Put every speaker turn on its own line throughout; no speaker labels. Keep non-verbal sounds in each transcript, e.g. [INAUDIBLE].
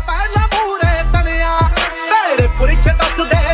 ਪਹਿਲਾ ਮੂਰੇ ਤਨਿਆ ਸਾਰੇ ਪੁਰਖ ਦੱਸਦੇ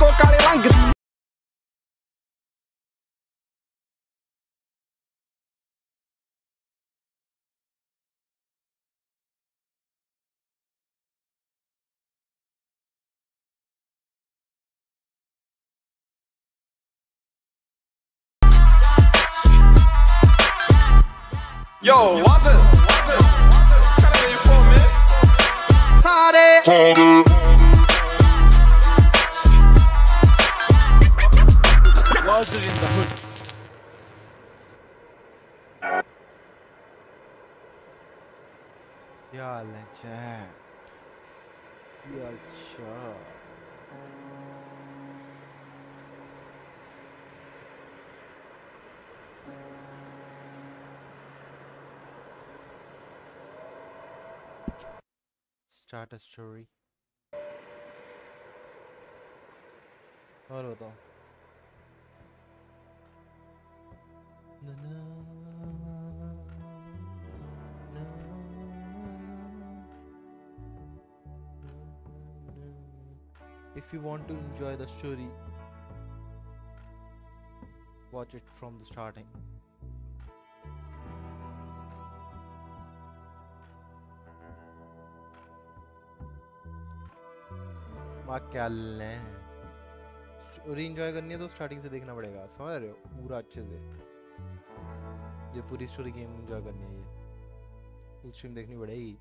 colocar Yo, what's it? What's it? What's it?
Tardy. it in the hood?
क्या हाल है चैट की अच्छा स्टार्ट अ स्टोरी और बताओ If you want to enjoy the story, watch it from the starting. माँ क्या ले स्टोरी एंजॉय करनी है तो स्टार्टिंग से देखना पड़ेगा समझ रहे हो पूरा अच्छे से जो पूरी स्टोरी गेम एंजॉय करनी है फुल स्ट्रीम देखनी पड़ेगी।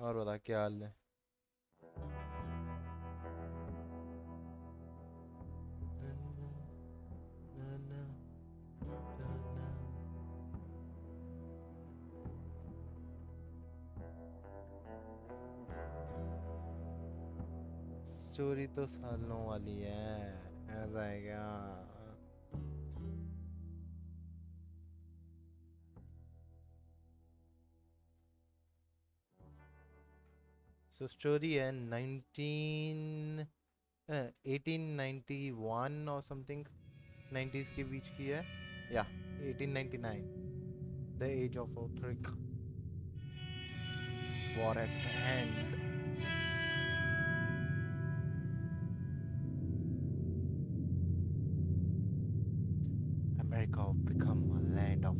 और बता, क्या हाल है? स्टोरी तो सालों वाली है, ऐसा है क्या? सो स्टोरी है 19 1891 और समथिंग 90s के बीच की है, या 1899 the age of war at the end Have become a land of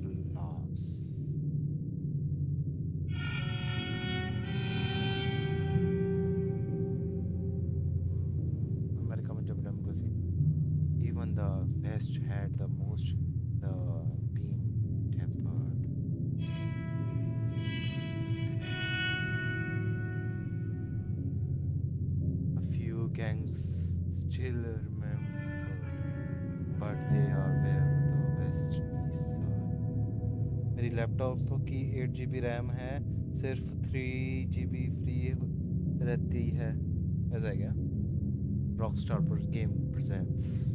G B RAM है, सिर्फ़ थ्री जी बी फ्री रहती है, ऐसा क्या? रॉक स्टार पर game presents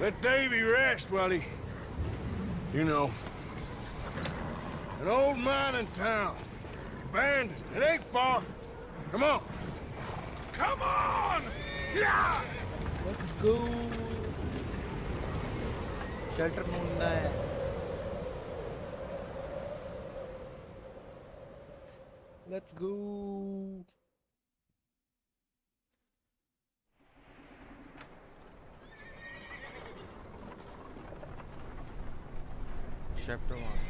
Let Davy rest while he... You know. An old mining town. Abandoned. It ain't far. Come on. Come on! Yeah!
Let's go. Shelter moon hai. Let's go. Chapter 1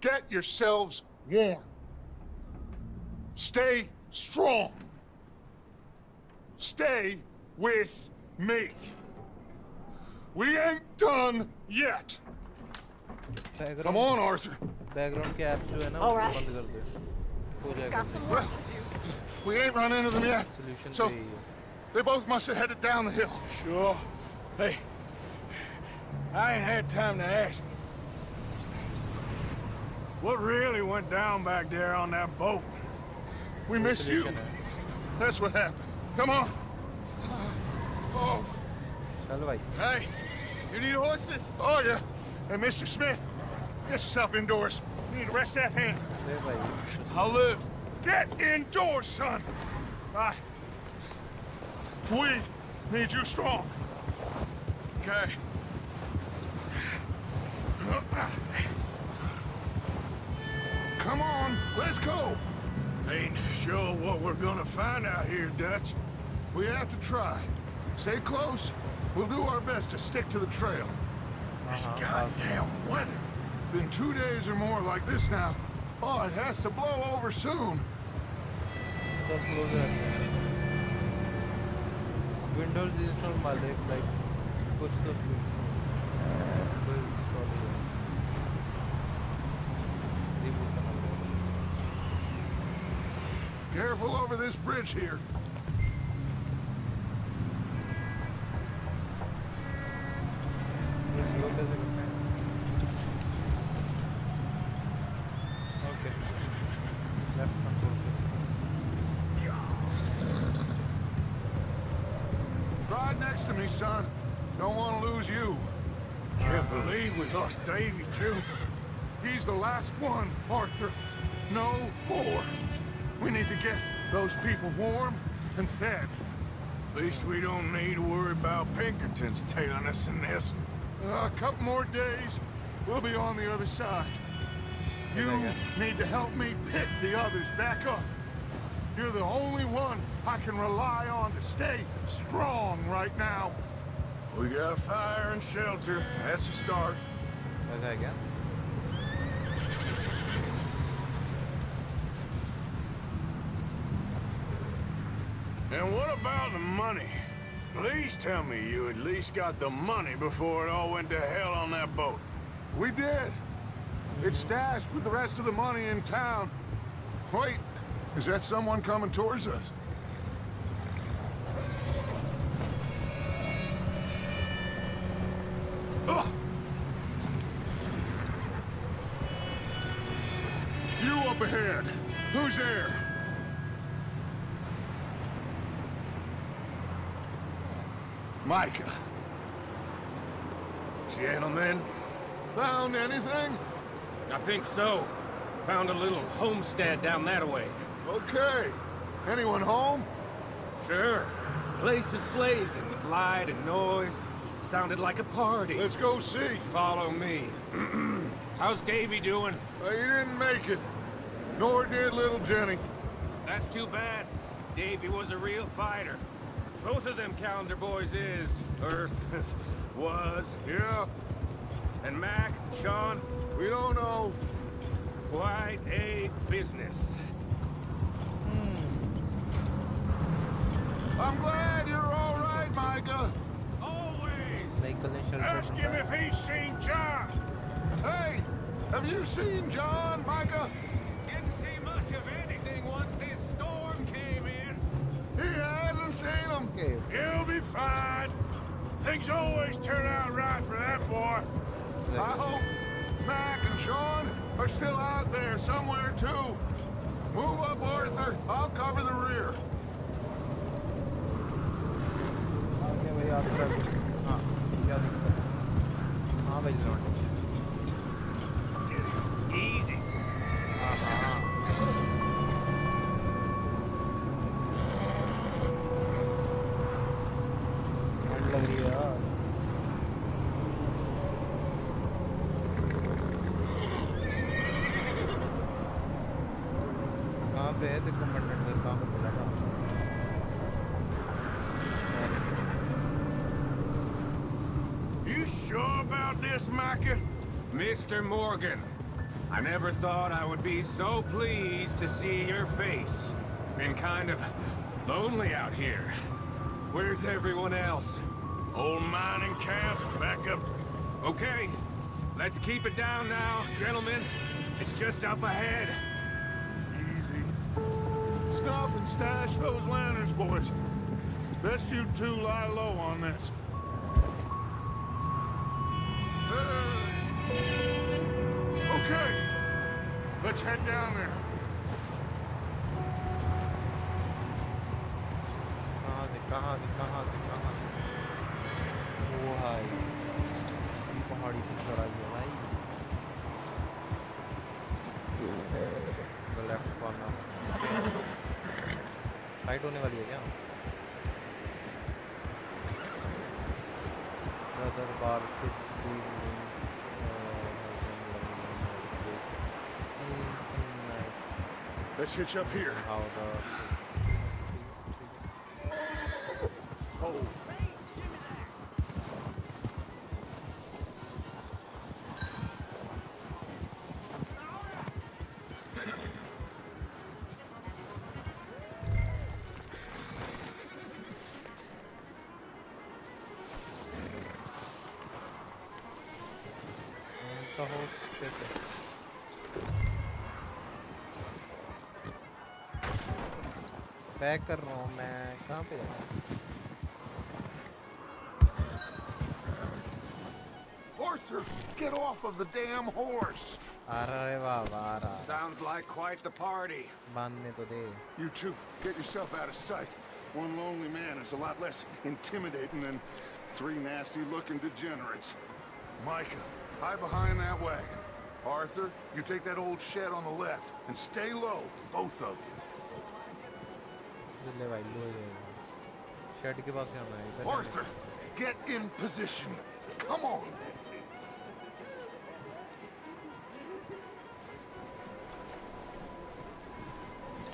get yourselves warm. Stay strong. Stay with me. We ain't done yet. Come
background
on, Arthur.
Background के apps जो है ना
All
उसको
right.
बंद कर दे हो जाएगा
Got some work to do.
We ain't run into them yet.
Solution
So,
तो यही है
they both must have headed down the hill.
Sure. Hey, I ain't had time to ask. What really went down back there on that boat?
We What's missed you. That's what happened. Come on. Oh.
Hey, you need horses?
Oh, yeah. Hey, Mr. Smith, get yourself indoors. You need to rest that hand.
I'll live.
Get indoors, son. Bye. We need you strong. Okay. Come on, let's go.
Ain't sure what we're gonna find out here, Dutch.
We have to try. Stay close. We'll do our best to stick to the trail.
This
uh -huh.
goddamn weather.
Been two days or more like this now. Oh, it has to blow over soon.
Windows is my leg, like push.
Careful over this bridge here. son. Don't want to lose you.
Can't believe we lost Davy, too.
He's the last one, Arthur. No more. We need to get those people warm and fed.
At least we don't need to worry about Pinkertons tailing us in this.
Uh, a couple more days, we'll be on the other side. You need to help me pick the others back up. You're the only one I can rely on to stay strong right now.
We got fire and shelter. That's a start.
What's that again?
And what about the money? Please tell me you at least got the money before it all went to hell on that boat.
We did. It's stashed with the rest of the money in town. Wait, is that someone coming towards us? Ugh. You up ahead. Who's there? Micah.
Gentlemen,
Found anything?
I think so. Found a little homestead down that way.
Okay. Anyone home?
Sure. Place is blazing with light and noise. Sounded like a party.
Let's go see.
Follow me. [CLEARS THROAT] How's Davy doing?
Uh, he didn't make it. Nor did little Jenny.
That's too bad. Davy was a real fighter. Both of them calendar boys is, or er, [LAUGHS] was.
Yeah.
And Mac, Sean,
we don't know.
Quite a business. Hmm.
I'm glad you're all right, Micah.
Always.
Ask him if he's seen John.
Hey, have you seen John, Micah?
Didn't see much of anything once this storm came in.
He has seen him.
He'll be fine. Things always turn out right for that boy.
I hope Mac and Sean are still out there somewhere, too. Move up, Arthur. I'll cover the rear.
Easy.
Uh -huh.
Mr. Morgan, I never thought I would be so pleased to see your face. Been kind of lonely out here. Where's everyone else?
Old mining camp, back up.
Okay, let's keep it down now, gentlemen. It's just up ahead.
Easy. Snuff and stash those lanterns, boys. Best you two lie low on this. Hey. Okay. Let's head down there. catch up here. Oh,
pack कर रहा हूँ मैं कहाँ पे जाऊँ
Arthur, get off of the damn horse.
अरे वाह वाह आ रहा
Sounds like quite the party.
बांधने तो दे
You two, get yourself out of sight. One lonely man is a lot less intimidating than three nasty-looking degenerates. Micah, hide behind that wagon. Arthur, you take that old shed on the left and stay low, both of you.
ले भाई लो ये shade के पास जाना है इधर नहीं
Arthur, get in position. Come on.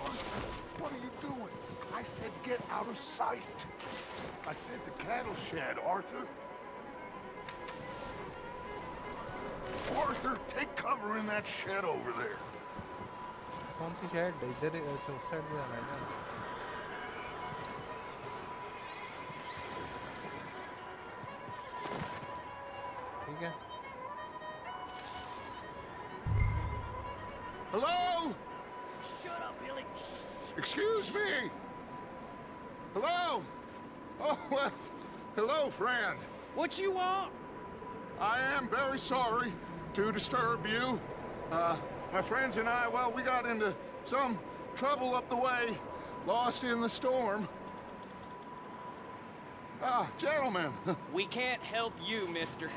Arthur, what are you doing? I said get out of sight. I said the cattle shed, Arthur. Arthur, take cover in that shed over there.
कौन सी shade इधर अच्छा उस side पे जाना है क्या
What you want?
I am very sorry to disturb you. Uh, my friends and I, well, we got into some trouble up the way, lost in the storm. Ah, gentlemen, [LAUGHS]
We can't help you, mister.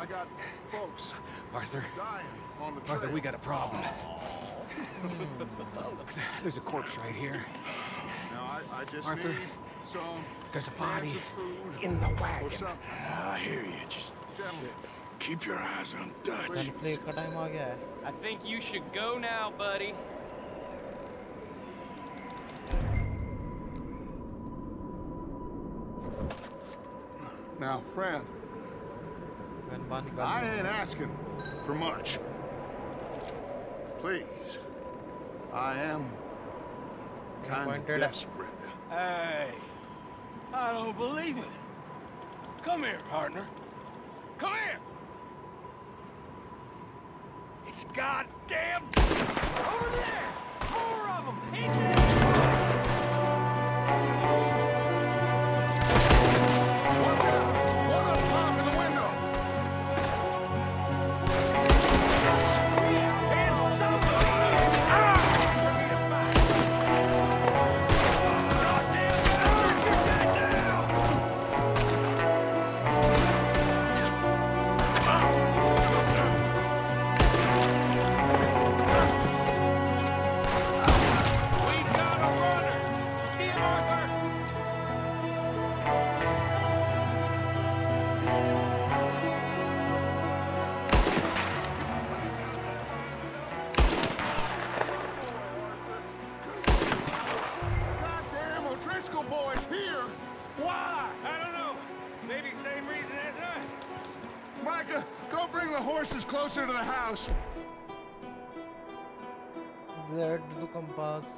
I got folks
Arthur,
dying on the trail.
Arthur, we got a problem. [LAUGHS] There's a corpse right here.
Now, I, I just
Arthur,
need some
there's a body in the wagon.
Ah,
I hear you. Just keep your eyes on Dutch.
I think you should go now, buddy.
Now, friend, I ain't asking for much. Please, I am kind of desperate.
Hey. I don't believe it. Come here, partner. Come here. It's goddamn over there. Four of them.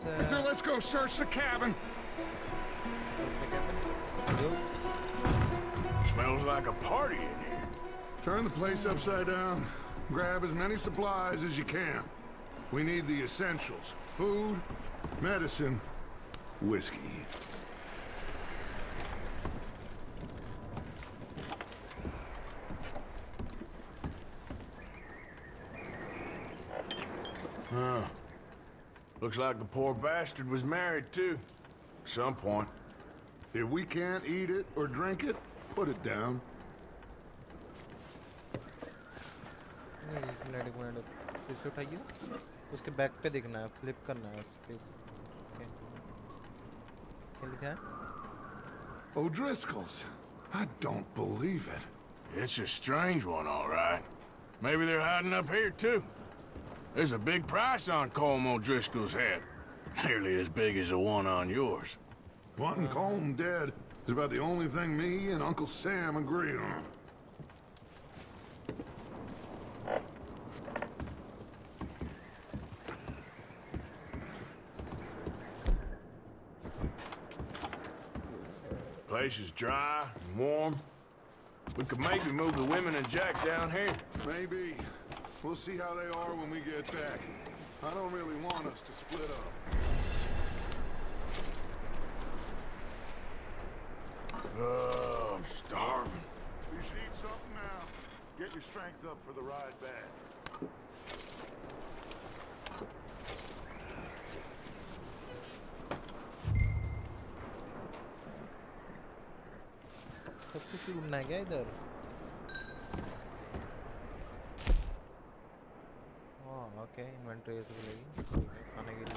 है?
Let's go search the cabin.
Smells like a party in here.
Turn the place upside down. Grab as many supplies as you can. We need the essentials. Food, medicine, whiskey.
Huh. Looks like the poor bastard was married too. Some point.
If we can't eat it or drink it, put it down.
नहीं, एक minute एक minute फिर से उठाइए उसके back पे देखना है फ्लिप करना है स्पेस ओके क्या लिखा है
O'Driscoll's. I don't believe it.
It's a strange one, all right. Maybe they're hiding up here, too. There's a big price on Colm O'Driscoll's head. Nearly as big as the one on yours.
Wanting Colm dead is about the only thing me and Uncle Sam agree on.
Place is dry and warm. We could maybe move the women and Jack down here.
Maybe. We'll see how they are when we get back. I don't really want us to split up.
Oh, I'm starving.
You should eat something now. Get your strength up for the ride back.
Kapı şu gümle geydir. Okay inventory useful ಚೆನ್ನಾಗಿದೆ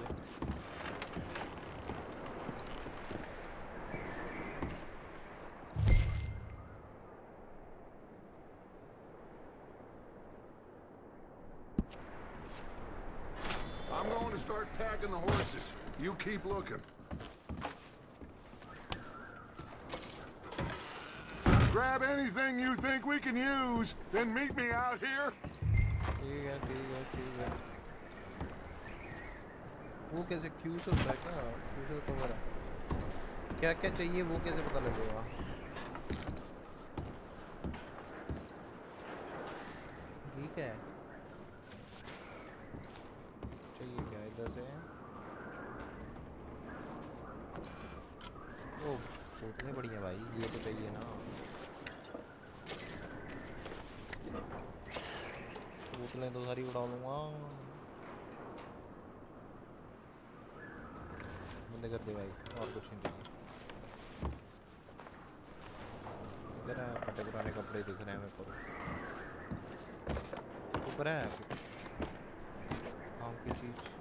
I'm going to start packing the horses. You keep looking. Grab anything you think we can use, then meet me out here.
वो कैसे Q से होता है क्या? Q से cover है। क्या क्या चाहिए वो कैसे पता लगेगा? ठीक है। चाहिए क्या इधर से ओ बड़ी हैं भाई, ये तो चाहिए ना। बोतलें तो सारी उड़ा लूँगा बंदे कर दे भाई, और कुछ नहीं चाहिए। इधर है, फटे पुराने कपड़े दिख रहे हैं मेरे को। ऊपर है कुछ। काम की चीज़।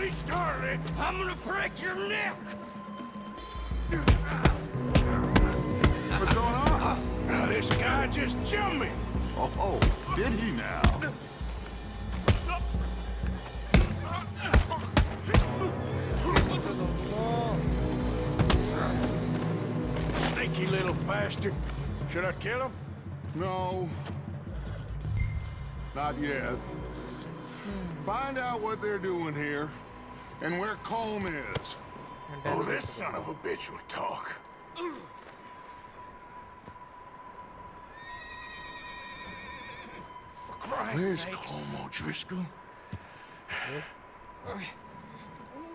he started. I'm gonna break your neck!
What's going on?
Now, this guy just jumped me.
Oh, oh, did he now?
Sneaky little bastard. Should I kill him?
No. Not yet. Find out what they're doing here and where Colm is.
Oh, this son of a bitch will talk. For Christ's
Where's
sakes.
Colm O'Driscoll?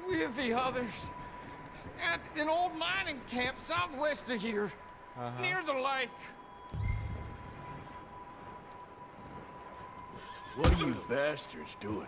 With the others. At an old mining camp southwest of here. Uh-huh. Near the lake.
What are you bastards doing?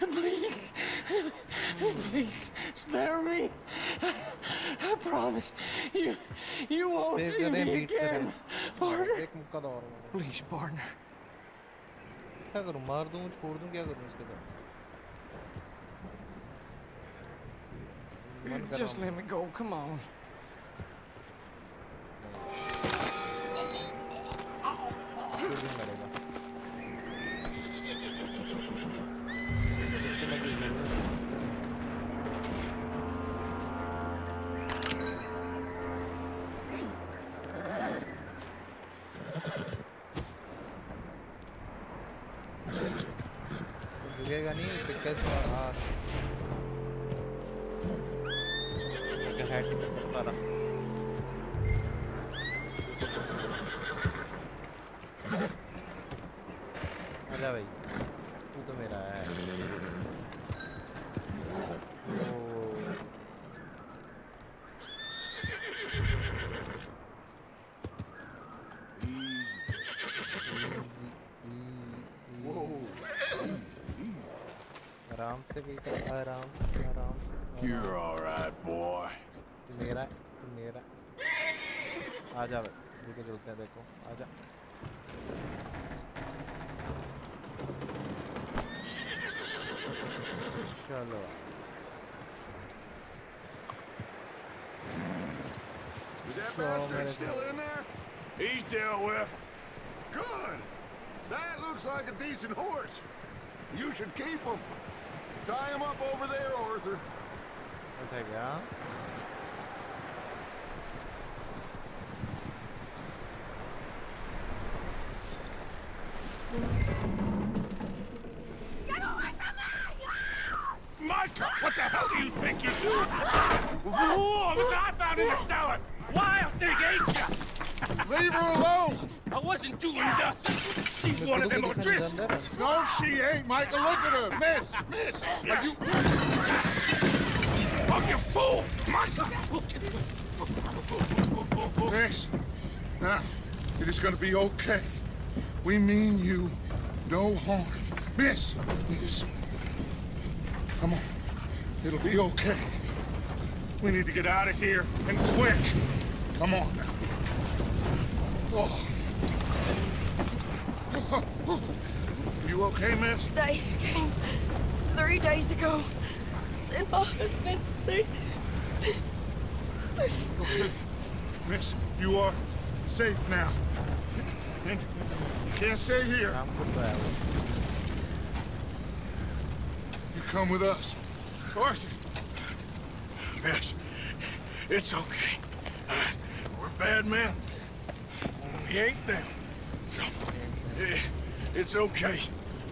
Please, please spare me. I promise you, you won't
Space
see
करें,
me
beat करें।
again. Partner,
एक मुक्का तो और मारो।
please, partner.
क्या करूं मार दूं छोड़ दूं क्या करूं इसके बाद मन कर
Just
रहा
let me go. Come on.
हूं, से बेटा आराम से आराम से
You're all right, boy.
तू मेरा है, तू मेरा है। आ जा भाई लेके चलते हैं देखो आ जा चलो
Is that
So,
bastard
America.
still in there?
He's dealt with.
Good. That looks like a decent horse. You should keep him. Tie him up over there, Arthur.
What's
that
guy? She ain't, Michael. Look at her. Miss, miss. Are you...
Oh, you fool! Micah!
Miss. Now, it is gonna be okay. We mean you no harm. Miss, miss. Come on. It'll be okay. We need to get out of here, and quick. Come on now. okay, miss?
They came three days ago. And my husband, they...
Okay. Miss, you are safe now. And you can't stay here.
I'm prepared.
You come with us. Arthur.
Miss, it's okay. We're bad men. We ain't them. It's okay.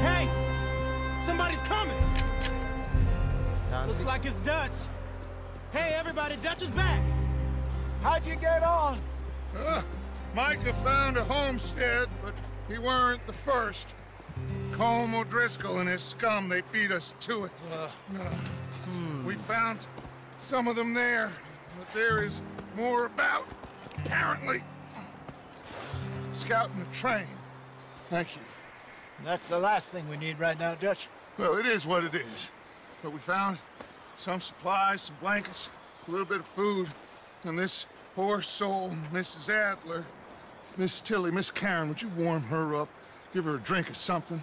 Hey! Somebody's coming! Looks like it's Dutch. Hey, everybody, Dutch is back! How'd you get on?
Uh, Micah found a homestead, but he weren't the first. Colm O'Driscoll and his scum, they beat us to it. Uh, We found some of them there, but there is more about, apparently. Scouting the train. Thank you.
That's the last thing we need right now, Dutch.
Well, it is what it is. But we found some supplies, some blankets, a little bit of food, and this poor soul, Mrs. Adler, Miss Tilly, Miss Karen, would you warm her up? Give her a drink or something?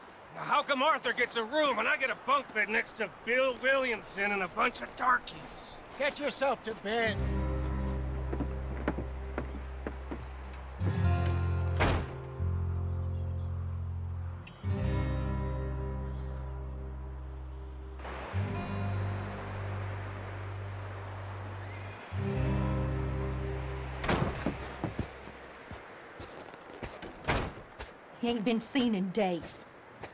How come Arthur gets a room and I get a bunk bed next to Bill Williamson and a bunch of darkies?
Get yourself to bed.
He ain't been seen in days.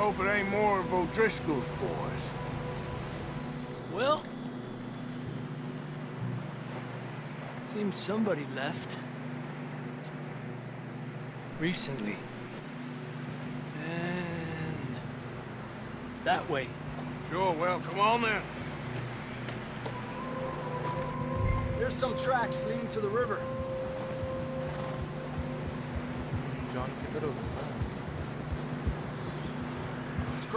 Hope it ain't more of O'Driscoll's boys.
Well... Seems somebody left. Recently. And... That way.
Sure, well, come on then.
There's some tracks leading to the river.
John, get it over.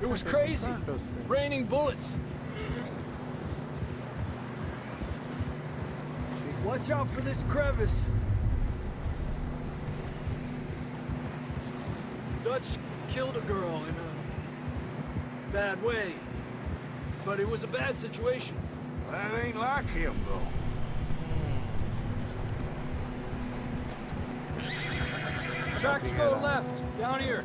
It was crazy. Raining bullets. Watch out for this crevice. Dutch killed a girl in a bad way. But it was a bad situation.
That ain't like him, though.
Tracks go left, down here.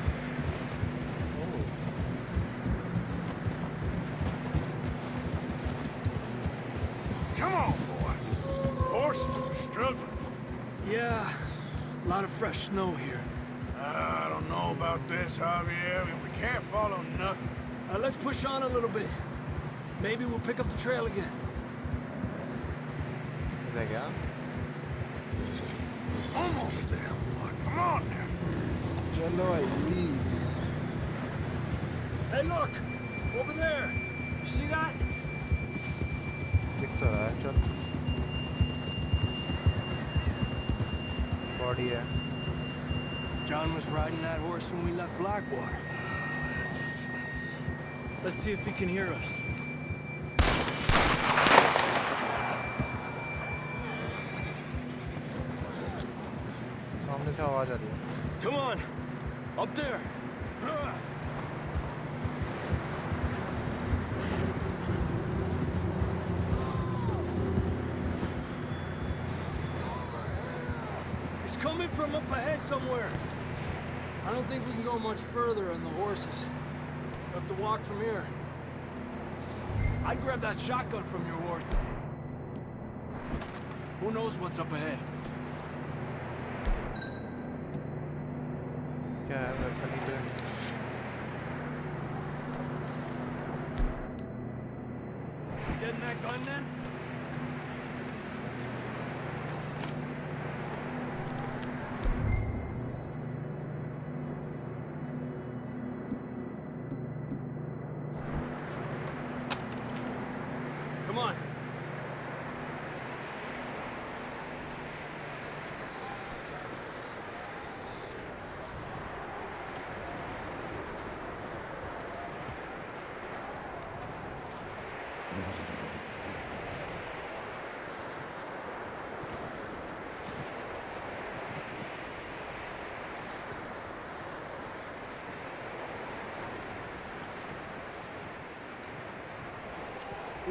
snow here.
I don't know about this, Javier. I mean, we can't follow nothing.
Uh, let's push on a little bit. Maybe we'll pick up the trail again.
इधर क्या
Almost there, boy. Come on now.
चलो भाई
Hey, look! Over there! You see that?
दिख तो रहा है चल body है
John was riding that horse when we left Blackwater. Let's see if he can hear us. Come on, up there. It's coming from up ahead somewhere. I don't think we can go much further on the horses. We'll have to walk from here. I'd grab that shotgun from your horse. Who knows what's up ahead?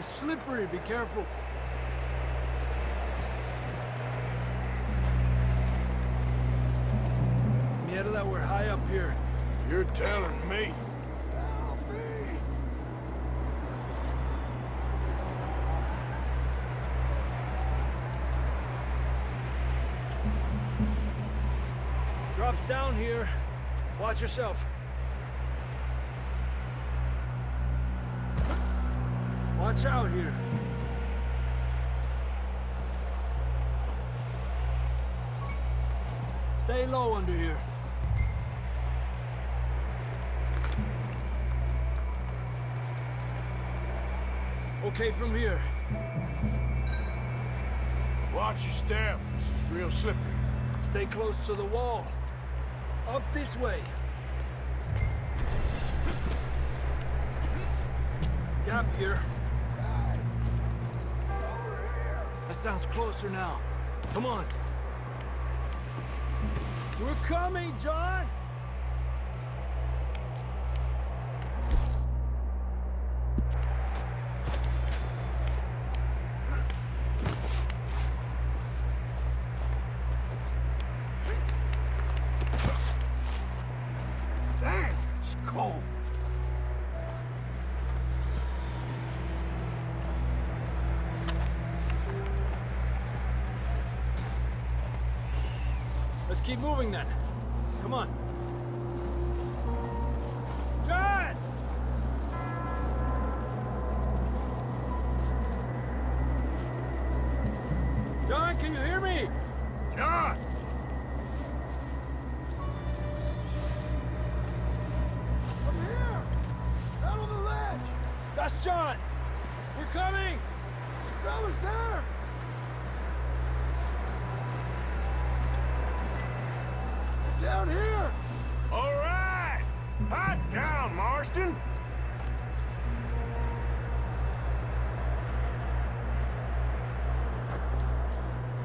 It's slippery, be careful. Mierda, that we're high up here.
You're telling me.
Drops down here. Watch yourself. Watch out here. Stay low under here. Okay, from here.
Watch your step. This is real slippery.
Stay close to the wall. Up this way. Gap here. Sounds closer now. Come on. We're coming, John! Moving then.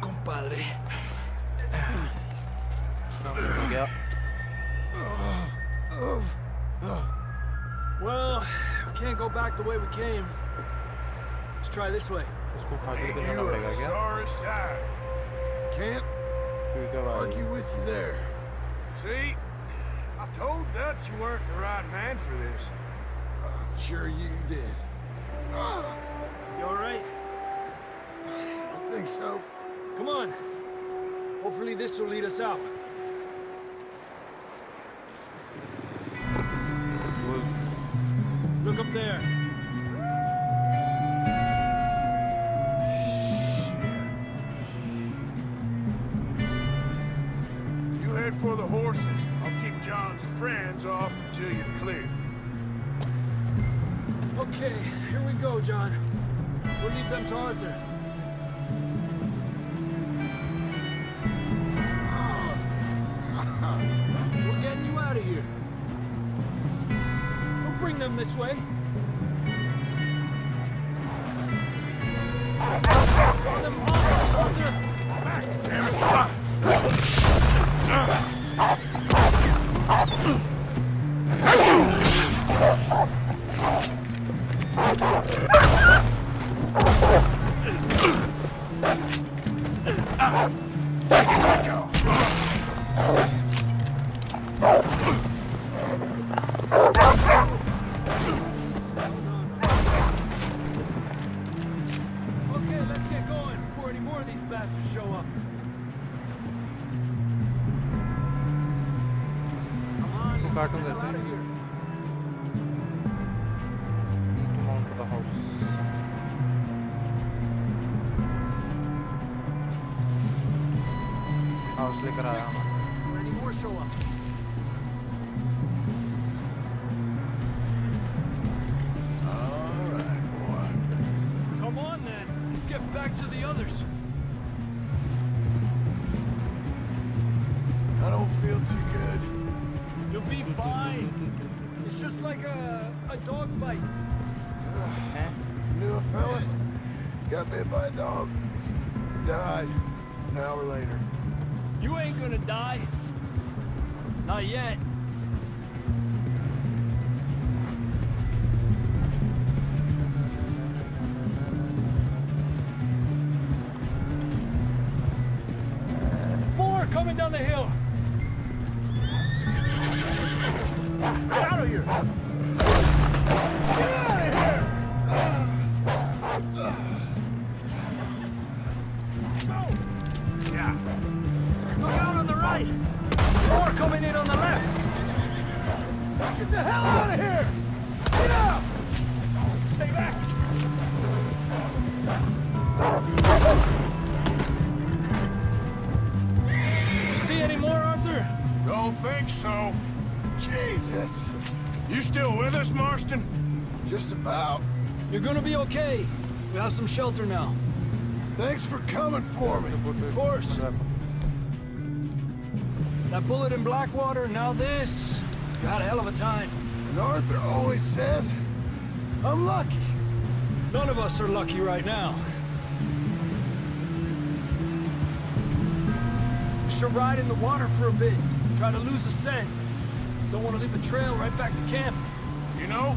Compadre. Well, we can't go back the way we came. Let's try this way.
Sorry side. Can't argue with you there. See? I told Dutch you weren't the right man for this. I'm sure you did.
You all right?
I don't think so.
Come on. Hopefully this will lead us out. Look up there.
You head for the horses. I'll keep John's friends off until you're clear.
Okay, here we go, John. We'll leave them to Arthur. this way?
Just about.
You're gonna be okay. We have some shelter now.
Thanks for coming for me.
Of course. That bullet in Blackwater, now this. You had a hell of a time.
And Arthur always says, I'm lucky.
None of us are lucky right now. Should ride in the water for a bit. Try to lose a scent. Don't want to leave a trail right back to camp.
You know,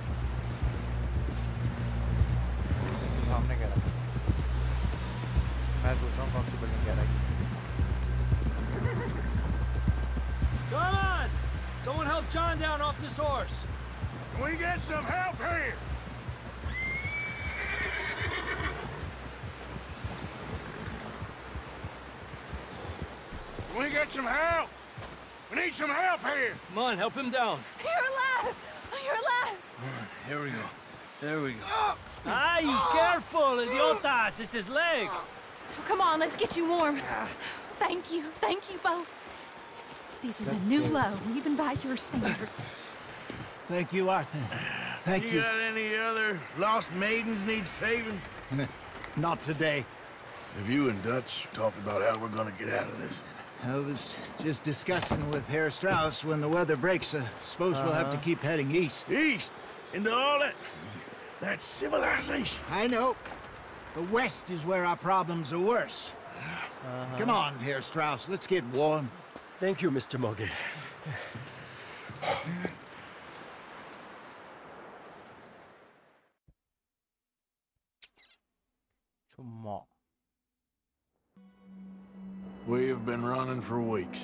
Some help here? Can we get some help? We need some help here.
Come on, help him down.
You're alive! You're alive!
Here we go. There we go. Ay, oh. careful, idiotas! It's his leg. Oh.
Come on, let's get you warm. Thank you, thank you both. This is a new low, even by your standards.
Thank you, Arthur. Thank
you.
you.
got any other lost maidens need saving? [LAUGHS]
Not today.
Have you and Dutch talked about how we're gonna get out of this?
I was just discussing with Herr Strauss when the weather breaks. I suppose we'll have to
Uh-huh.
keep heading east.
East? Into all that... that civilization?
I know. The west is where our problems are worse. Come on, Herr Strauss. Let's get warm.
Thank you, Mr. Morgan.
We have been running for weeks.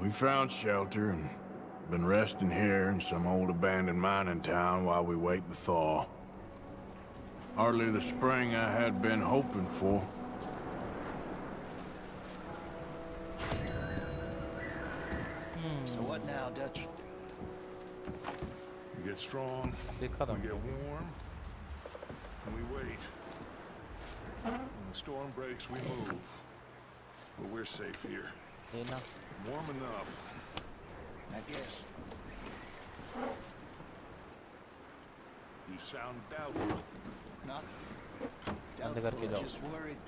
We found shelter and been resting here in some old abandoned mining town while we wait the thaw. Hardly the spring I had been hoping for.
So what now, Dutch?
We get strong, we get warm, and we wait. When the storm breaks, we move. But we're safe here.
लेना
Warm enough.
I guess.
You sound doubtful.
Not
बंद करके जाओ
just worried.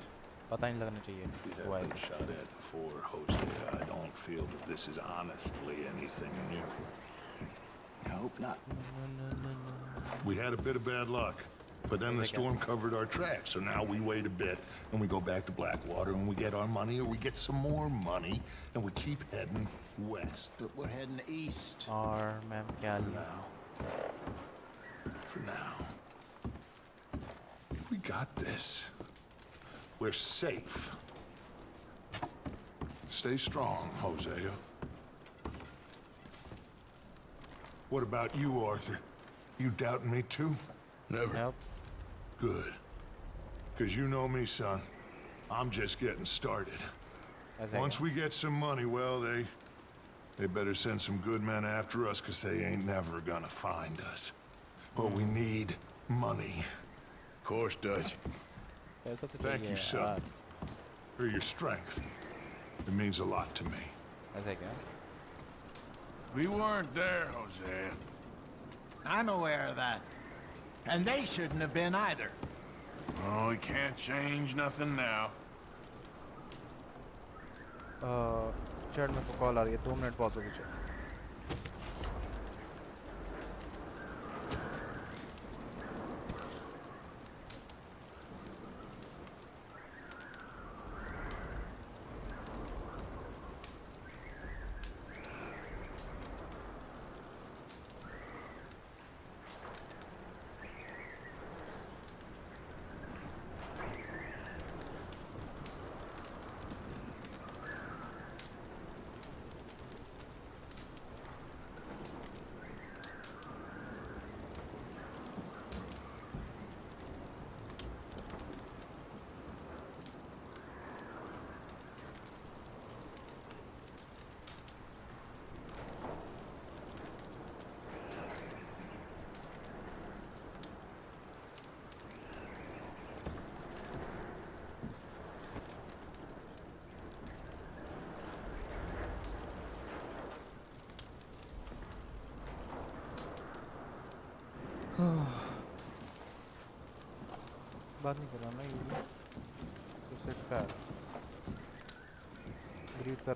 पता नहीं लगना चाहिए
We
हुआ
have
है
been shot at before, Jose. I don't feel that this is honestly anything new.
I hope not.
We had a bit of bad luck, but then the storm covered our tracks, so now we wait a bit, and we go back to Blackwater, and we get our money, or we get some more money, and we keep heading west.
But we're heading east.
Our
Ma'am
Cali.
now. For now. We got this. We're safe. Stay strong, Hosea. What about you, Arthur? You doubting me too?
Never.
Nope.
Good. Because you know me, son. I'm just getting started. Once we get some money, well, they... They better send some good men after us, because they ain't never gonna find us. But we need money.
Of course, Dutch.
Thank you, son, for your strength. It means a lot to me.
How's that?
We weren't there, Jose.
I'm aware of that. And they shouldn't have been either.
Oh, we can't change nothing now.
Uh, chairman ko call aa rahi 2 minutes. pause ho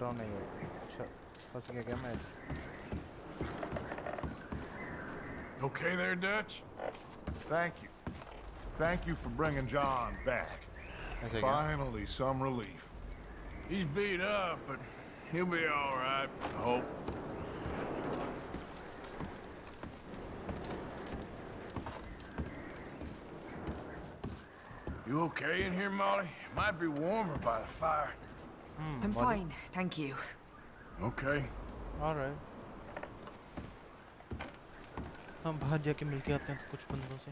around na
Okay there, Dutch?
Thank you. Thank you for bringing John back. Finally, some relief.
He's beat up, but he'll be all right, I hope. You okay in here, Molly? Might be warmer by the fire.
I'm fine, thank you.
Okay.
Alright हम बाहर जाके मिल के आते हैं तो कुछ बंदों से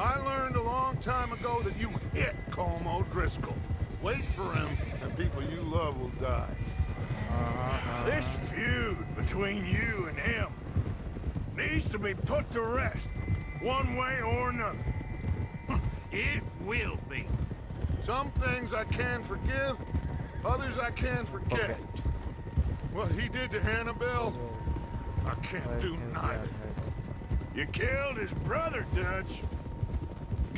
I learned a long time ago that you hit Como O'Driscoll. Wait for him, and people you love will die. Uh-huh.
This feud between you and him needs to be put to rest, one way or another. [LAUGHS] It will be.
Some things I can forgive, others I can forget. What he did to Hannibal, I can't do neither.
You killed his brother, Dutch.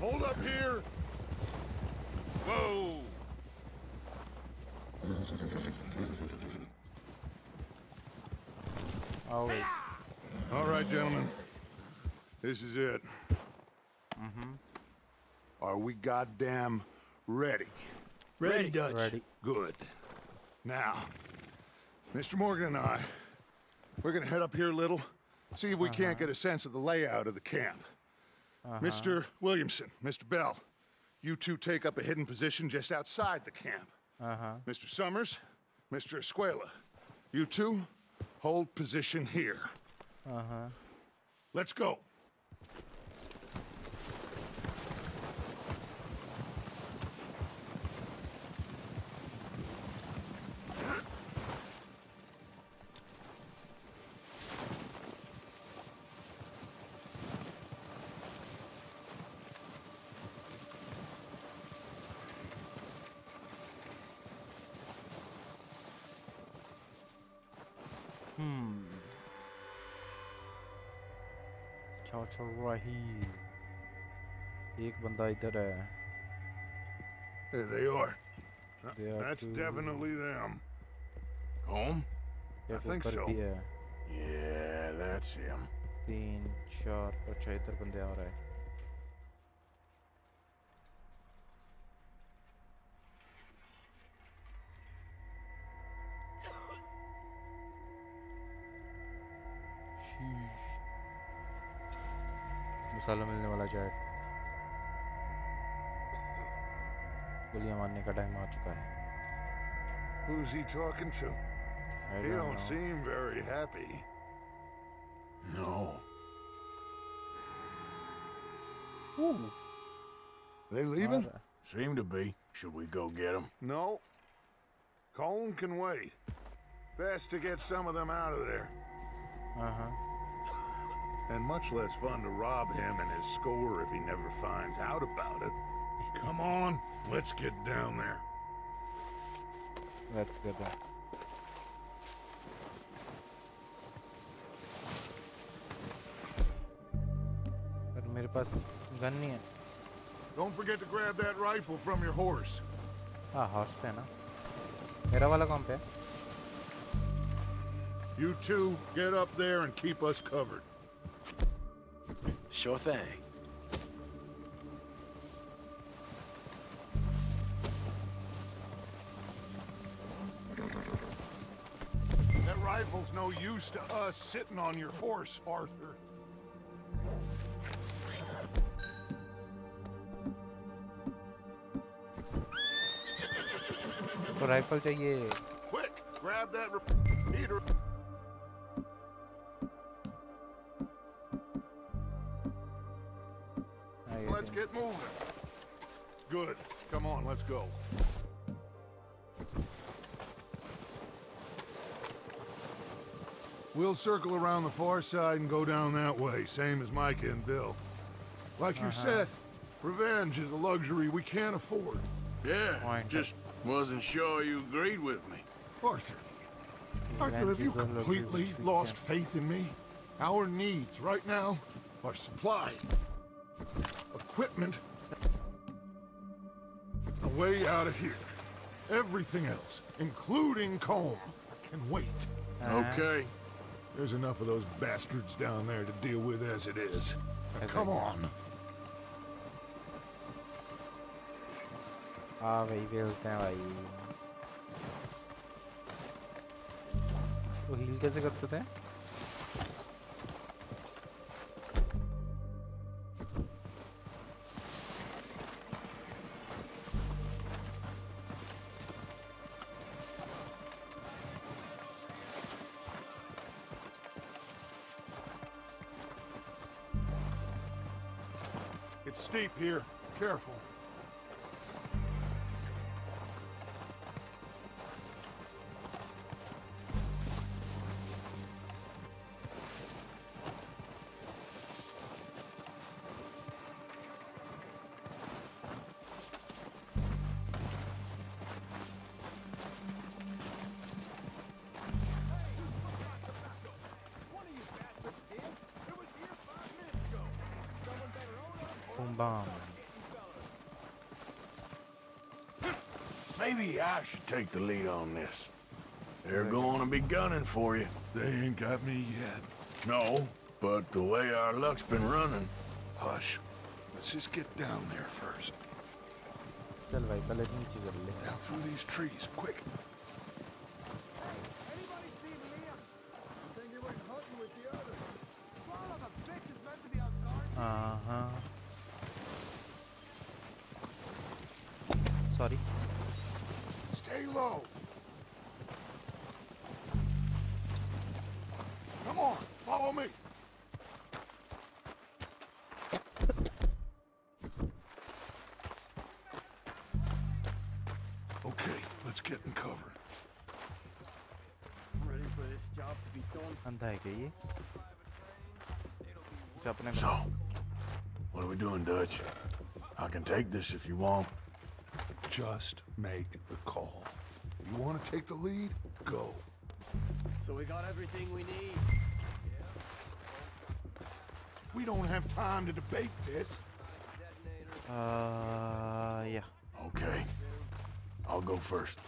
Hold up here. Whoa.
Oh wait.
All right, gentlemen. This is it.
Mm-hmm.
Are we goddamn ready?
Ready, Dutch.
Ready.
Good. Now, Mr. Morgan and I, we're gonna head up here a little, see if we can't get a sense of the layout of the camp. Mr. Williamson, Mr. Bell, you two take up a hidden position just outside the camp.
Uh-huh.
Mr. Summers, Mr. Escuela, you two hold position here.
Uh-huh.
Let's go.
क्या चल रही एक बंदा इधर है
There they are.
They are
That's
two.
definitely them.
Home?
या
I think
ऊपर
so.
भी है
Yeah, that's him.
तीन चार अच्छा इधर बंदे आ रहा है शीश। मसाला मिलने वाला जैक गोलियां मारने का टाइम आ चुका है
Who's he talking to?
I
He
don't
don't
know.
seem very happy.
No.
They leaving?
Seem to be. Should we go get them?
No. Colin can wait. Best to get some of them out of there.
Uh-huh.
And much less fun to rob him and his score if he never finds out about it. Come on, let's get down there.
Let's go then. पर मेरे पास gun नहीं है
Don't forget to grab that rifle from your horse.
हाँ horse पे है ना मेरा वाला कौन पे है
You two get up there and keep us covered.
Sure thing.
That rifle's no use to us sitting on your horse, Arthur. [LAUGHS]
तो राइफल चाहिए
Quick, grab that repeater. Moving. Good. Come on, let's go. We'll circle around the far side and go down that way, same as Micah and Bill. Like you
Uh-huh.
said, revenge is a luxury we can't afford.
Yeah, I just wasn't sure you agreed with me.
Arthur. Arthur, have you
is a luxury
completely lost faith in me? Our needs right now are supply, equipment, a way out of here. Everything else, including comb, can wait.
Okay.
There's enough of those bastards down there to deal with as it is. Now, come on.
Ah, velho, vê o dela aí. O Hill quer
jogar até? Here. Careful.
Maybe I should take the lead on this. They're going to be gunning for you.
They ain't got me yet.
No, but the way our luck's been running...
Hush. Let's just get down there first. Down through these trees, quick.
Can take this if you want.
Just make the call. You want to take the lead? Go.
So we got everything we need.
We don't have time to debate this.
Uh, yeah.
Okay. I'll go first.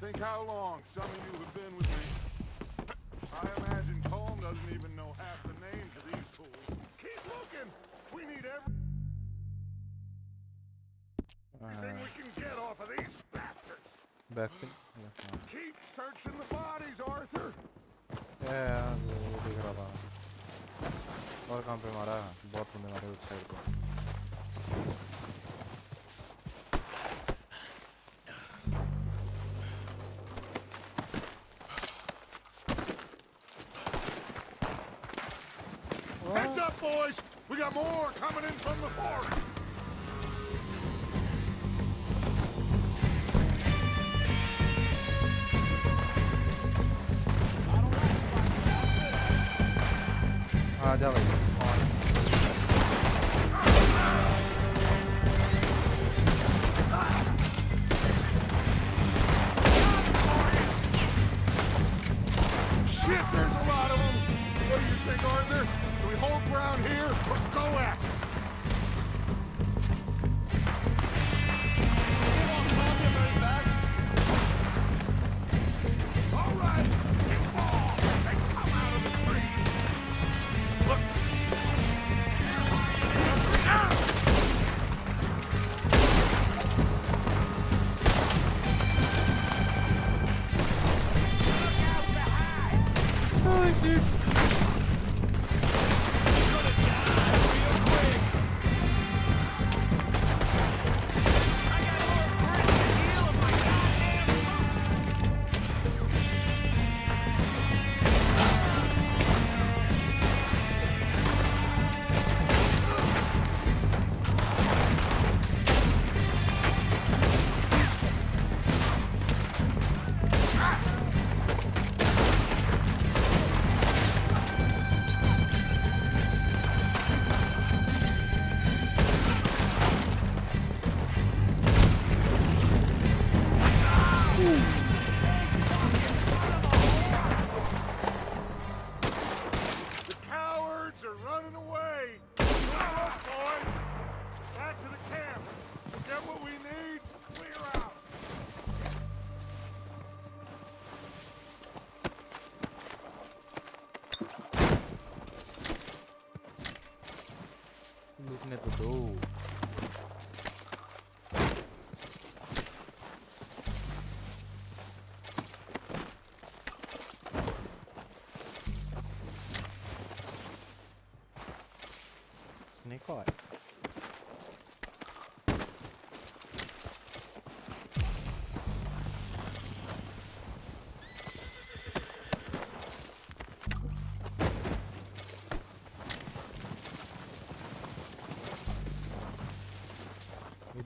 Think
how long some of you have been with me. I imagine Colm doesn't even know half the names of these fools. Keep looking! We need every... everything we can get off of these bastards!
बैकपिन हाँ
Keep searching the bodies, Arthur!
या या, वो वो दिख रहा था और कहाँ पे मारा बहुत बंदे मारे उस साइड पे
more coming in from the
forest. Ah, uh, Delhi.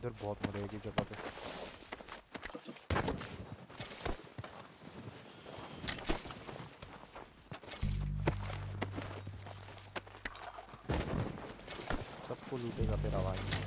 इधर बहुत मरेगी जगह पे सबको लूटेगा तेरा भाई।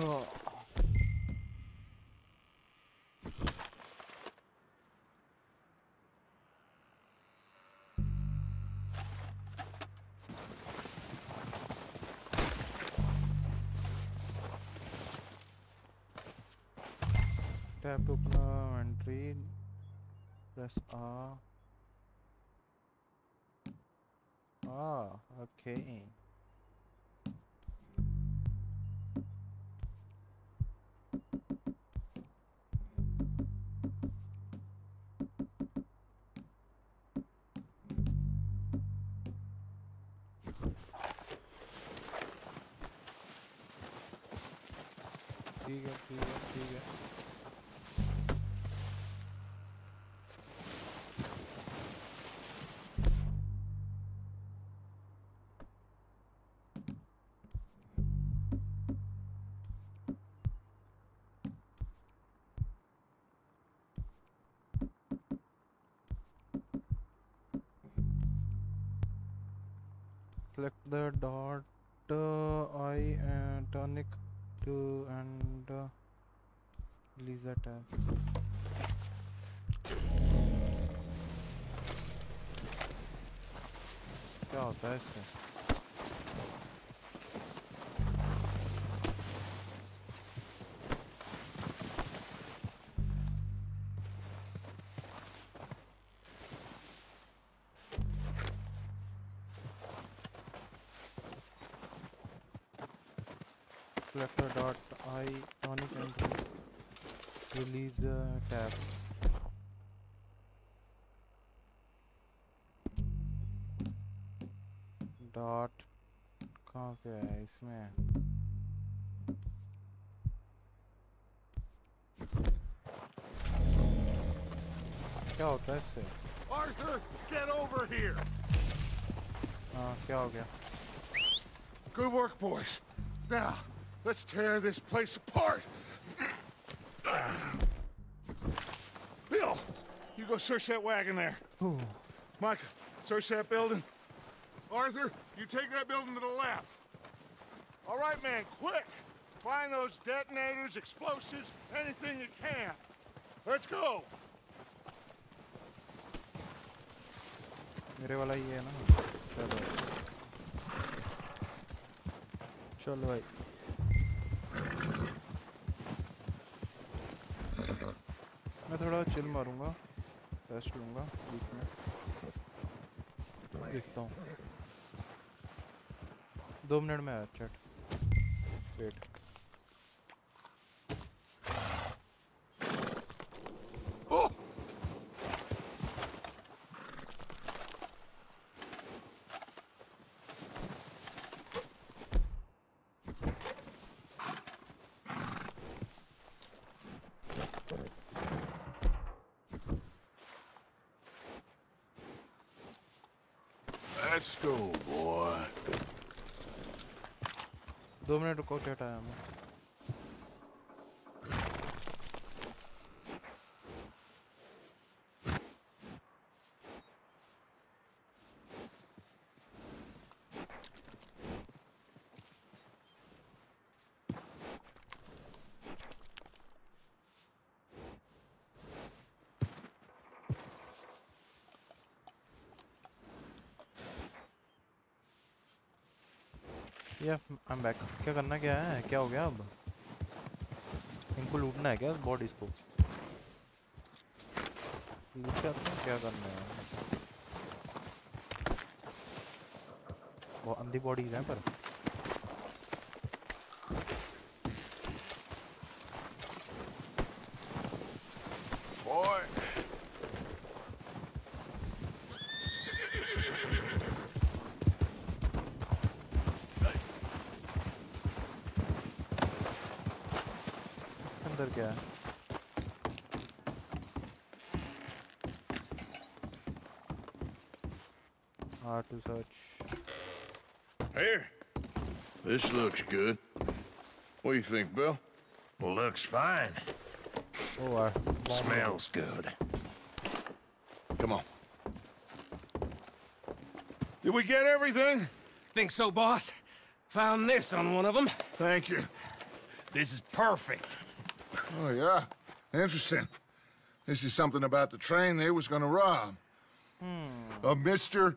Oh. Tap to open a entry. Press R. Ah, okay. select the dot uh, I and tonic to and uh, release the tab क्या होता है इससे the tab डॉट कहाँ पे है इसमें क्या होता है इससे
Arthur, get over here!
हाँ क्या हो गया
Good work, boys. Now, let's tear this place apart. go search that wagon there. Micah, search that building. Arthur, you take that building to the left. All right, man, quick. Find those detonators, explosives, anything you can. Let's go.
मेरे वाला ही है ना चलो चलो भाई मैं थोड़ा chill मारूंगा रेस्ट लूँगा बीच में देखता हूँ दो मिनट में आया chat wait
Let's go, boy.
दो मिनट रुको चैट आया मैं या एम बैक क्या करना क्या है? क्या हो गया अब? इनको लूटना है क्या बॉडीज को? क्या करना है? वो अंधी बॉडीज हैं पर। R to search.
Here. This looks good. What do you think, Bill?
Looks fine.
Oh, R.
Smells good.
Come on. Did we get everything?
Think so, boss? Found this on one of them.
Thank you.
This is perfect.
Oh, yeah? Interesting. This is something about the train they was gonna rob. Hmm. A Mr.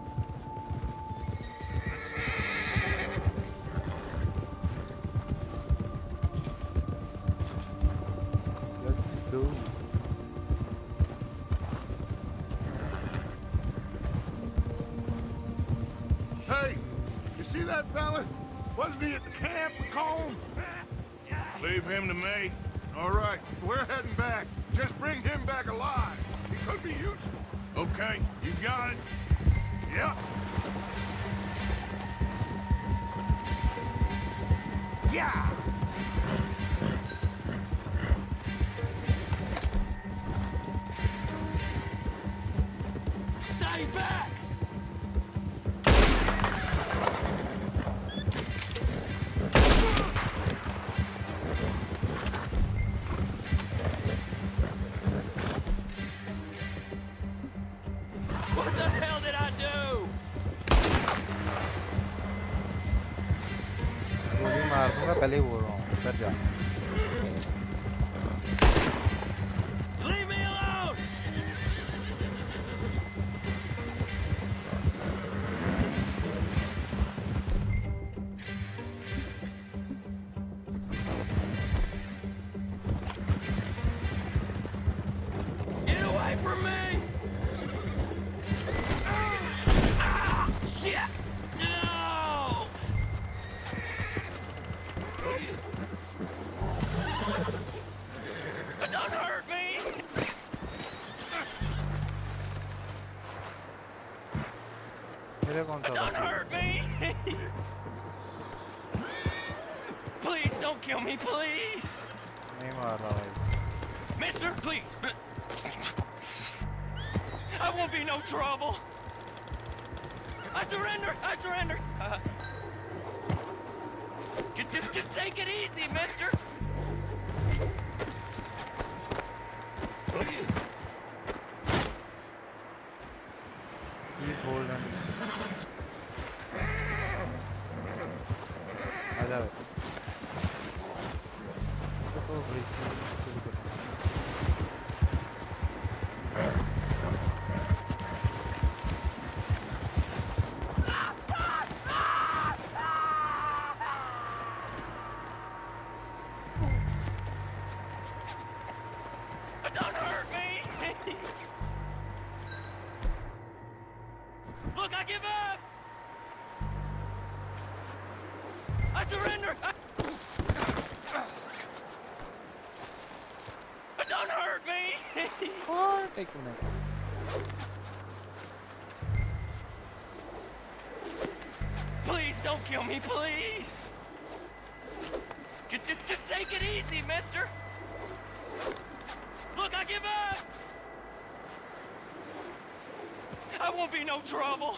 Kill me, please! Just, just, just take it easy, mister!
Look, I give up! I won't be no trouble!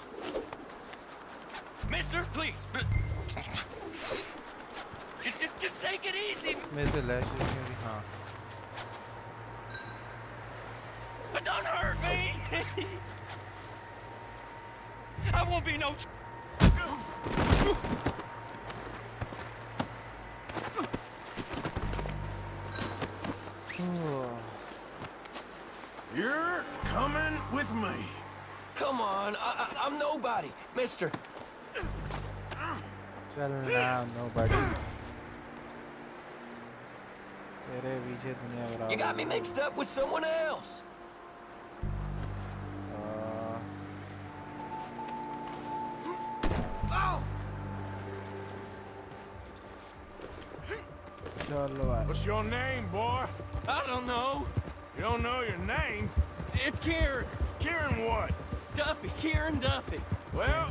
Mister, please! Just, just, just take it easy!
मेरे
nobody, mister.
चल ना nobody तेरे पीछे दुनिया बराबर
You got me mixed up with someone else.
आ, चलो भाई
What's your name, boy?
I don't know.
You don't know your name?
It's Kieran.
Kieran what?
Duffy, Kieran Duffy.
Well,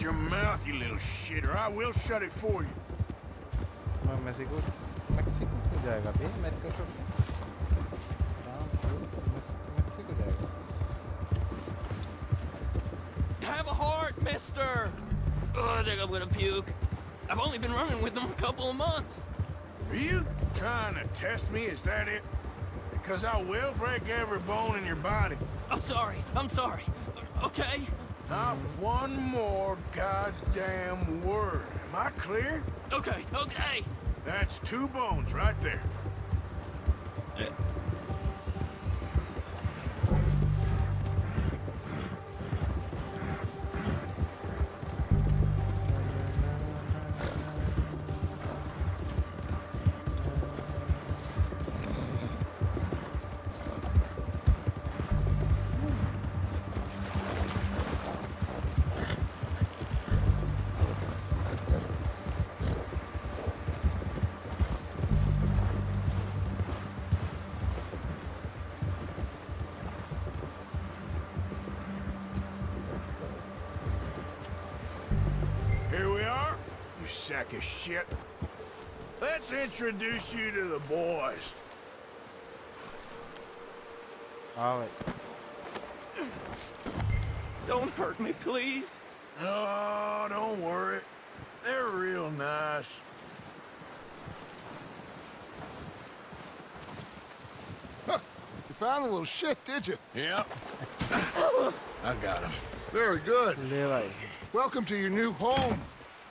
shut your mouth, you little shitter. I will shut it for you.
मैं Mexico Mexico क्यों जाएगा बे America छोड़ के हाँ, तो makes- Mexico जाएगा
Have a heart, mister. Oh, I think I'm gonna puke. I've only been running with them a couple of months.
Are you trying to test me? Is that it? Because I will break every bone in your body.
I'm sorry. I'm sorry. Okay?
Not one more goddamn word. Am I clear?
Okay, okay.
That's two bones right there. sack of shit. Let's introduce you to the boys.
All right.
Don't hurt me, please.
Oh, don't worry. They're real nice. Huh.
You found a little shit, did you?
Yep. [LAUGHS] I got him.
Very good.
Lily.
Welcome to your new home.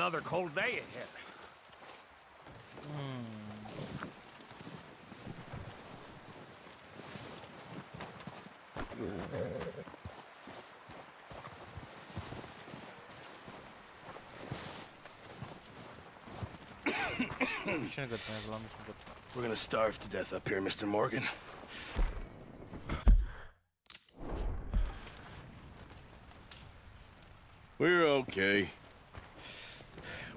another cold day ahead.
We're gonna starve to death up here, Mr. Morgan. We're okay.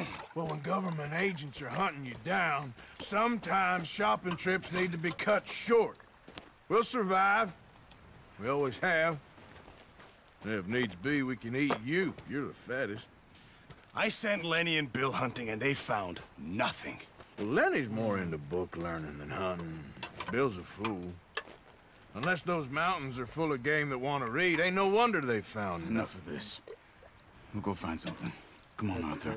[CLEARS THROAT]
Well, when government agents are hunting you down, sometimes shopping trips need to be cut short. We'll survive. We always have. And if needs be, we can eat you. You're the fattest.
I sent Lenny and Bill hunting, and they found nothing.
Well, Lenny's more into book learning than hunting. Bill's a fool. Unless those mountains are full of game that want to read, ain't no wonder they found
Enough of this. We'll go find something. Come on, Arthur.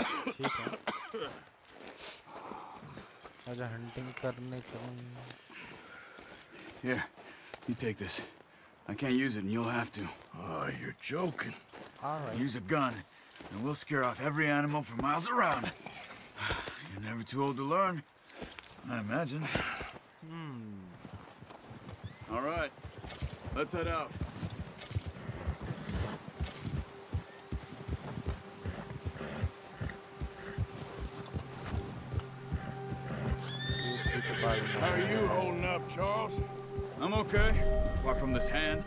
ठीक है आजा hunting करने चलें
Here, you take this. I can't use it, and you'll have to.
Oh, you're joking.
Alright.
Use a gun, and we'll scare off every animal for miles around. You're never too old to learn, I imagine.
Hmm.
All right, let's head out.
How are you holding up, Charles?
I'm okay, apart from this hand.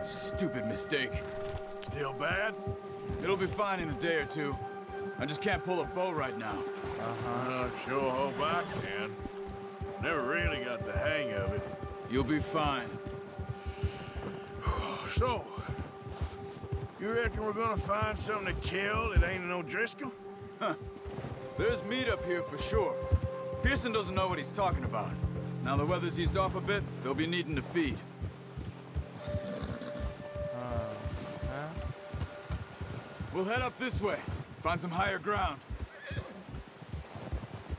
Stupid mistake.
Still bad?
It'll be fine in a day or two. I just can't pull a bow right now.
Uh, sure hope I can. Never really got the hang of it.
You'll be fine. [SIGHS]
So, you reckon we're gonna find something to kill that ain't no Driscoll?
Huh. There's meat up here for sure. Pearson doesn't know what he's talking about. Now the weather's eased off a bit, they'll be needing to feed. Uh, huh? We'll head up this way. Find some higher ground.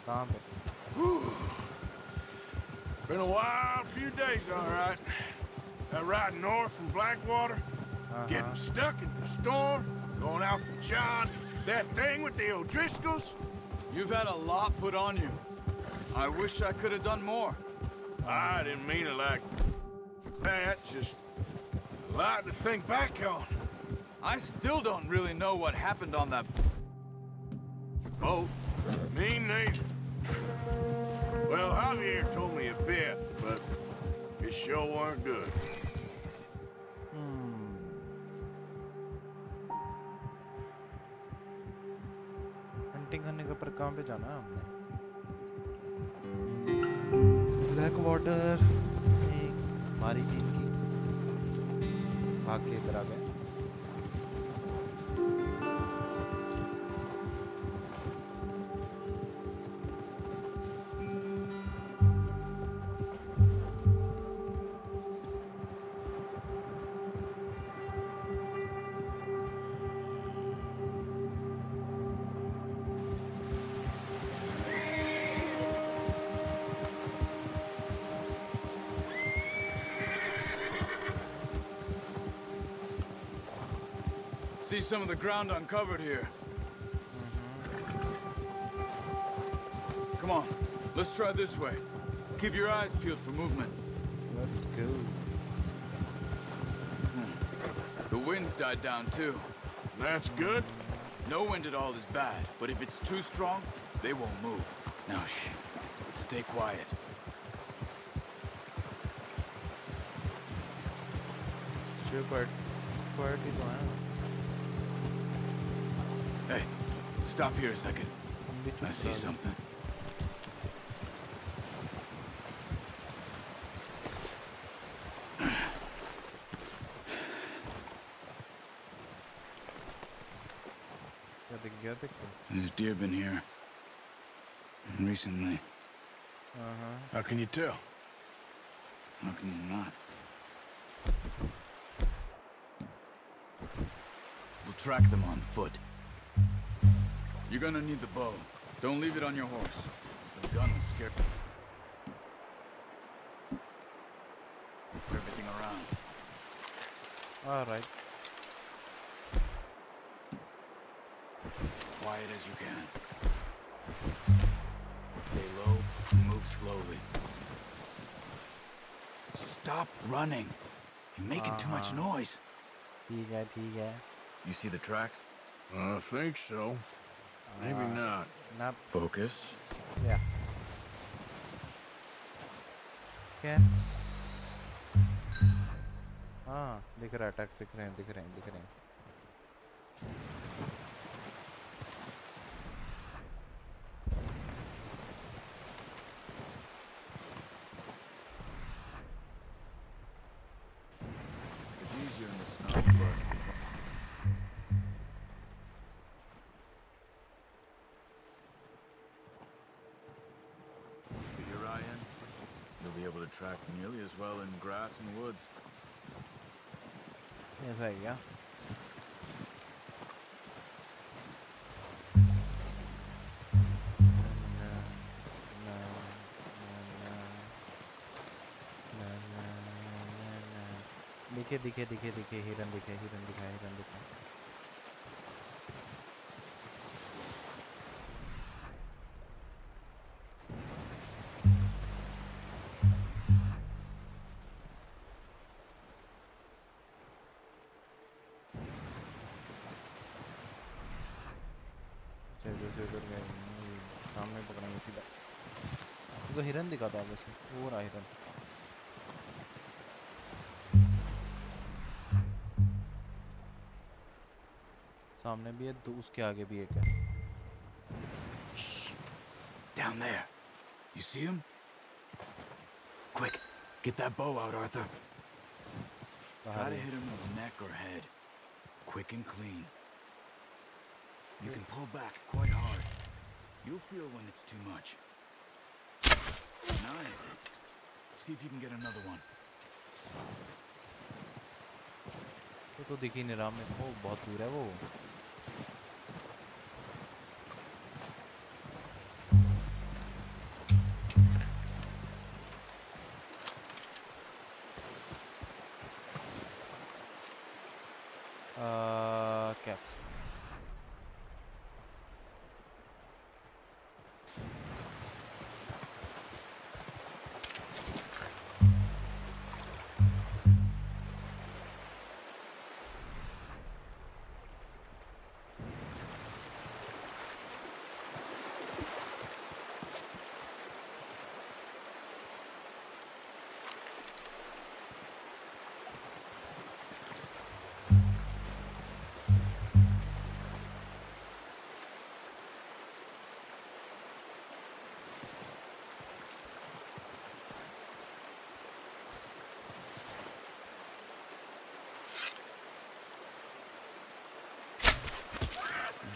Found it.
Been a wild few days, all right. That ride north from Blackwater, uh -huh. getting stuck in the storm, going out for John, that thing with the O'Driscolls.
You've had a lot put on you. I wish I could have done more.
I didn't mean it like that, just a lot to think back on.
I still don't really know what happened on that boat.
Me neither. Well, Javier told me a bit, but it sure weren't good.
Hunting करने के ऊपर कहाँ पे जाना है हमने black water मारी थी इनकी भाग के इधर गए।
Some of the ground uncovered here. Come on, let's try this way. Keep your eyes peeled for movement.
Let's go. Hmm.
The wind's died down too.
That's good.
No wind at all is bad, but if it's too strong, They won't move. Now, shh. Stay quiet.
Shepard, party तो है
Hey, stop here a second. I see something. There's deer been here. Recently.
Uh-huh.
How can you tell?
How can you not? We'll track them on foot. You're gonna need the bow. Don't leave it on your horse. The gun will scare everything around.
Alright.
Quiet as you can. Stay low move slowly. Stop running. You're making uh -huh. too much
uh-huh.
noise. You see the tracks?
I think so. Maybe
Uh,
not.
Not.
Focus.
Yeah. Caps. हाँ दिख रहा है tax दिख रहे हैं दिख रहे हैं दिख रहे हैं दिखे दिखे दिखे दिखे हिरन दिखे हिरन दिखा हिरन दिखा सामने पकड़ेंगे सीधा। आपको हिरन दिखा था वैसे। वो रहा हिरन। सामने भी है दो उसके आगे भी एक है
Shh. Down there. You see him? Quick, get that bow out, Arthur. Try to hit him in the neck or head. Quick and clean. You can pull back quite hard. You'll feel when it's too much. Nice. See if you can get another one.
वो तो दिख ही नहीं रहा मेरे को बहुत दूर है वो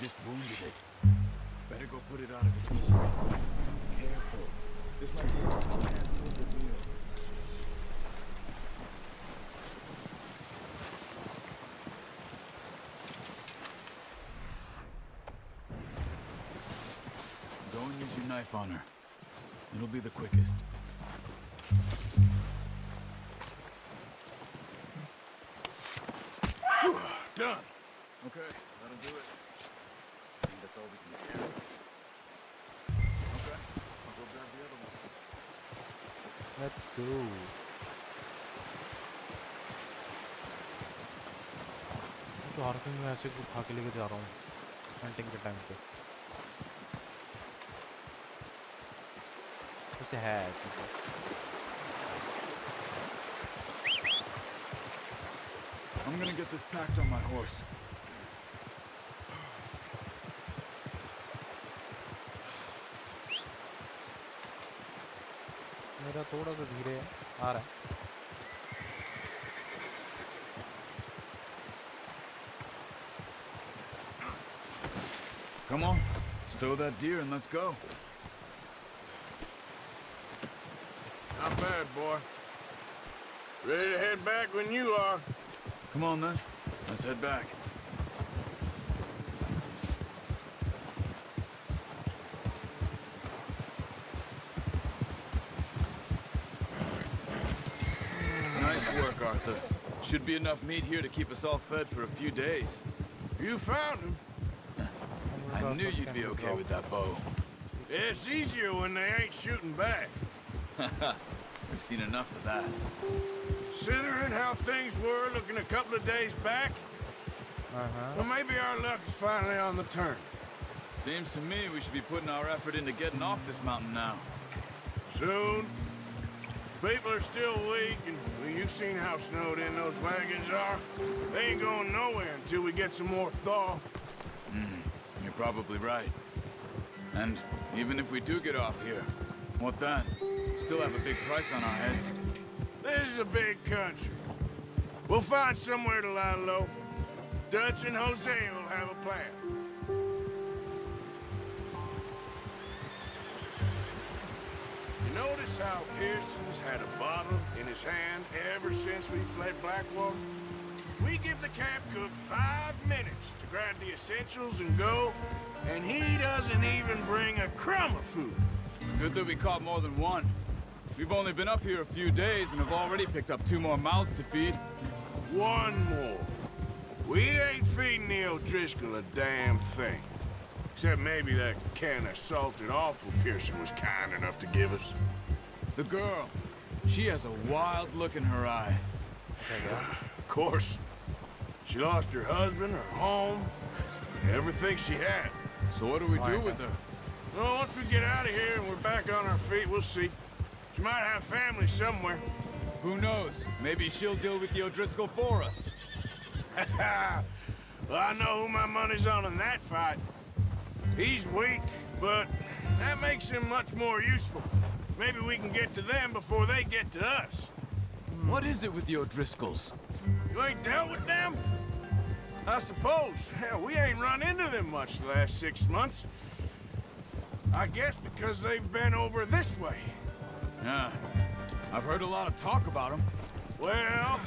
just wounded it. Better go put it out of its misery. Careful. This might be a for the deal. Go and use your knife on her. It'll be the quickest.
Jharkhand में ऐसे को उठा के लेके जा रहा हूँ हंटिंग के टाइम पे। से है।
I'm gonna get this packed on my horse.
मेरा थोड़ा सा धीरे आ रहा है।
Come on, stow that deer and let's go.
Not bad, boy. Ready to head back when you are.
Come on then, let's head back. Nice work, Arthur. Should be enough meat here to keep us all fed for a few days.
You found him.
I knew you'd be okay with that bow.
It's easier when they ain't shooting back. [LAUGHS]
We've seen enough of that.
Considering how things were looking a couple of days back,
uh-huh.
well, maybe our luck is finally on the turn.
Seems to me we should be putting our effort into getting off this mountain now.
Soon. People are still weak, and well, you've seen how snowed in those wagons are. They ain't going nowhere until we get some more thaw.
Mm, you're probably right. And even if we do get off here, what then? Still have a big price on our heads.
This is a big country. We'll find somewhere to lie low. Dutch and Jose will have a plan. You notice how Pearson's had a bottle in his hand ever since we fled Blackwater? We give the camp cook five minutes to grab the essentials and go, and he doesn't even bring a crumb of food.
Good that we caught more than one. We've only been up here a few days and have already picked up two more mouths to feed.
One more. We ain't feeding Neil O'Driscoll a damn thing. Except maybe that can of salted offal Pearson was kind enough to give us.
The girl. She has a wild look in her eye.
of course. She lost her husband, her home, everything she had.
So what do we do with her?
Well, once we get out of here and we're back on our feet, we'll see. She might have family somewhere.
Who knows? Maybe she'll deal with the O'Driscoll for us. Ha! [LAUGHS]
Well, I know who my money's on in that fight. He's weak, but that makes him much more useful. Maybe we can get to them before they get to us.
What is it with the O'Driscolls?
You ain't dealt with them? I suppose. Hell, we ain't run into them much the last six months. I guess because they've been over this way.
Yeah. I've heard a lot of talk about them.
Well,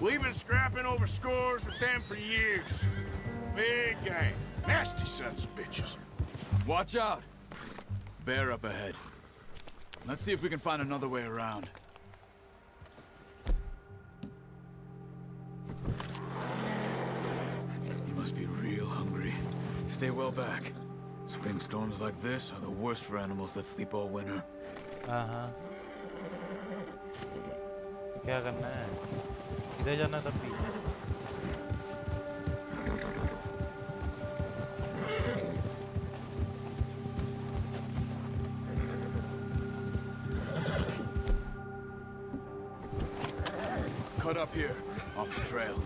we've been scrapping over scores with them for years. Big gang. Nasty sons of bitches.
Watch out. Bear up ahead. Let's see if we can find another way around. Stay well back. Spring storms like this are the worst for animals that sleep all winter.
हाँ क्या करना है इधर जाना तब भी
Cut up here, off the trail.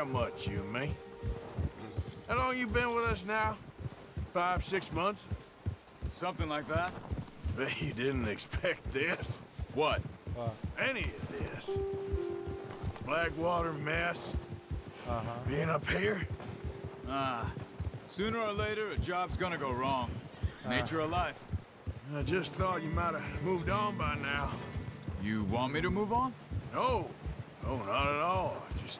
Talked much, you and me. How long you been with us now? Five, six months?
Something like that.
Bet you didn't expect this.
What?
Any of this. Blackwater mess.
Uh-huh.
Being up here.
Ah. Sooner or later, a job's gonna go wrong. Nature of life.
I just thought you might have moved on by now.
You want me to move on?
No. No, not at all. Just...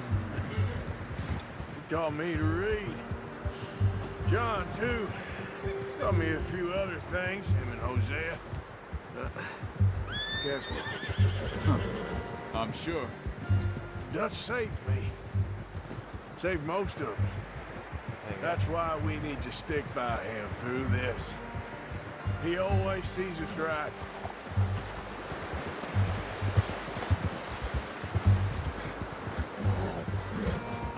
taught me to read. John, too. Taught me a few other things, him and Hosea. Uh, careful.
I'm sure.
Dutch saved me. Saved most of us. That's why we need to stick by him through this. He always sees us right.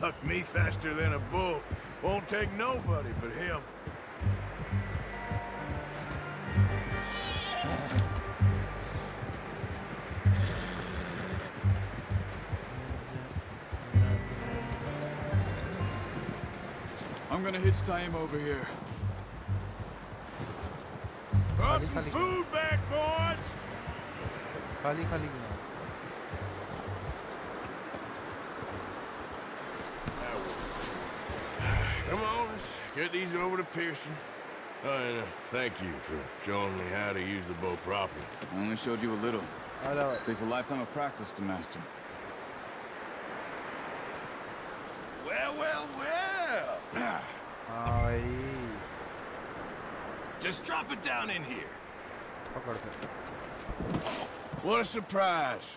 Huck me faster than a bull. Won't take nobody but him.
I'm gonna hitch time over here.
Brought some food back, boys!
Kali, kali.
Come on, let's get these over to Pearson. Oh, and uh, thank you for showing me how to use the bow properly.
I only showed you a little.
I know it.
Takes a lifetime of practice to master.
Well, well, well!
Ah, Aye.
Just drop it down in here. What a surprise!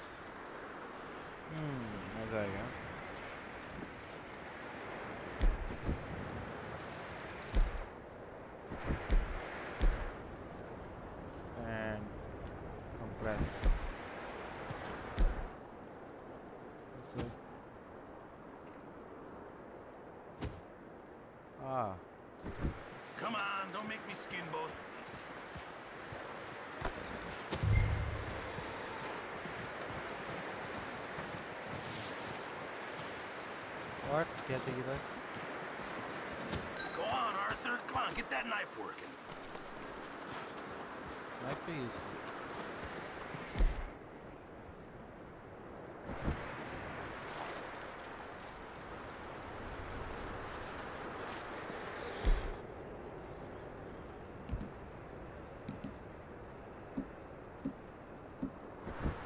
हम्म मजा आएगा expand compress so ah
Come on, don't make me skin both Art
can't think of that.
Go on, Arthur. Come on, get that knife working.
Knife be useful.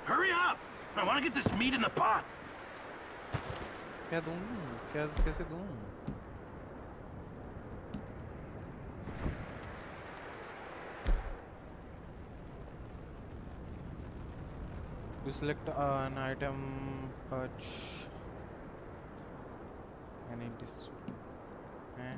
Hurry up! I want to get this meat in the pot.
Cada um क्या कैसे दूँ uh, item, patch. I need this. Eh.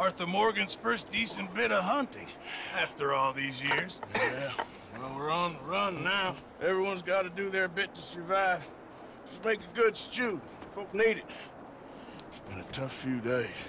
Arthur Morgan's first decent bit of hunting after all these years.
Yeah, well, we're on the run now. Everyone's got to do their bit to survive. Just make a good stew. Folk need it. It's been a tough few days.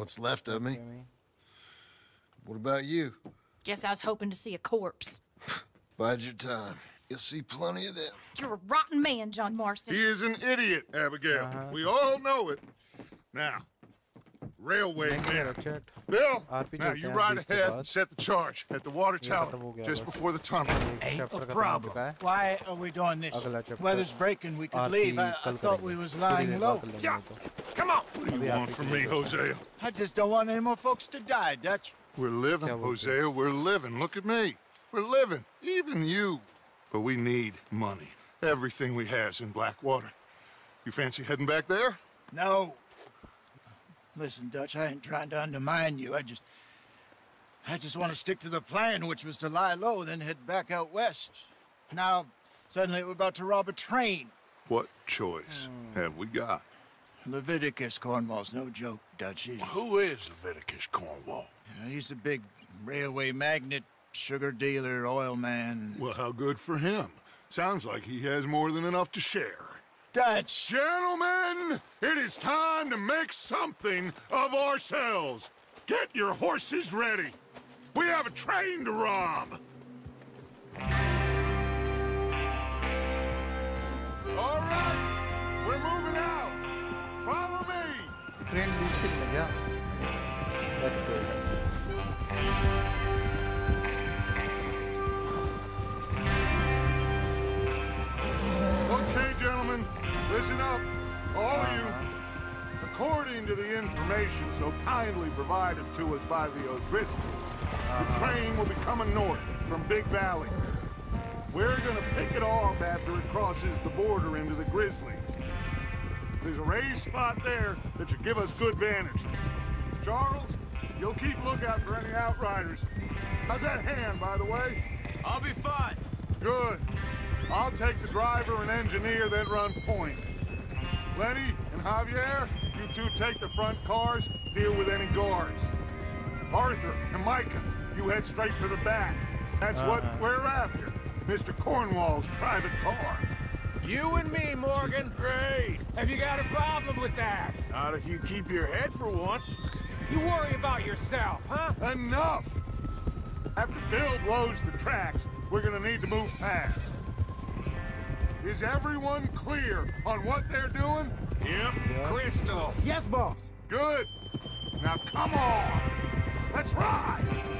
Or what's left of me. What about you?
Guess I was hoping to see a corpse. [SIGHS]
Bide your time. You'll see plenty of them.
You're a rotten man, John Marston.
He is an idiot, Abigail. Uh-huh. We all know it. Now, railway man. Bill, now you ride ahead and set the charge at the water tower just before the tunnel.
Ain't a problem. Why are we doing this? Weather's breaking. We could leave. I, I thought we was lying low.
Yeah. Come on. What do you want from me, Hosea?
I just don't want any more folks to die, Dutch.
We're living, Hosea. We're living. Look at me. We're living. Even you. But we need money. Everything we has in Blackwater. You fancy heading back there?
No. Listen, Dutch, I ain't trying to undermine you. I just... I just want to stick to the plan, which was to lie low, then head back out west. Now, suddenly we're about to rob a train.
What choice hmm. have we got?
Leviticus Cornwall's no joke, Dutch. He's,
Who is Leviticus Cornwall?
you know, he's a big railway magnate, sugar dealer, oil man.
Well, how good for him. Sounds like he has more than enough to share.
Dutch.
Gentlemen, it is time to make something of ourselves. Get your horses ready. We have a train to rob. All right, we're moving out. Follow me.
Train leak yeah. That's good.
Listen up. All of you. According to the information so kindly provided to us by the O'Driscolls, the uh-huh. train will be coming north from Big Valley. We're gonna pick it off after it crosses the border into the Grizzlies. There's a raised spot there that should give us good vantage. Charles, you'll keep lookout for any outriders. How's that hand, by the way?
I'll be fine.
Good. I'll take the driver and engineer, then run point. Lenny and Javier, you two take the front cars, deal with any guards. Arthur and Micah, you head straight for the back. That's what
Uh-huh.
we're after. Mr. Cornwall's private car.
You and me, Morgan. Great. Have you got a problem with that? Not if you keep your head for once. You worry about yourself, huh?
Enough! After Bill blows the tracks, we're gonna need to move fast. Is everyone clear on what they're doing?
Yep. Crystal.
Yes, boss.
Good. Now come on. Let's ride.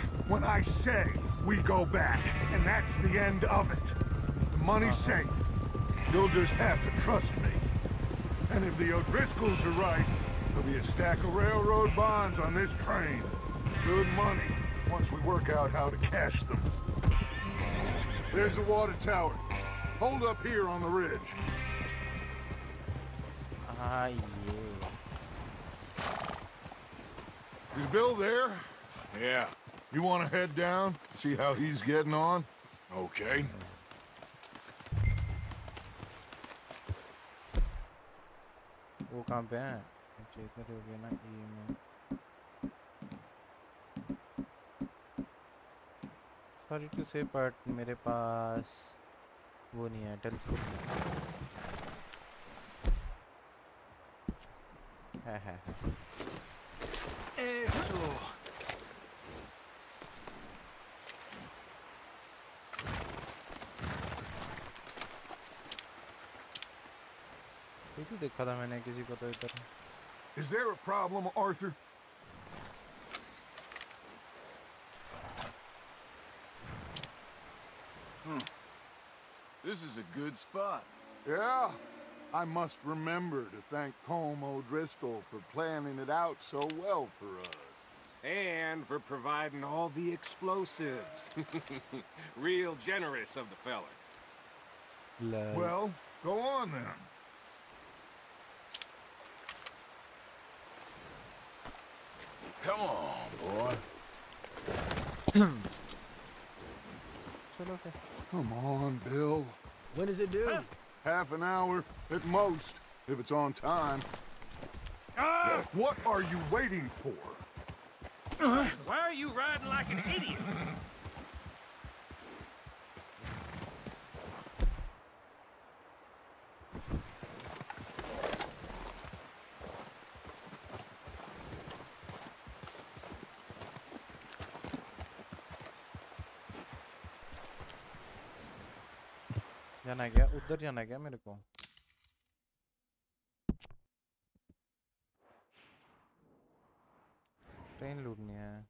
when I say we go back, and that's the end of it. The money's uh-huh. safe. You'll just have to trust me. And if the O'Driscolls are right, there'll be a stack of railroad bonds on this train. Good money, once we work out how to cash them. There's the water tower. Hold up here on the ridge.
Ah, हाँ ये
Is Bill there?
Yeah.
You want to head down, see how he's getting on?
Okay.
वो कहाँ पे है अच्छा इसमें तो हो गया ना ई में सॉरी टू से बट मेरे पास वो नहीं है टेलीस्कोप नहीं है है है
Eso.
ये तो देखा था मैंने किसी को तो इधर
Is there a problem, Arthur?
This is a good spot.
Yeah. I must remember to thank Colm O'Driscoll for planning it out so well for us.
and for providing all the explosives. [LAUGHS] Real generous of the fella.
Love.
Well, go on then.
Come on, boy.
Come on, Bill.
When does it do?
Half an hour, at most, if it's on time. Ah! What are you waiting for?
Why are you riding like an idiot?
जाना क्या उधर जाना क्या मेरे को train लूटनी है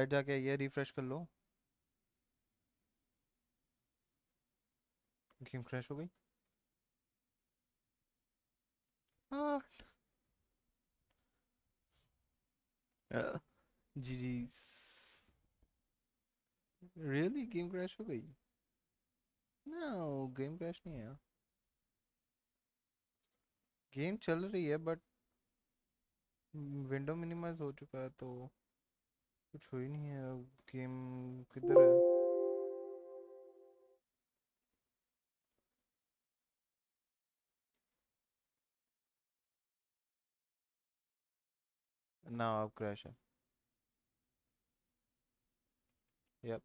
Light जाके ये रिफ्रेश कर लो। गेम क्रैश हो गई। जी जी। रियली गेम क्रैश हो गई? नो गेम क्रैश नहीं है। गेम चल रही है बट विंडो मिनिमाइज हो चुका है तो कुछ हो ही नहीं है गेम किधर है? ना, अब क्रैश है। यप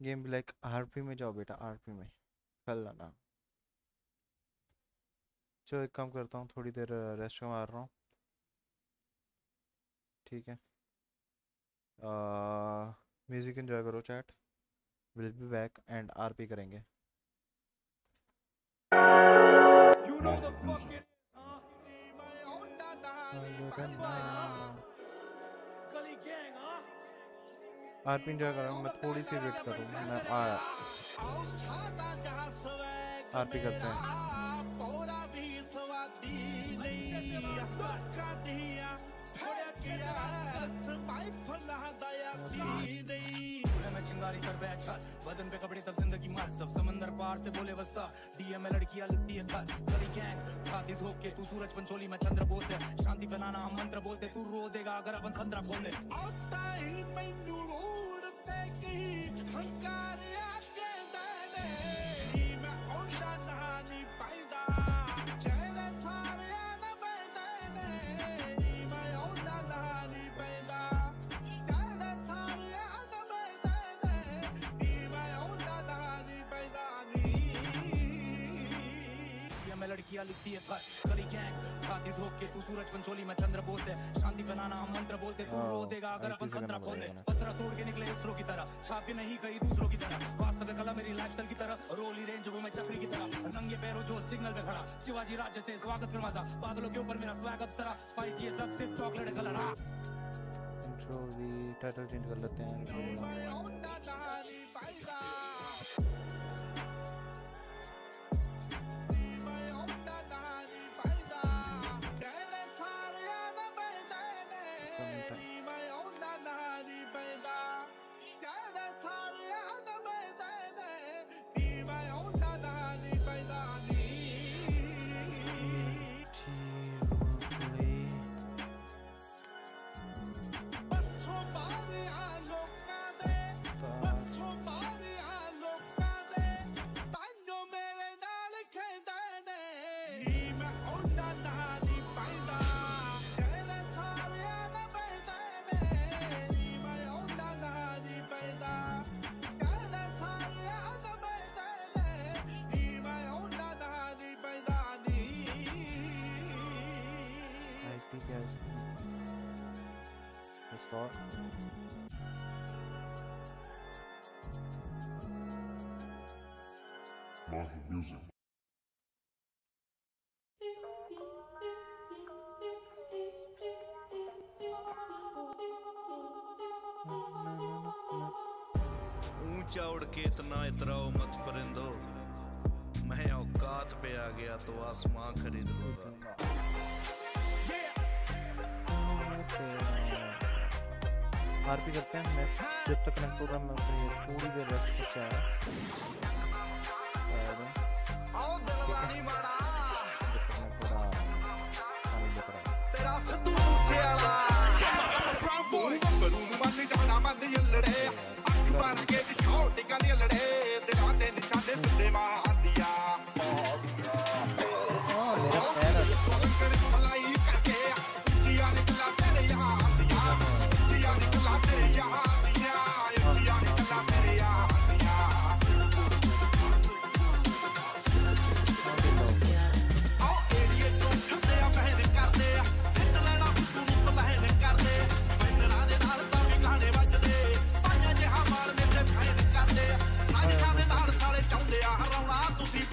गेम लाइक आरपी में जाओ बेटा आरपी में। कल ना। चलो एक काम करता हूँ, थोड़ी देर रेस्ट में मार रहा हूँ। ठीक है। म्यूज़िक एंजॉय करो chat will be back and R P करेंगे. You know the fucking, RP enjoy कर रहा हूँ. मैं थोड़ी सी वेट करूँ. मैं आर पी करते हैं.
चिंगारी सर पे अच्छा बदन पे कपड़े तब ज़िंदगी मस्त सब समंदर पार से बोले वस्ता डीएम लड़कियाँ लगती है खत गली गैंग खाती ठोक के तू सूरज पंचोली में चंद्र बोल से शांति फैलाना हम मंत्र बोलते तू रो देगा अगर अपन संतरा खोल दे हंकार लड़कियाँ लिखती है खत गली गैंग खाती ठोक के तू सूरज पंचोली में चंद्र बोस है। शांति बनाना हम मंत्र बोलते तू रो देगा अगर अपन संतरा खोल दे पत्थर तोड़ के निकले इसरो की तरह। छापे नहीं कहीं दूसरों की तरह। वास्तविक कला मेरी लाइफस्टाइल की तरह। रोली रेंज वो मैं चक्री की तरह। नंगे पैरों जो सिग्नल पे खड़ा। शिवाजी राज्य से स्वागत फिर मज़ा बादलों के ऊपर मेरा स्वागत सरा। स्पाइसी ये सब सिर्फ़ चॉकलेट कलर
इंट्रो भी टाइटल चेंज कर लेते हैं।
ਦਾ ਸਾਰਿਆਂ ਦਾ ਮੈਦਾਨ music.
ऊँचा उड़ के इतना इतराओ मत परिंदो। मैं औकात पे आ गया तो आसमां खरीद लूँगा।
मार भी करते हैं मैं जब तक कनेक्ट होगा मैं थोड़ी देर रेस्ट करके आ रहा अखबार के दिखाओ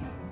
you.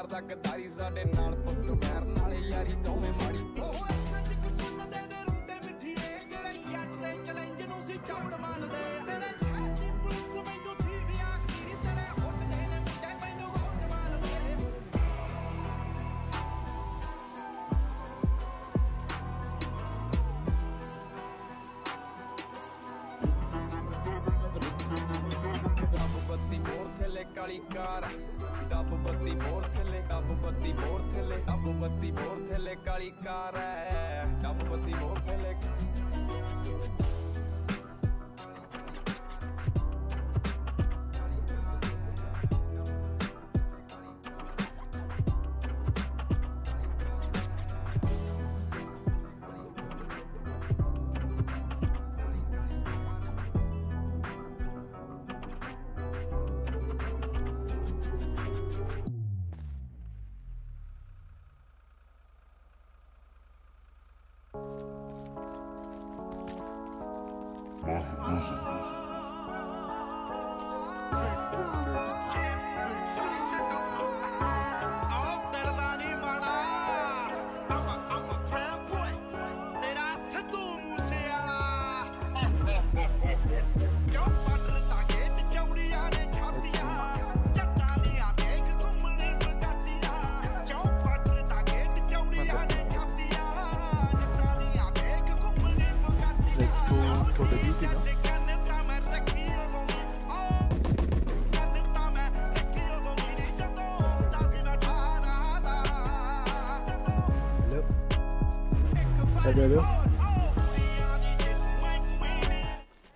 ਕਰਦਾ ਗਦਾਰੀ ਸਾਡੇ ਨਾਲ
காளிக்கார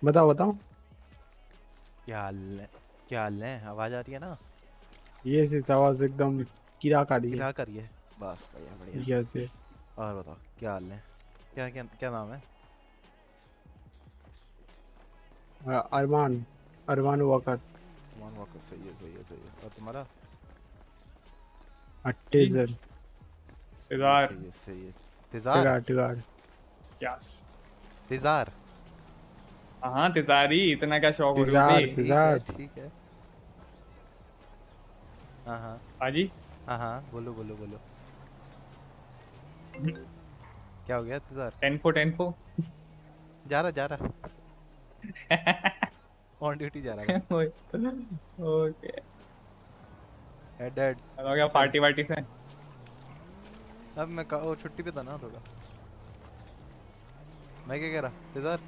बताओ बताओ।
क्या ले क्या ले? आवाज़ आ रही है ना?
ये इस आवाज़ एकदम किरा का रही
गिरा
है?
करिए बस बढ़िया बढ़िया।
यस यस
और बताओ क्या हाल है क्या क्या क्या नाम है?
अरमान अरमान वक़्त।
मान वाकई सही है सही है सही है। और तुम्हारा?
अट्टेजर
सही है, सही है सही है। तिजार?
टिगार टिगार
यस
तिजार?
हाँ तिजारी इतना क्या शौक हो
तिजार,
रहा
है
तिजार।
ठीक है। हाँ हाँ।
हाजी
हाँ हाँ बोलो बोलो बोलो। क्या हो गया तिजार?
टेन फो टेन फो
जा रहा जा रहा। [LAUGHS] ऑन ड्यूटी जा रहा है। [LAUGHS]
ओके।
हेड हेड
हो गया पार्टी वार्टी से।
अब मैं का, वो छुट्टी पे था ना थोड़ा। मैं क्या कह रहा तिजार?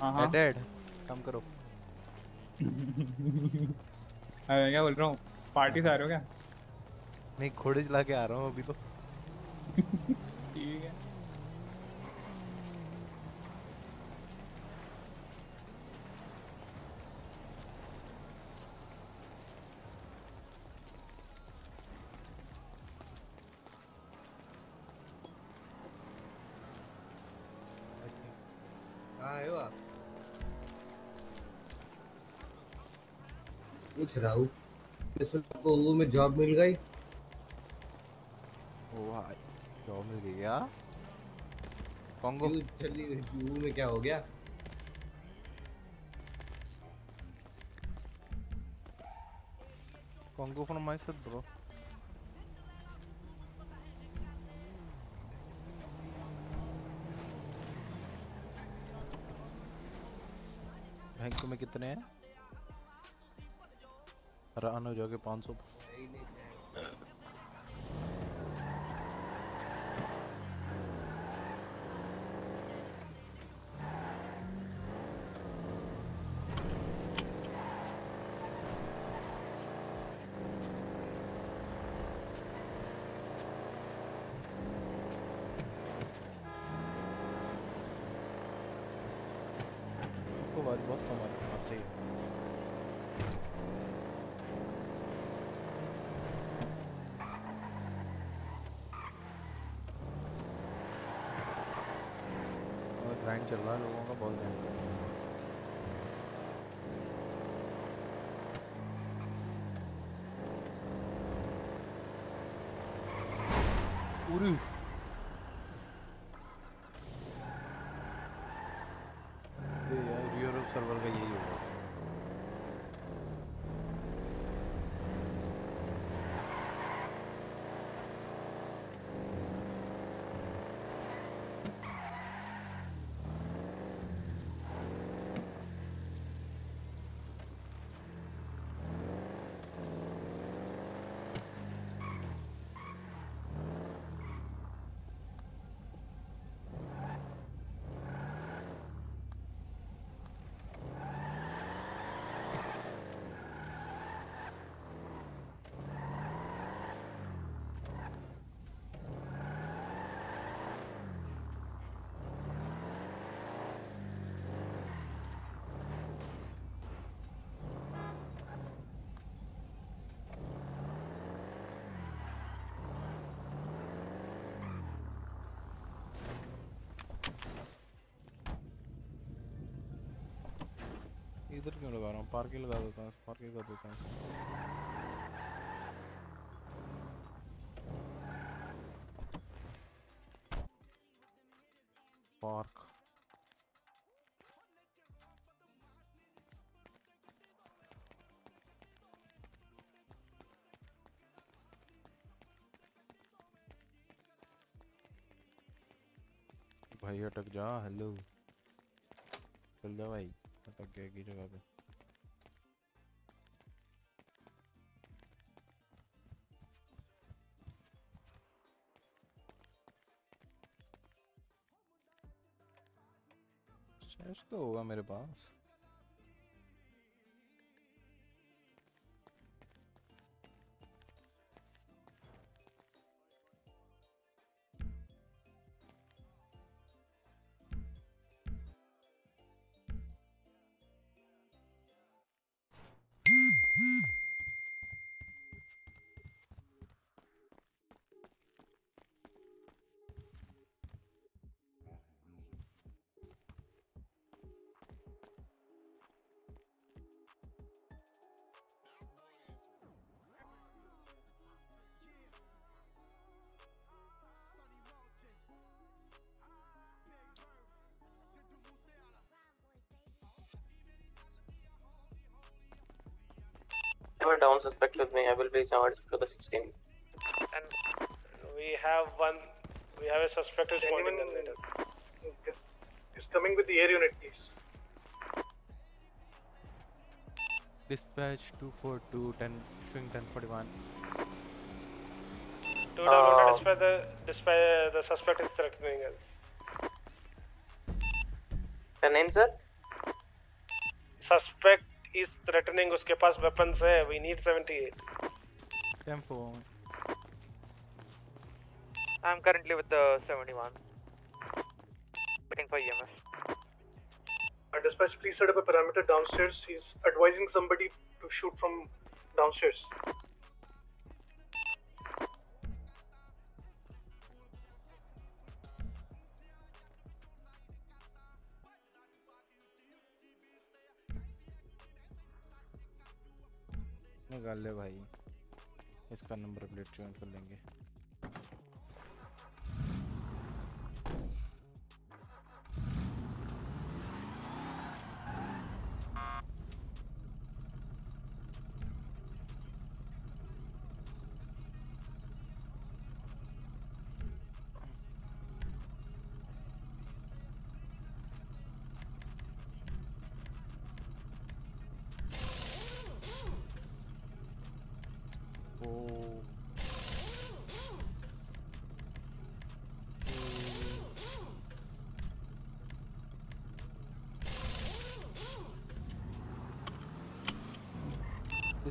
हाँ हाँ
हेड हेड करो
अरे क्या बोल रहा हूँ पार्टी से आ रहे हो क्या
नहीं घोड़े चला के आ रहा हूँ अभी तो
ठीक हाँ
पूछ रहा हूँ। इस को वो में जॉब मिल गई?
ओ भाई जॉब मिल गई क्या? कॉन्गो
क्यों चली जूहू में क्या हो गया?
Congo from my set bro bank में कितने हैं? रन हो जाओगे पाँच सौ को बात बहुत कम आ रही है आपसे ही और ग्राइंड चल रहा है लोगों का बहुत ग्राइंड कर रहा है उरी ये यार यूरोप सर्वर का यही होगा इधर क्यों लगा रहा हूँ? पार्क ही लगा देता हूँ, पार्क ही कर देता हूँ। पार्क। भाई अटक जा हेलो चल जा भाई। अटक गया की जगह पे तो होगा मेरे पास।
A down suspect with me. I will be charged for the 16.
And we have one. We have a suspect is wanting them later.
Is coming with the air unit, please.
Dispatch 242 10 swing 1041.
Two down. Uh, dispatch the dispatch the suspect is threatening us.
10 in, sir.
Suspect is threatening. उसके पास weapons है. We need 78.
10 4.
I'm currently with the 71. Waiting for EMS.
Uh, dispatch, please set up a parameter downstairs. He's advising somebody to shoot from downstairs.
निकाल ले भाई। इसका number plate change कर लेंगे।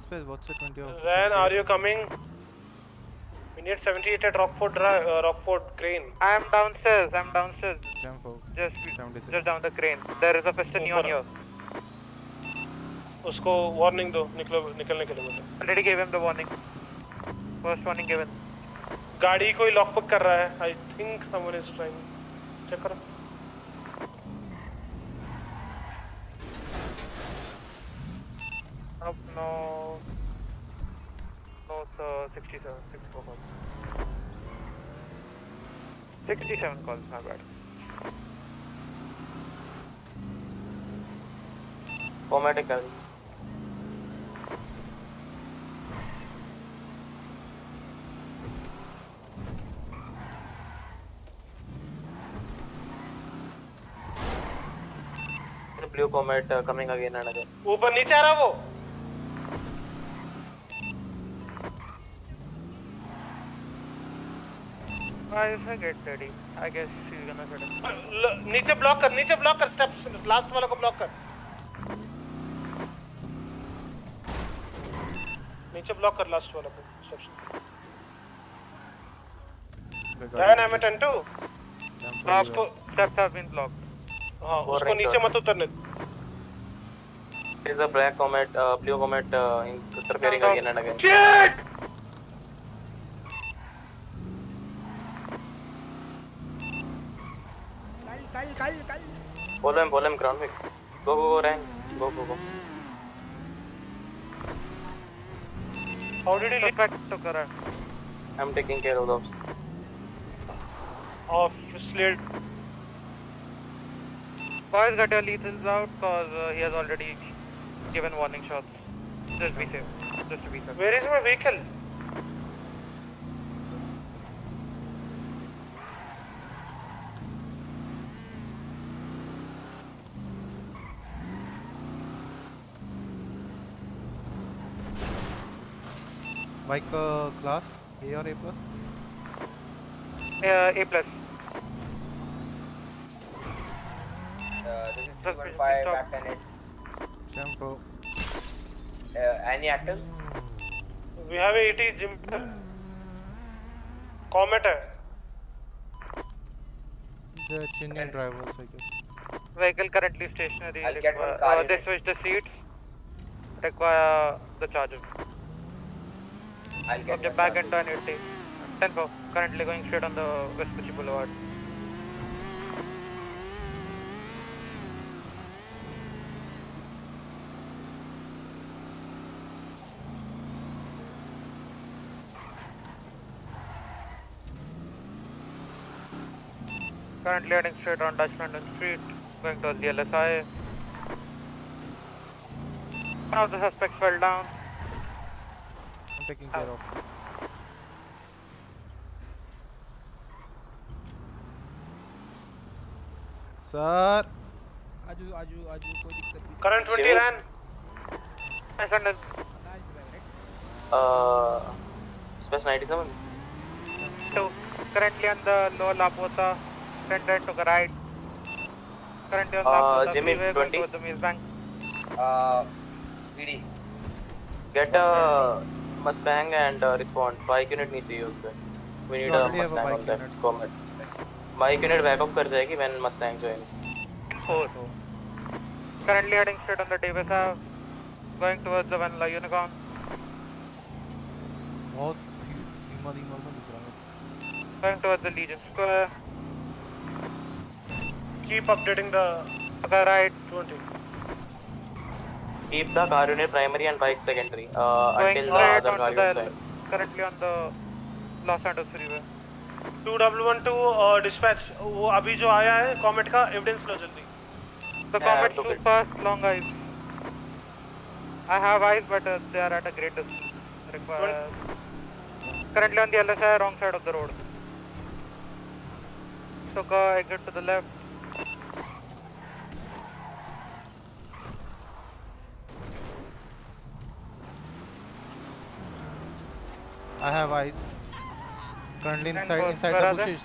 Dispatch, what's the 20 of
When are you coming? We need 78 at Rockford Drive, uh, Rockford Crane.
I'm downstairs. I'm downstairs.
Jump out.
Just,
76.
just down the crane. There is a piston neon here.
उसको warning दो निकलो निकलने के लिए बोले
Already gave him the warning. First warning given.
गाड़ी कोई lock pick कर रहा है I think someone is trying check करो
Up no. No, sir. 67. calls. 67 calls, my bad.
Formatting कर Blue comet uh, coming again and again.
ऊपर नीचे आ रहा वो
Why if I get ready? I guess he's gonna set up.
ल- नीचे block कर नीचे ब्लॉक कर स्टेप्स लास्ट वाला को ब्लॉक कर नीचे ब्लॉक कर लास्ट वाला को steps Dan M eight two
आपको steps have been blocked.
हाँ उसको नीचे. मत उतरने
a black comet, uh, blue comet uh, interfering again and again.
Shit!
कल कल कल
बोला मैं बोला ग्राउंड में। Go go go go go go
how did he leave
back to I
am taking care of those
officially
boys got a lethal out cuz he has already given warning shots just be safe just be safe
where is my vehicle
Bike uh, class A or A plus?
Uh, A plus.
Uh, this is
Suspicious,
215
stop.
back 10 8.
Jump.
Uh, any active?
We have a ET gym. Comet है.
The Chinyan drivers, I guess.
Vehicle currently stationary.
I'll get one car
uh, they
unit.
switched the seats. Require the charger.
I'll get one
back into an 80. 10 4. Currently going straight on the Vespucci Boulevard. Currently heading straight on Dutch London Street, going towards the LSI. One of the suspects fell down.
Taking care of. Sir
आजू आजू आजू कोई दिक्कत नहीं
Current 20 ran.
I send.
Uh, space 97.
Two. Currently on the low Lapota. Send right to the right. Currently on
Uh,
Lapota
Jimmy,
freeway going
20.
towards the Maze Bank.
Uh, PD.
Get a Mustang and uh, respond. Bike unit needs to use it. We need
You
a Mustang on that
unit.
comet. Bike unit backup कर जाएगी when Mustang joins.
Four. Currently heading straight on the Davis Ave. Going towards the Vanilla Unicorn.
बहुत धीमा धीमा सा दिख रहा है
Going towards the Legion Square.
Keep updating the
Okay, right.
20.
Keep the car unit primary and bike secondary uh, until the other car
the
unit
currently on the Los Santos freeway.
2W12 uh, dispatch वो अभी जो आया है comet का evidence लो जल्दी
The Comet shoot
it.
long eyes. I have eyes, but uh, they are at a great distance. Require... Currently on the other side, wrong side of the road. Took a exit to the left.
I have eyes. Currently
Ten
inside
four.
inside
Where
the
are they?
bushes.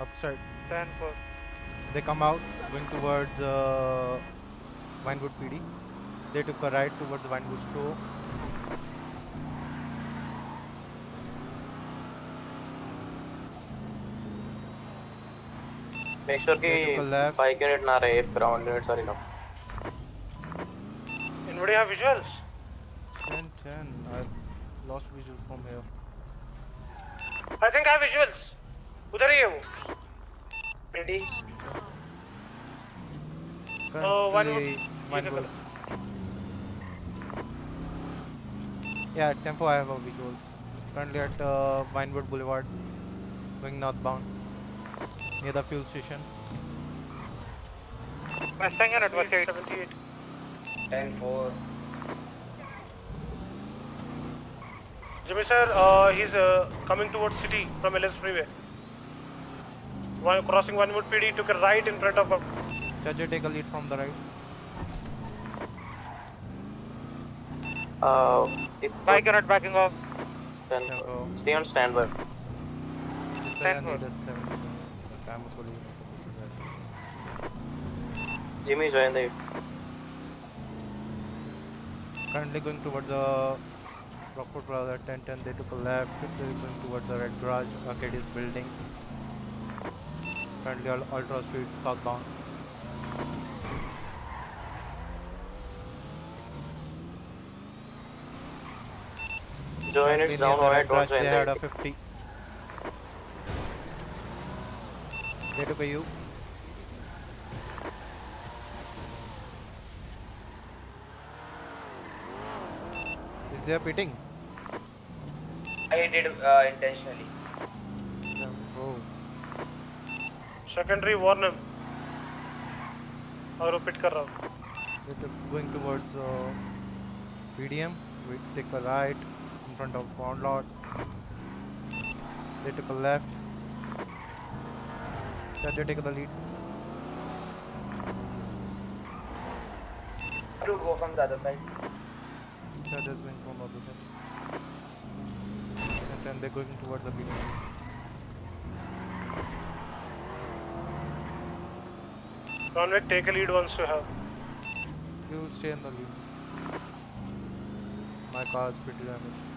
Upside.
10 4.
They come out going towards uh, Vinewood PD. They took a right towards the Vinewood Show.
Make sure
They
कि
took a left.
bike unit ना रहे if ground units are enough.
Anybody have visuals?
10 10. I lost visual from here.
I think I have visuals. उधर ही है वो.
PD.
Oh, one
Currently,
wood.
Vinewood. Yeah, Tempo I have a visuals. Currently at uh, Vinewood Boulevard, going northbound, near the fuel station.
Mustang unit was 8.
78.
10
Jimmy sir, uh, he's uh, coming towards city from LS freeway. Crossing one, crossing Vinewood PD, took a right in front of.
Charger, take a lead from the right.
Uh, if
Bike unit backing off.
then stay on standby.
This
Ten
guy I
four.
need a 77. Okay, I'm fully
Jimmy join the
Currently going towards the Rockford Plaza 1010. They took a left. They're going towards the Red Garage Arcadius building. Currently Ul- Ultra Street southbound.
join it down.
Red Garage, They had a 50. They took a U. Is there a pitting?
I did uh, intentionally.
Oh.
Secondary warn him. और वो पिट कर रहा हूँ.
They took going towards uh, PDM. We take a right in front of Pound Lot. They took a left. Charger take the lead.
To go from the other side.
Charger's going from the other side. And they're going towards the PDM.
Convict, take a lead once you have.
You stay in the lead. My car is pretty damaged.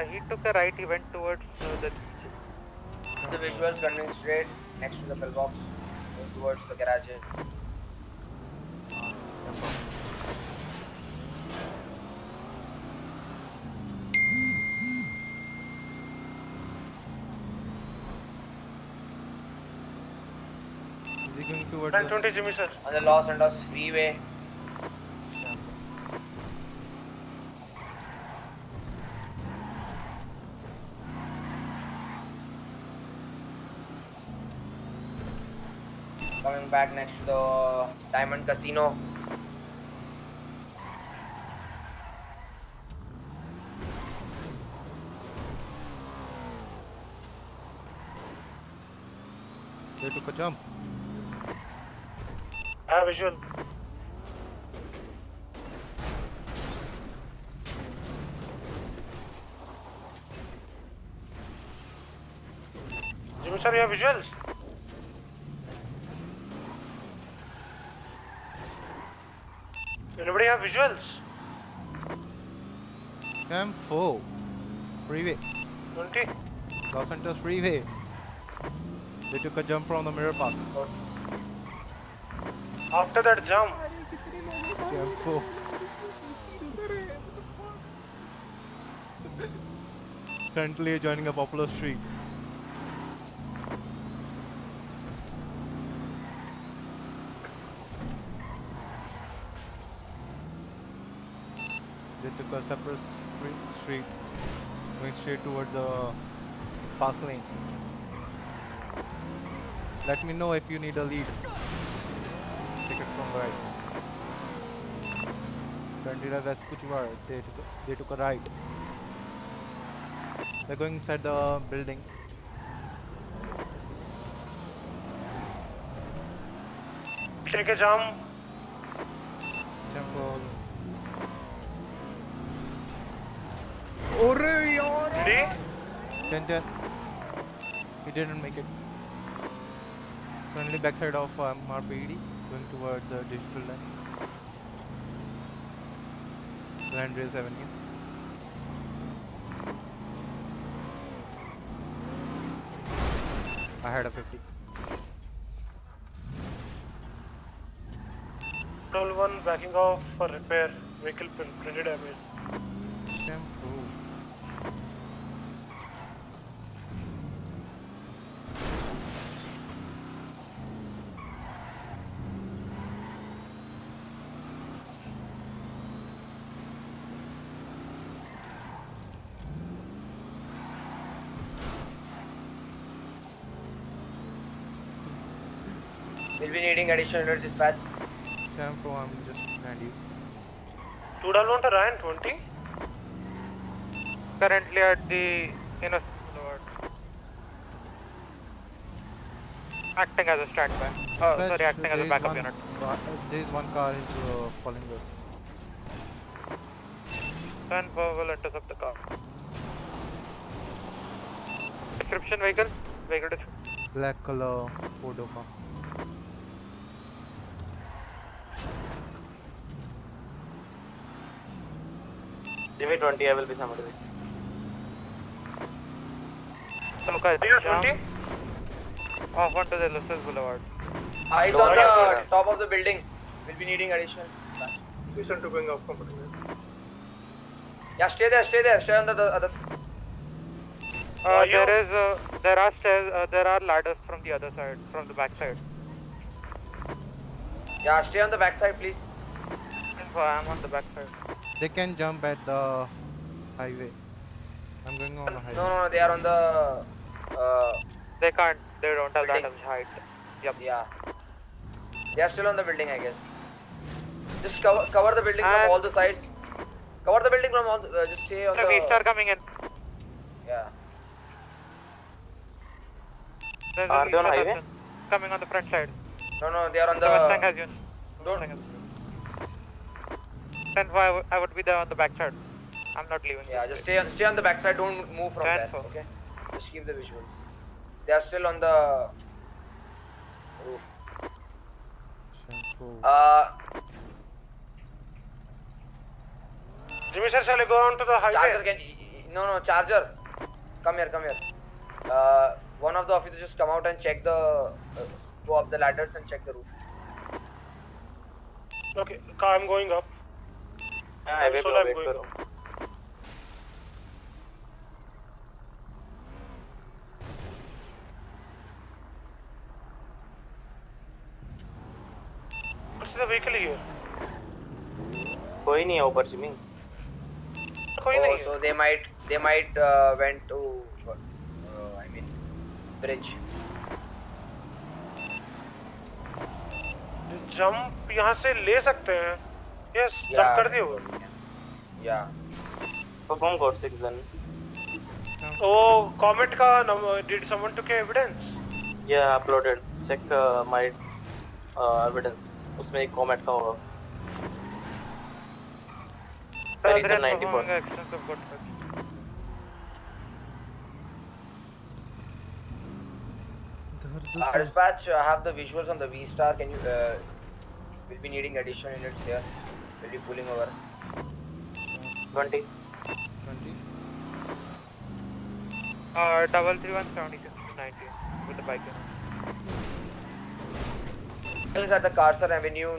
Uh, he took a right, he went towards uh, the.
The visuals running straight next to the pillbox. Going towards the garage.
going towards
1020 Jimmy sir.
On the Los Angeles freeway. Coming back next to the Diamond Casino.
They took a jump.
I have visual. Jimmy sir, you have visuals. Anybody have visuals?
Cam 4. Freeway.
20.
Santos Freeway. They took a jump from the mirror park.
After that jump.
4. Currently joining a popular street. They took a separate street, street going straight towards the fast lane. Let me know if you need a lead. Take it from right. Candida West Kuchwar, they took, a- they took a right. They're going inside the building.
Take a jump.
Temple.
Ready?
10 10. He didn't make it. Currently backside of um, RPD, going towards uh, digital line. San Avenue. I had a 50.
Total one backing off for repair. Vehicle pin- pretty damaged.
Shampoo.
We'll be needing additional unit dispatch.
Shampoo, I'm just behind you.
Two down one to Ryan 20.
Currently at the inner boulevard. Acting as a standby. Oh,
Dispatch,
sorry, acting as a backup
one
unit.
car- there is one car is uh, following us.
Ten four will intercept the car. Description vehicle? Vehicle description.
Black color Ford
20, I will be somebody.
Okay,
Zero
jump
20.
off the Lucis Boulevard.
Eyes on the top of the building. We'll be needing additional.
Listen to going off comfortably.
Yeah, stay there, stay there, stay on the, the other.
Uh, there is, uh, there are stairs, uh, there are ladders from the other side, from the back side.
Yeah, stay on the back side, please.
So I am on the back side.
They can jump at the highway. I'm going on the highway.
no, no, they are on the. Uh,
they can't. They don't have that much height. Yep.
Yeah. They are still on the building, I guess. Just cover cover the building from all the sides. Cover the building from all. The, uh, just stay on
The
the.
East are coming in.
Yeah.
There's
Are
a
they on
East
highway?
Coming on the front side.
No, no, they are on
The
the.
Mustang has unit.
Don't.
Ten four, I would- I would be there on the back side. I'm not leaving.
Yeah, just stay on, stay on the back side. Don't move from
Ten
there.
four.
Okay. Just keep the visuals. They are still on the roof.
Shampoo.
Uh,
Jimmy sir, shall I go on to the highway?
Charger can. No, no, Charger. Come here, come here. Uh, one of the officers just come out and check the. Uh, go up the ladders and check the roof.
Okay, car, I'm going up. हाँ, तो
कोई नहीं है ऊपर Jimmy
कोई नहीं
तो they might they might went to I mean bridge
jump यहाँ से ले सकते हैं। Yes
Yeah.
जंप कर दियो
Yeah.
Perform code 6 then
oh comment का डिड समवन टुक एविडेंस
या अपलोडेड चेक माय एविडेंस उसमें एक कमेंट का होगा Harrison 94
Uh, dispatch, I have the visuals on the V star. Can you? Uh, we'll be needing additional units here. We'll be pulling over.
20
Uh, double three one seventy six ninety with the bike.
Is at the Carson Avenue.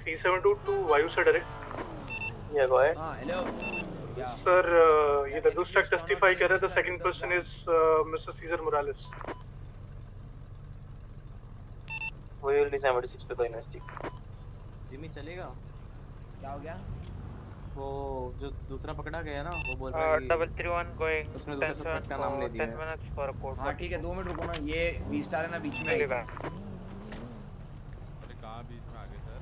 Three seven two three seven two two वायु से direct
या go ahead
हाँ hello
sir ये ददू stack testify कर रहा है the second person is mister Caesar Morales
we will be 76 पे कोई इन्वेस्टिग
जिमी चलेगा?
क्या हो गया?
वो जो दूसरा पकड़ा गया ना वो बोल रहा है कि
double three one
उसने दूसरे सस्पेक्ट का नाम ले दिया है.
हाँ ठीक है दो मिनट रुको ना ये वी स्टार है ना बीच में
अरे कहाँ बीच में आ गए सर?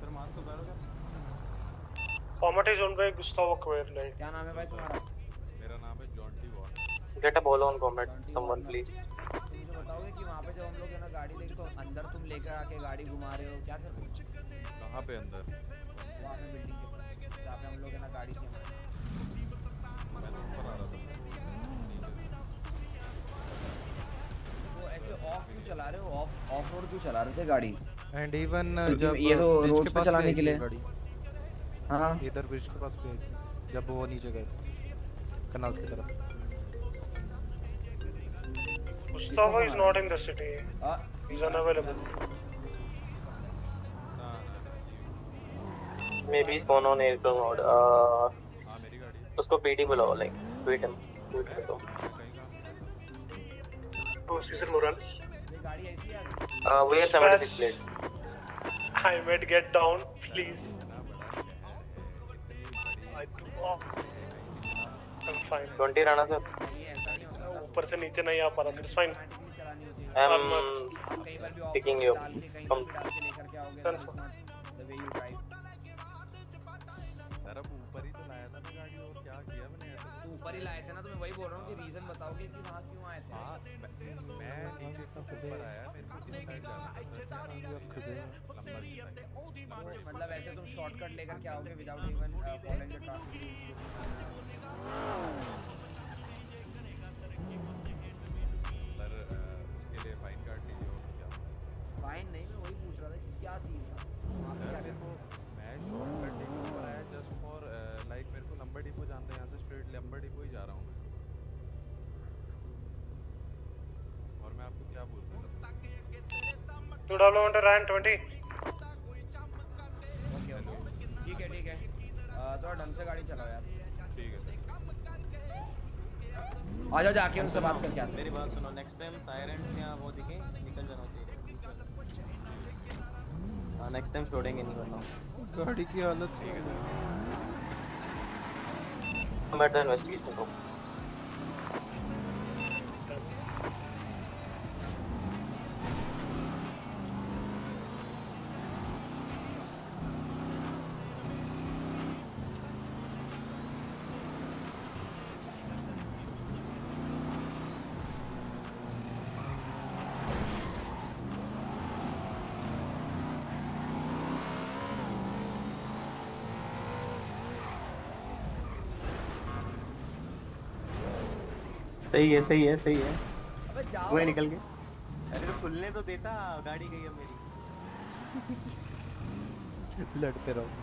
सर मास्क उतारो क्या
comet is own by Gustavo क्वेरलाइट
क्या नाम है भाई तुम्हारा?
मेरा नाम है John
T Vaughn get a ball on comment
someone please बताओगे पे जब हम लोग है ना गाड़ी लेके तो अंदर तुम लेकर आके गाड़ी घुमा रहे हो? क्या कर रहे हो
कहाँ पे अंदर?
वहाँ पे बिल्डिंग के जहाँ पे हम लोग है ना गाड़ी थी
मैं ऊपर आ रहा था।
वो ऐसे ऑफ़ क्यों चला रहे हो? ऑफ़ ऑफ़ रोड क्यों चला रहे थे गाड़ी?
एंड इवन जब
ये तो रोड पे चलाने के लिए।
गाड़ी।
हाँ।
इधर ब्रिज के पास भी जब वो नीचे गए थे कनाल की तरफ़।
Gustavo is not in the city
Uh,
he is
unavailable maybe phone on aircraft mode uh उसको पीटी बुलाओ लाइक ट्वीट हिम ट्वीट कर दो
तो सीजर मोरालेस
गाड़ी ऐसी है
uh we are 76 plate
I might get down please I to off I am fine
20 Rana sir
ऊपर से नीचे नहीं आ पा रहा it's fine
I am picking you from
लेकर के आओगे the way you drive
sir अब ऊपर ही तो लाया था मैं गाड़ी और क्या किया मैंने
तो ऊपर ही लाए थे ना तो मैं वही बोल रहा हूँ कि रीजन बताओगे कि वहाँ क्यों आए थे?
हाँ मैं नीचे से ऊपर आया मेरे को किस साइड जाना था सर क्या नाम? लंबा की साइड
मतलब ऐसे तुम शॉर्टकट लेकर के आओगे without even following
the
traffic
मेरे को मैं शॉर्टकट लेके ऊपर आया जस्ट फॉर लाइक मेरे को लंबा डिपो जानते हैं यहाँ से स्ट्रेट लंबा डिपो ही जा रहा हूँ मैं। और मैं आपको क्या बोल
टू डब्ल्यू वन रैन 20
ओके ओके ठीक है ठीक है. थोड़ा ढंग से गाड़ी चलाओ यार.
ठीक है
आ जाओ जाके उनसे बात करके आते
मेरी बात सुनो नेक्स्ट टाइम सायरेंट्स या वो दिखे निकल जाना चाहिए हाँ नेक्स्ट टाइम छोड़ेंगे नहीं बताओ
गाड़ी की हालत ठीक है
मैटर इन्वेस्टिगेशन को
सही है सही है सही है।
अबे जाओ।
वो ही निकल गए अरे तो खुलने तो देता गाड़ी गई है मेरी।
लड़ते रहो।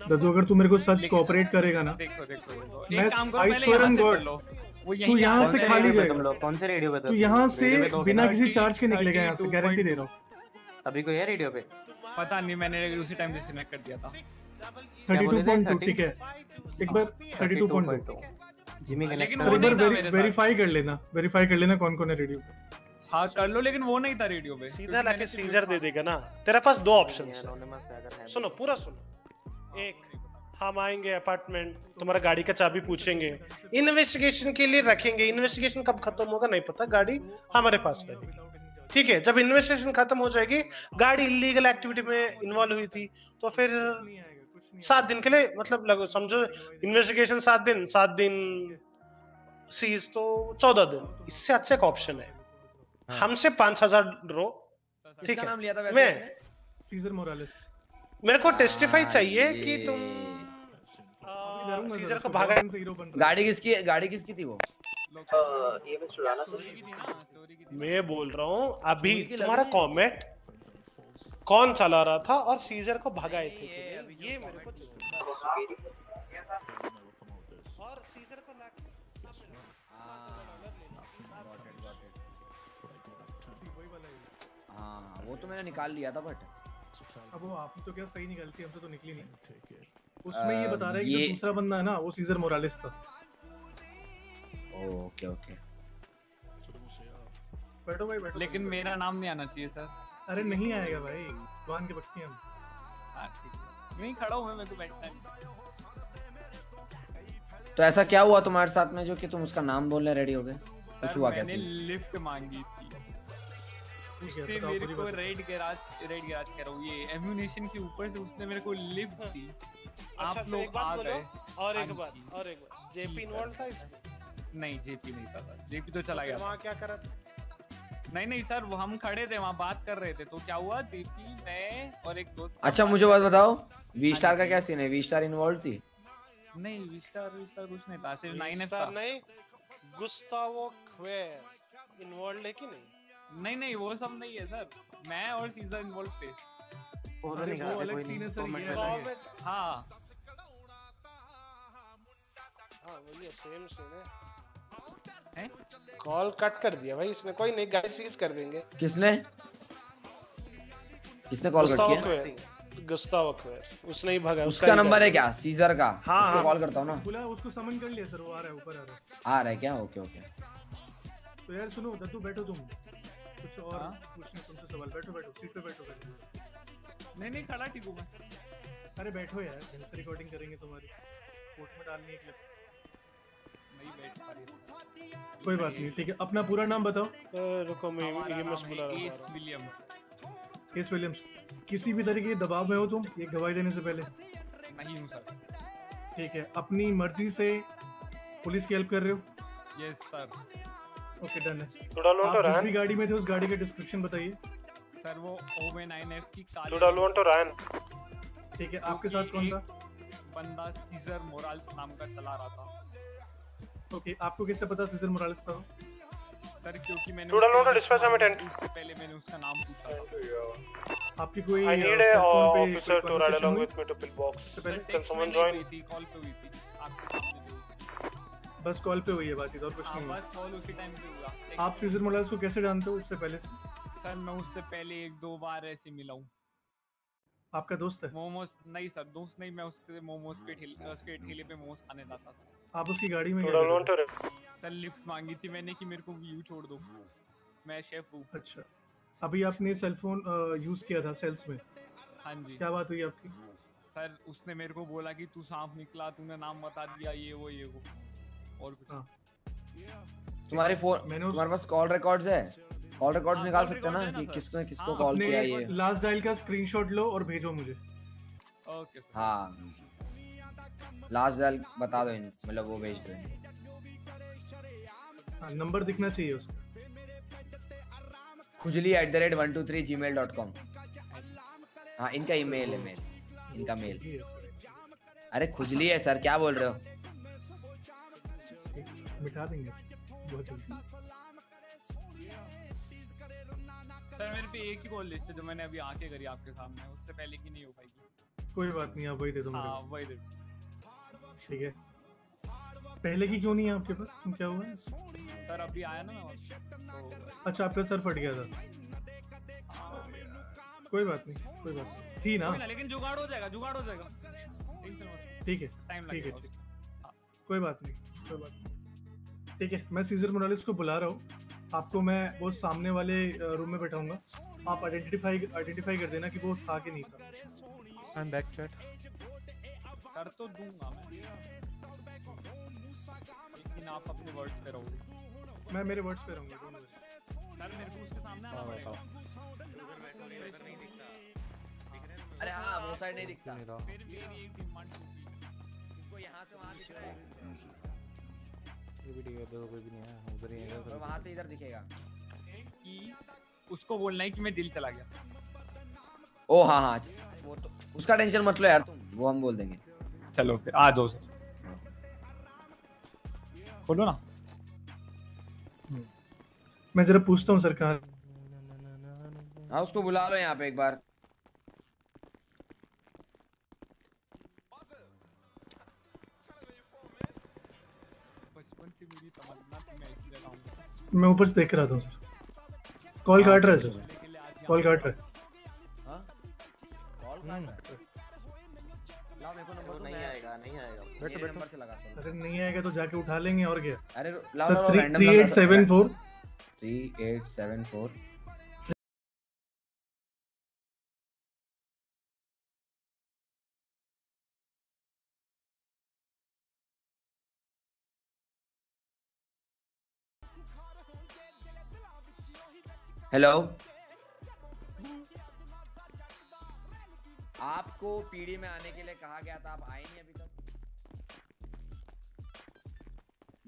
दद्दू अगर तू मेरे को सच कोऑपरेट करेगा ना
देखो देखो
मैं गॉड
कर लो वो
तू
यहाँ
से खाली जाएगा
तुम लोग?
कौन से रेडियो पे
तू यहाँ से
तो
बिना किसी चार्ज के निकलेगा यहाँ से गारंटी दे रहा हूँ।
अभी कोई है रेडियो पे?
पता नहीं मैंने उसी टाइम डिस्कनेक्ट कर दिया था।
थर्टी टू पॉइंट टू ठीक है। एक बार thirty two point two
Jimmy
लेकिन
एक
वो नहीं था।
वेरीफाई कर लेना वेरीफाई कर लेना कौन कौन है रेडियो पे।
हाँ कर लो लेकिन वो नहीं था रेडियो पे
सीधा लाके सीजर दे देगा ना। तेरे पास दो ऑप्शन है। सुनो पूरा सुनो। एक हम आएँगे अपार्टमेंट तुम्हारा गाड़ी का चाबी पूछेंगे। इन्वेस्टिगेशन के लिए रखेंगे। इन्वेस्टिगेशन कब खत्म होगा नहीं पता। गाड़ी हमारे पास रहेगी। ठीक है जब इन्वेस्टिगेशन खत्म हो जाएगी गाड़ी इलीगल एक्टिविटी में इन्वॉल्व हुई थी तो फिर सात दिन के लिए मतलब लगो समझो इन्वेस्टिगेशन सात दिन सात दिन सीज तो चौदह दिन। इससे अच्छा एक ऑप्शन है। हमसे पाँच हज़ार रो। ठीक है।
नाम लिया था वैसे
मैं
सीजर मोरालेस
मेरे को टेस्टिफाई चाहिए कि तुम आ, सीजर को भागा
गाड़ी किसकी गाड़ी किसकी थी वो?
मैं बोल रहा हूँ अभी तुम्हारा
रही है।
कॉमेंट कौन चला रहा था और सीजर को भगाए थे? ये मेरे को और सीजर को लाके
हाँ वो तो मैंने निकाल लिया था बट
अब वो आपने तो क्या सही निकलती हमसे तो निकली नहीं। उसमें ये बता रहा है कि जो दूसरा बंदा है ना वो सीजर मोरालेस था।
Okay okay.
बैठो भाई बैठो।
लेकिन मेरा नाम नहीं आना चाहिए सर।
अरे नहीं आएगा भाई भगवान के बख्ती हम।
हाँ ठीक है। नहीं खड़ा हूँ मैं मेरे को बैठना
तो ऐसा क्या हुआ तुम्हारे साथ में जो कि तुम उसका नाम बोलने रेडी हो गए? कुछ हुआ कैसे?
लिफ्ट मांगी थी।
ठीक है,
उसने मेरे को रेड गैराज रेड गैराज कह रहा हूँ ये एम्यूनेशन के ऊपर से उसने मेरे को लिफ्ट दी।
अच्छा
आप
अच्छा
लोग आ गए।
और एक
हाँ
बात
जी।
और एक बात। जेपी इन्वॉल्व था इसमें?
नहीं जेपी नहीं था सर। जेपी तो चला गया।
वहाँ क्या करा था?
नहीं नहीं सर वो हम खड़े थे वहाँ बात कर रहे थे। तो क्या हुआ जेपी मैं और एक दोस्त
अच्छा मुझे बात बताओ वी स्टार का क्या सीन है? वी स्टार इन्वॉल्व थी?
नहीं विस्टार विस्टार कुछ नहीं था सिर्फ़ नाइन एफ़
नहीं गुस्तावो क्वेर इन्वॉल्व है कि नहीं?
नहीं नहीं वो सब नहीं है सर। मैं और सीजर इन्वॉल्व थे।
वो तो
अरे वो अलग सीन है सर ये है।
हाँ।
हाँ वही सेम सीन है। कॉल कट कर दिया भाई इसने कोई नहीं गाड़ी सीज कर देंगे।
किसने? किसने कॉल कर किया?
क्वेर गुस्तावो उसने ही भगा
उसका नंबर है क्या? सीजर का?
हाँ,
उसको
हाँ।
कॉल करता हूँ ना।
बुला उसको समन कर लिया सर वो आ रहा है ऊपर आ रहा है।
आ रहा है क्या? ओके ओके
तो यार सुनो दत्तू बैठो तुम। कुछ और
हाँ?
पूछने तुमसे सवाल। बैठो बैठो सीट पे बैठो बैठो।
नहीं नहीं खड़ा ठीक हूँ मैं।
अरे बैठो यार ढंग से रिकॉर्डिंग करेंगे तुम्हारी। कोर्ट में डालनी है क्लिप
नहीं बैठ पा
कोई बात नहीं ठीक है। अपना पूरा नाम बताओ।
रुको मैं ये मस्त बुला रहा
एस
हूँ
विलियम्स।
केस विलियम्स किसी भी तरीके के दबाव में हो तुम ये गवाही देने से पहले।
नहीं हूँ सर।
ठीक है अपनी मर्ज़ी से पुलिस की हेल्प कर रहे हो।
यस सर
ओके डन है।
थोड़ा लो तो रैन
गाड़ी में थे उस गाड़ी का डिस्क्रिप्शन बताइए।
सर वो ओवे नाइन एफ़ की काली
थोड़ा लो तो रैन
ठीक है आपके साथ कौन था?
बंदा सीजर मोराल्स नाम का चला रहा था।
ओके आपको कैसे पता सीजर मोरालेस था?
सर क्योंकि मैंने
थोड़ा
उससे
लो तो डिस्पैच हमें टेंट
पहले मैंने उसका नाम पूछा था।
आपकी कोई
I
a,
need a
cell phone पे
officer
कोई
to ride
conversation
along
हुई?
with me to pillbox.
इससे पहले
Can someone
नहीं
join?
हुई थी कॉल पे हुई थी। आपके सामने जो हुई थी।
बस कॉल पे हुई है बात और कुछ
हाँ
नहीं
बस कॉल उसी टाइम पे हुआ।
आप सीजर मोरालेस को कैसे जानते हो इससे पहले से?
सर मैं उससे पहले एक दो बार ऐसे मिला हूँ।
आपका दोस्त है?
मोमोज नहीं सर दोस्त नहीं मैं उसके मोमोज के ठेले उसके ठेले पे मोमोज खाने जाता था।
आप उसकी गाड़ी में
थोड़ा
क्या
लो
रहे
तो
सर लिफ्ट मांगी थी मैंने कि मेरे को व्यू छोड़ दो। मैं शेफ हूँ।
अच्छा। अभी आपने सेल फ़ोन यूज़ किया था सेल्स में?
हाँ जी।
क्या बात हुई आपकी?
सर उसने मेरे को बोला कि तू सांप निकला तूने नाम बता दिया ये वो ये वो। और कुछ
हाँ।
तुम्हारे फ़ोन
मैंने
तुम्हारे पास कॉल रिकॉर्ड्स है? कॉल रिकॉर्ड्स
हाँ,
निकाल सकते हो ना? कि
सर।
किसने किसको
हाँ,
कॉल किया ये?
लास्ट डायल का स्क्रीनशॉट लो और भेजो मुझे।
ओके सर
हाँ। लास्ट डायल बता दो इन मतलब वो भेज दो।
हाँ नंबर दिखना चाहिए उसका।
खुजली at the rate one two three Gmail dot com हाँ इनका ईमेल है मेल इनका मेल
है
अरे खुजली है सर क्या बोल रहे हो
है, मिटा देंगे। बहुत
सर मेरे पे एक ही कॉल लिस्ट है जो मैंने अभी आके करी आपके सामने। उससे पहले की नहीं हो पाएगी।
कोई बात नहीं आप वही दे दो
हाँ वही दे
ठीक है। पहले की क्यों नहीं है आपके पास? क्या हुआ?
सर अभी आया ना तो
अच्छा आपका सर फट गया था। कोई बात नहीं कोई बात नहीं। थी ना?
लेकिन जुगाड़ हो जाएगा जुगाड़ हो जाएगा।
ठीक है ठीक है। कोई बात नहीं कोई बात नहीं। ठीक है मैं सीजर मोरालिस को बुला रहा हूँ। आपको मैं वो सामने वाले रूम में बैठाऊँगा। आप आइडेंटिफाई आइडेंटिफाई कर देना कि वो था कि नहीं था।
आई एम बैक चैट
कर तो दूँगा मैं। लेकिन आप अपने वर्ड्स पे रहोगे।
मैं मेरे वर्ड्स पे रहूँगा
सर मेरे को उसके सामने आना पड़ेगा।
अरे हाँ वो साइड नहीं दिखता।
फिर मेरी एक डिमांड होगी
तुमको यहाँ से वहाँ दिख रहा है।
ये भी ठीक है इधर कोई भी नहीं है उधर ही है
वहाँ से इधर दिखेगा।
कि उसको बोलना है कि मैं दिल चला गया।
ओ हाँ हाँ वो तो उसका टेंशन मत लो यार तुम वो हम बोल देंगे।
चलो फिर आ जाओ सर। खोलो ना।
मैं जरा पूछता हूँ सरकार
हाँ उसको बुला लो यहाँ पे एक बार।
मैं
ऊपर से देख रहा था सर। कॉल काट रहा है सर। कॉल काट रहा है।
नंबर
नहीं आएगा नहीं आएगा।
बैठो बैठो नंबर से लगाता हूँ।
अरे नहीं आएगा तो जाके उठा लेंगे और क्या?
अरे लाओ लाओ random
three eight seven four
three eight seven four. Hello? आपको पीढ़ी में आने के लिए कहा गया था आप आए नहीं अभी तक।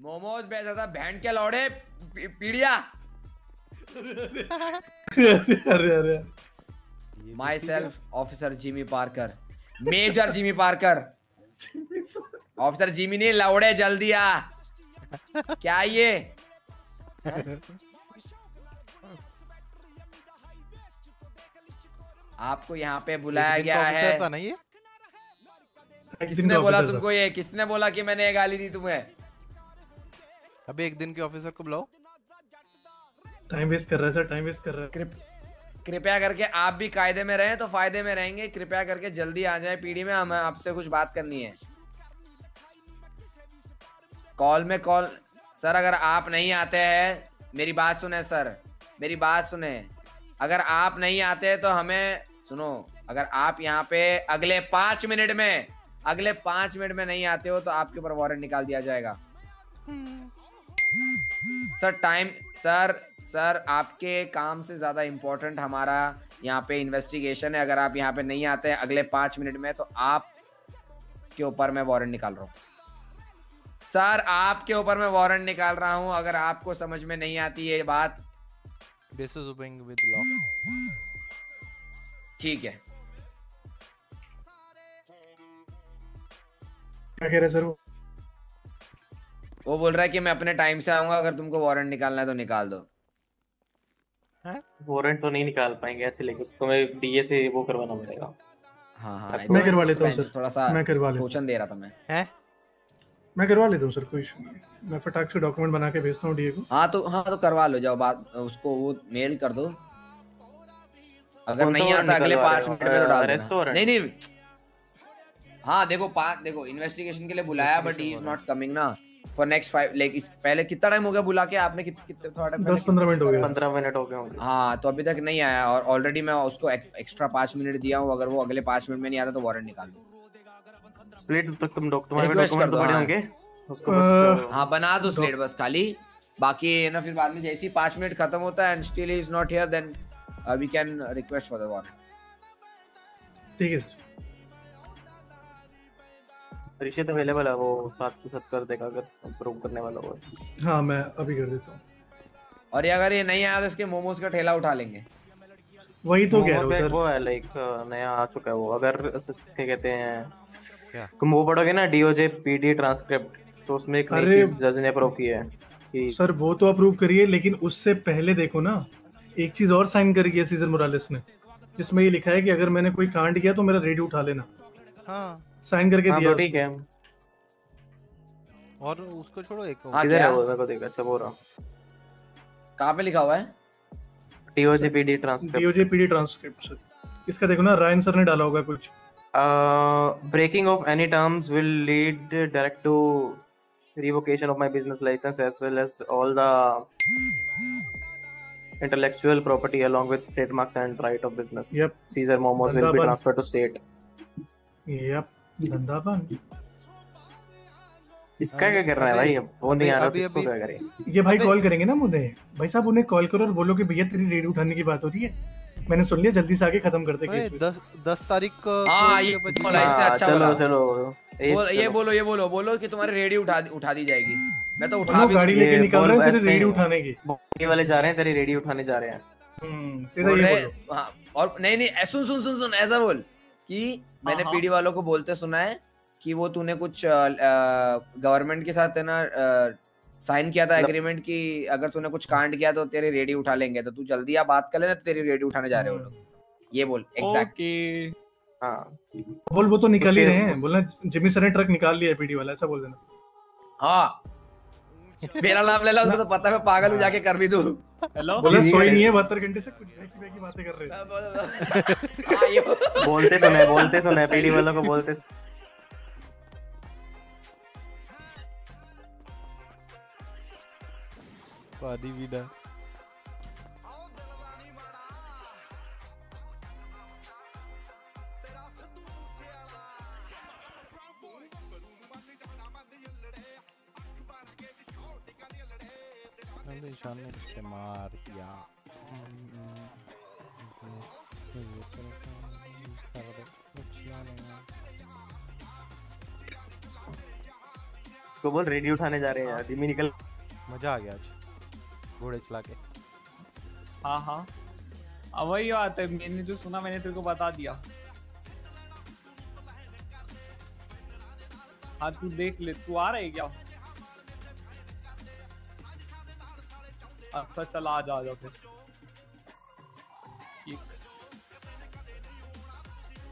मोमोज बेचा था बैंड के लौड़े पीढ़िया।
अरे अरे
myself officer Jimmy Parker major Jimmy Parker officer Jimmy नहीं लौड़े जल्दी आ। क्या ये? [LAUGHS] आपको यहाँ पे बुलाया गया है।
ना ये?
किसने बोला तुमको? ये किसने बोला कि मैंने ये गाली दी तुम्हें?
अबे एक दिन के ऑफिसर को बुलाओ।
टाइम वेस्ट कर रहा है सर टाइम वेस्ट कर रहा है।
कृपया करके आप भी कायदे में रहें तो फ़ायदे में रहेंगे। कृपया करके जल्दी आ जाए पीढ़ी में हमें आपसे कुछ बात करनी है। कॉल में कॉल सर अगर आप नहीं आते हैं मेरी बात सुने सर मेरी बात सुने। अगर आप नहीं आते हैं तो हमें सुनो, अगर आप यहाँ पे अगले पाँच मिनट में, अगले पाँच मिनट में नहीं आते हो तो आपके ऊपर वारंट निकाल दिया जाएगा। सर टाइम सर सर, आपके काम से ज़्यादा इम्पोर्टेंट हमारा यहाँ पे इन्वेस्टिगेशन है। अगर आप यहाँ पे नहीं आते अगले पाँच मिनट में तो आप के ऊपर मैं वारंट निकाल रहा हूँ। सर, आपके ऊपर मैं वारंट निकाल रहा हूँ। अगर आपको समझ में नहीं आती ये बात।
डिसोबेइंग विद लॉ
ठीक है।
क्या कह रहे सर? वो
वो बोल रहा है कि मैं अपने टाइम से आऊँगा अगर तुमको वारंट निकालना है तो निकाल दो।
वारंट तो नहीं निकाल पाएँगे ऐसे लेके उसको मैं डीए से वो करवाना पड़ेगा।
हाँ हाँ
मैं करवा लेता हूँ सर।
थोड़ा सा
मैं करवा लेता हूँ।
दे रहा था मैं।
हैं?
मैं करवा लेता हूँ सर कोई इशू नहीं। मैं फटाक से डॉक्यूमेंट बना के भेजता हूँ डीए को।
हाँ तो हाँ तो करवा लो जाओ बात उसको वो मेल कर दो। अगर नहीं आता अगले पाँच मिनट में तो डाल देना? नहीं नहीं। हाँ देखो पाँच देखो इन्वेस्टिगेशन के लिए बुलाया but he is not coming ना फॉर नेक्स्ट फाइव लाइक इस पहले कितना टाइम हो गया बुला के? आपने कित, कितने थोड़ा टाइम
दस पंद्रह मिनट हो गया।
पंद्रह मिनट हो गए
हाँ तो अभी तक नहीं आया और ऑलरेडी मैं उसको एक्स्ट्रा पाँच मिनट दिया हूँ अगर वो अगले पाँच मिनट में नहीं आता तो वारंट निकाल दो।
स्प्लिट तक तुम डॉक डॉक्यूमेंट
कर
तो
दो,
बड़े
हाँ।
होंगे। उसको बस
हाँ बना दो स्लेट बस खाली। बाकी ना फिर बाद में जैसे ही पाँच मिनट खत्म होता है and still is not here then we can request for the warrant
ठीक है सर
रिशित अवेलेबल है वो साथ के साथ कर देगा अगर अप्रूव करने वाला हो।
हाँ मैं अभी कर देता हूँ।
और ये अगर ये नहीं आया तो इसके मोमोज का ठेला उठा लेंगे।
वही तो कह रहा हूँ सर
वो है लाइक नया आ चुका है वो। अगर क्या कहते हैं
क्या?
तुम वो पढ़ोगे ना डीओजे पीडी ट्रांसक्रिप्ट तो उसमें एक नई चीज़ जज ने अप्रूव की है कि
सर वो तो अप्रूव करिए लेकिन उससे पहले देखो ना एक चीज़ और साइन कर है सीजर मोरालिस ने जिसमें ये लिखा है कि अगर मैंने कोई कांड किया तो मेरा रेडियो उठा लेना।
हाँ।
साइन करके
हाँ
दिया
तो ठीक है।
और उसको छोड़ो एक
हाँ,
किधर
क्या?
है वो? मेरे को देख अच्छा बोल रहा। हूँ
कहाँ पे लिखा हुआ है?
TOGPD transcript
DOJ PD transcript sir इसका देखो ना रायन सर ने डाला होगा कुछ।
breaking of any terms will lead direct to revocation of my business license as well as all the intellectual property along with trademarks and right of business.
Yep.
Caesar Momos will be transferred to state.
Yep. Dandaban.
इसका क्या करना है भाई वो नहीं आ रहा अभी, इसको क्या करें
ये भाई कॉल करेंगे ना मुझे भाई साहब उन्हें कॉल करो और बोलो कि भैया तेरी रेड उठाने की बात हो रही है मैंने सुन लिया जल्दी से आगे खत्म करते केस
दस दस तारीख को
हाँ ये बोला इससे अच्छा
चलो चलो
बोल, ये बोलो ये बोलो बोलो कि तुम्हारी रेडी उठा उठा दी जाएगी। मैं तो उठा भी
गाड़ी लेके निकल रहे हैं तेरी रेडी उठाने की।
ये वाले जा रहे हैं तेरी रेडी उठाने जा रहे हैं।
हम्म, सीधा ये बोलो।
हाँ, और नहीं नहीं सुन सुन सुन सुन ऐसा बोल कि मैंने
हाँ।
पीडी वालों को बोलते सुना है कि वो तूने कुछ गवर्नमेंट के साथ है ना साइन किया था
मतलब-
एग्रीमेंट कि अगर तूने कुछ कांड किया तो तेरी रेडी उठा लेंगे तो तू जल्दी आ बात कर लेना तो तेरी रेडी उठाने जा रहे हो लोग। ये बोल एग्जैक्ट
ओके।
हाँ।
बोल वो तो निकल ही रहे हैं। बोलना जिमी सर ने ट्रक निकाल लिया पीडी वाला ऐसा बोल देना।
हाँ। मेरा नाम ले ला उसको तो पता है मैं पागल हूँ जाके कर भी दूँ।
हेलो
बोला सोई नहीं है बहत्तर घंटे से कुछ बैकी बैकी बातें कर रहे थे
हाँ, [LAUGHS]
बोलते सुने बोलते सुने पीडी वालों को बोलते सुने।
पानी निशान ने। इसके मार दिया
इसको बोल रेडी उठाने जा रहे हैं यार निकल।
मज़ा आ गया आज। घोड़े चला के।
हाँ हाँ। अब वही बात है मैंने जो सुना मैंने तेरे को बता दिया। हाँ तू देख ले तू आ रहा है क्या? अच्छा चल आ जा आ जा फिर।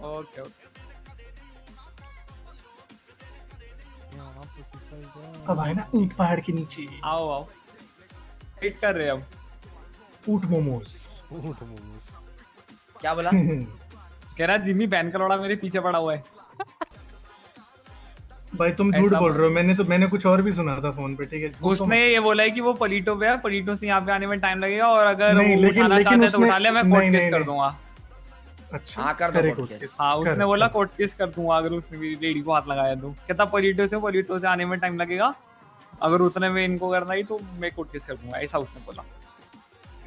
Okay okay.
अब आए ना ऊँट पहाड़ के नीचे।
आओ आओ। वेट कर रहे हैं हम
ऊँट मोमोज
ऊँट मोमोज
क्या बोला? [LAUGHS]
कह रहा जिम्मी बैन का लोड़ा मेरे पीछे पड़ा हुआ है। [LAUGHS]
भाई तुम झूठ बोल रहे हो। मैंने तो मैंने कुछ और भी सुना था फ़ोन पे ठीक है? तो
उसने ये बोला है कि वो पलीटो पे है पलीटो से यहाँ पे आने में टाइम लगेगा और अगर
नहीं,
वो
लेकिन- लेकिन
चाहते हैं तो उठा ले मैं कोर्ट केस कर दूँगा।
अच्छा
हाँ कर दो कोर्ट केस
हाँ उसने बोला कोर्ट केस कर दूँगा अगर उसने मेरी लेडी को हाथ लगाया तो। कहता पलीटो से पलीटो से आने में टाइम लगेगा? अगर उतने में इनको करना ही तो मैं कोर्ट केस कर दूँगा ऐसा उसने बोला।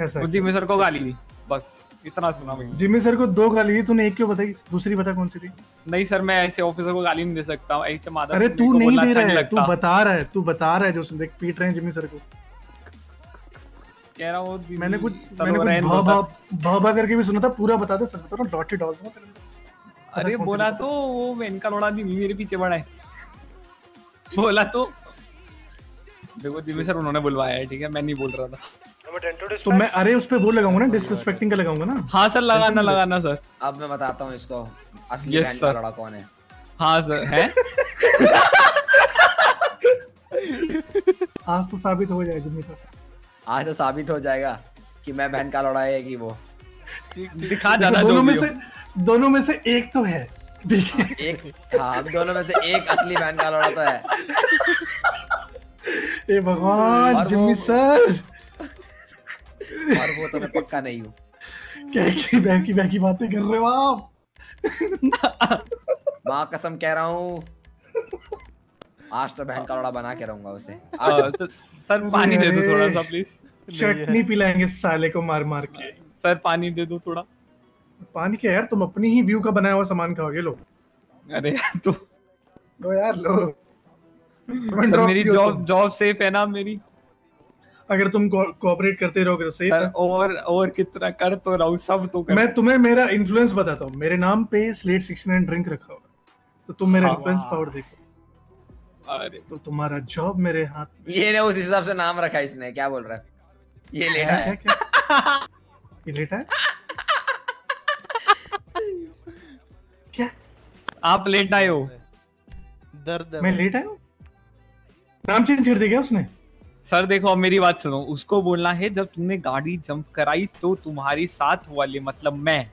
ऐसा
तो जिम्मी सर को गाली दी बस इतना सुना मैंने।
जिम्मी सर को दो गाली दी तूने एक क्यों बताई? दूसरी बता कौन सी थी?
नहीं सर मैं ऐसे ऑफिसर को गाली नहीं दे सकता हूँ ऐसे माता
अरे तू नहीं दे
अच्छा
रहा है तू बता रहा है तू बता रहा है जो सुन देख पीट रहे हैं जिम्मी सर को।
कह रहा हूँ
मैंने कुछ मैंने कुछ
रहने
भा
दो
भा
सर।
भा भा करके भी सुना था पूरा बता दे सर बता रहा डॉट ही डाल दूँगा
अरे बोला तो वो मैन का लोड़ा जिम्मी मेरे पीछे पड़ा है। बोला तो देखो जिम्मी सर उन्होंने बुलवाया है ठीक है? मैं नहीं बोल रहा था।
तो मैं अरे उस पे वो लगाऊँगा ना डिसरिस्पेक्टिंग का लगाऊँगा ना?
हाँ सर लगाना लगाना सर।
अब मैं बताता हूँ इसको असली
Yes,
का लड़ा कौन है?
हाँ सर है? [LAUGHS]
आज तो साबित हो जाए जिम्मी सर
आज तो साबित हो जाएगा कि मैं बहन का लड़ा है कि वो।
दिखा
देखो,
जाना
दोनों में से दोनों में से एक तो है ठीक है?
एक हाँ दोनों में से एक असली बहन का लड़ा तो है।
ए भगवान जिम्मी सर।
और वो तो मैं पक्का नहीं हूँ।
क्या की बहकी बहकी बातें कर रहे हो आप।
माँ कसम कह रहा हूँ। आज तो बहन का लड़ा बना के रहूँगा उसे।
हाँ,
आज
सर सर पानी दे दो थोड़ा सा प्लीज़
चटनी पिलाएँगे साले को मार मार के।
सर पानी दे दो थोड़ा।
पानी क्या यार तुम अपनी ही व्यू का बनाया हुआ सामान खाओगे लो।
अरे तो
यार लो। [LAUGHS]
सर मेरी जॉब जॉब सेफ़ है ना मेरी?
अगर तुम कोऑपरेट करते रहोगे तो सही
सर
है।
और और कितना कर तो रहा हूँ सब तो कर।
मैं तुम्हें मेरा इन्फ्लुएंस बताता हूँ। मेरे नाम पे स्लेट 69 ड्रिंक रखा हुआ तो तुम मेरा
हाँ।
इन्फ्लुएंस पावर देखो।
अरे।
तो तुम्हारा जॉब मेरे हाथ
ये ने उस हिसाब से नाम रखा इसने क्या बोल रहा है? ये लेटा है।
क्या? ये लेटा है? [LAUGHS] क्या?
आप लेट आए हो।
दर्द
मैं लेट आया हूँ? नाम चेंज कर दिया क्या उसने?
सर देखो अब मेरी बात सुनो। उसको बोलना है जब तुमने गाड़ी जंप कराई तो तुम्हारी साथ वाले मतलब मैं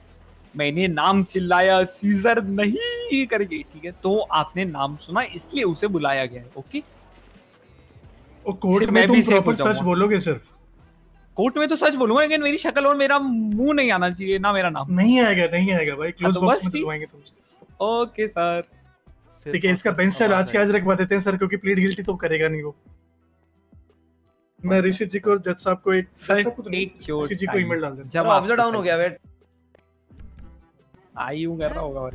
मैंने नाम चिल्लाया सीजर नहीं करके ठीक है? तो आपने नाम सुना इसलिए उसे बुलाया गया है ओके
और कोर्ट में तुम प्रॉपर सच बोलोगे सिर्फ़?
कोर्ट में तो सच बोलूँगा लेकिन मेरी शक्ल और मेरा मुँह नहीं आना चाहिए ना मेरा नाम।
नहीं आएगा नहीं आएगा भाई। क्लोज
तो
बॉक्स में तुमसे।
ओके सर
ठीक है इसका बेंच चार्ज आज के आज रखवा देते हैं सर क्योंकि प्लीड गिल्टी तो करेगा नहीं वो। मैं ऋषि जी को और जज साहब को एक साहब को तो ऋषि जी को ईमेल डाल देना।
जब
ऑब्ज़र्व डाउन हो गया वेट
आई हूँ कर रहा होगा और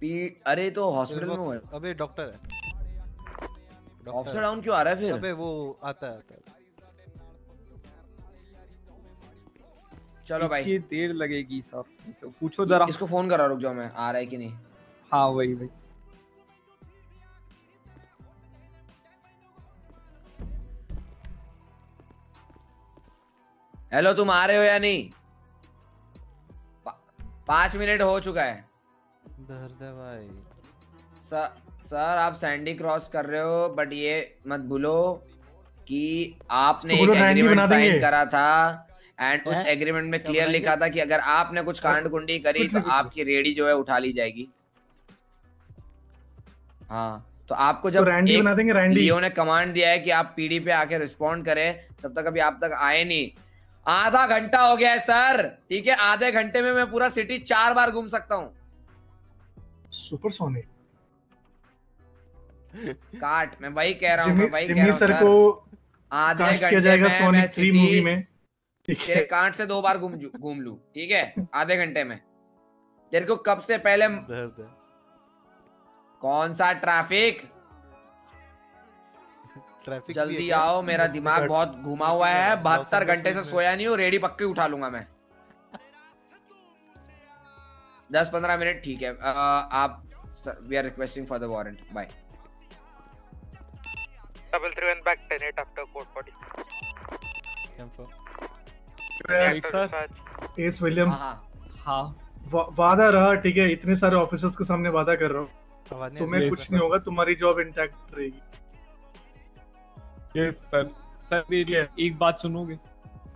पी अरे तो हॉस्पिटल में हुआ
अबे डॉक्टर है।
ऑफिसर डाउन क्यों आ रहा है फिर?
अबे वो आता है आता है।
चलो भाई।
देर लगेगी सर पूछो जरा।
इसको फ़ोन करा रुक जाओ मैं। आ रहा है कि नहीं?
हाँ वही वही।
हेलो तुम आ रहे हो या नहीं? पा- पाँच मिनट हो चुका है।
दर्द है भाई।
सर सर आप सैंडी क्रॉस कर रहे हो बट ये मत भूलो कि आपने एक एग्रीमेंट साइन करा था एंड उस एग्रीमेंट में क्लियर लिखा था कि अगर आपने कुछ कांड कुंडी करी तो आपकी रेडी जो है उठा ली जाएगी। हाँ तो आपको
तो
जब
रैंडी बना देंगे रैंडी
लियो ने कमांड दिया है कि आप पीडी पे आके रिस्पॉन्ड करें तब तक अभी आप तक आए नहीं। आधा घंटा हो गया है सर ठीक है आधे घंटे में मैं पूरा सिटी चार बार घूम सकता हूँ।
सुपर सोनिक
काट मैं वही कह रहा हूँ मैं वही कह रहा हूँ
सर
सर
को
आधे घंटे
जाएगा
में
सोनिक
मैं
थ्री
सिटी
मूवी में।
तेरे कांट से दो बार घूम घूम लू ठीक है? आधे घंटे में। तेरे को कब से पहले कौन सा ट्रैफ़िक
ट्रैफ़िक
जल्दी आओ मेरा दिमाग बहुत घुमा हुआ है। बहत्तर घंटे से सोया नहीं हूँ रेडी पक्की उठा लूँगा मैं। दस पंद्रह मिनट ठीक है। अ, आप we are requesting for the warrant by
Double three one back ten eight after code body.
Sir S William
हाँ
वा- वादा रहा ठीक है इतने सारे ऑफिसर्स के सामने वादा कर रहा हूँ। तुम्हें कुछ नहीं होगा तुम्हारी जॉब इंटैक्ट रहेगी।
यस सर सर मेरी एक बात सुनोगे?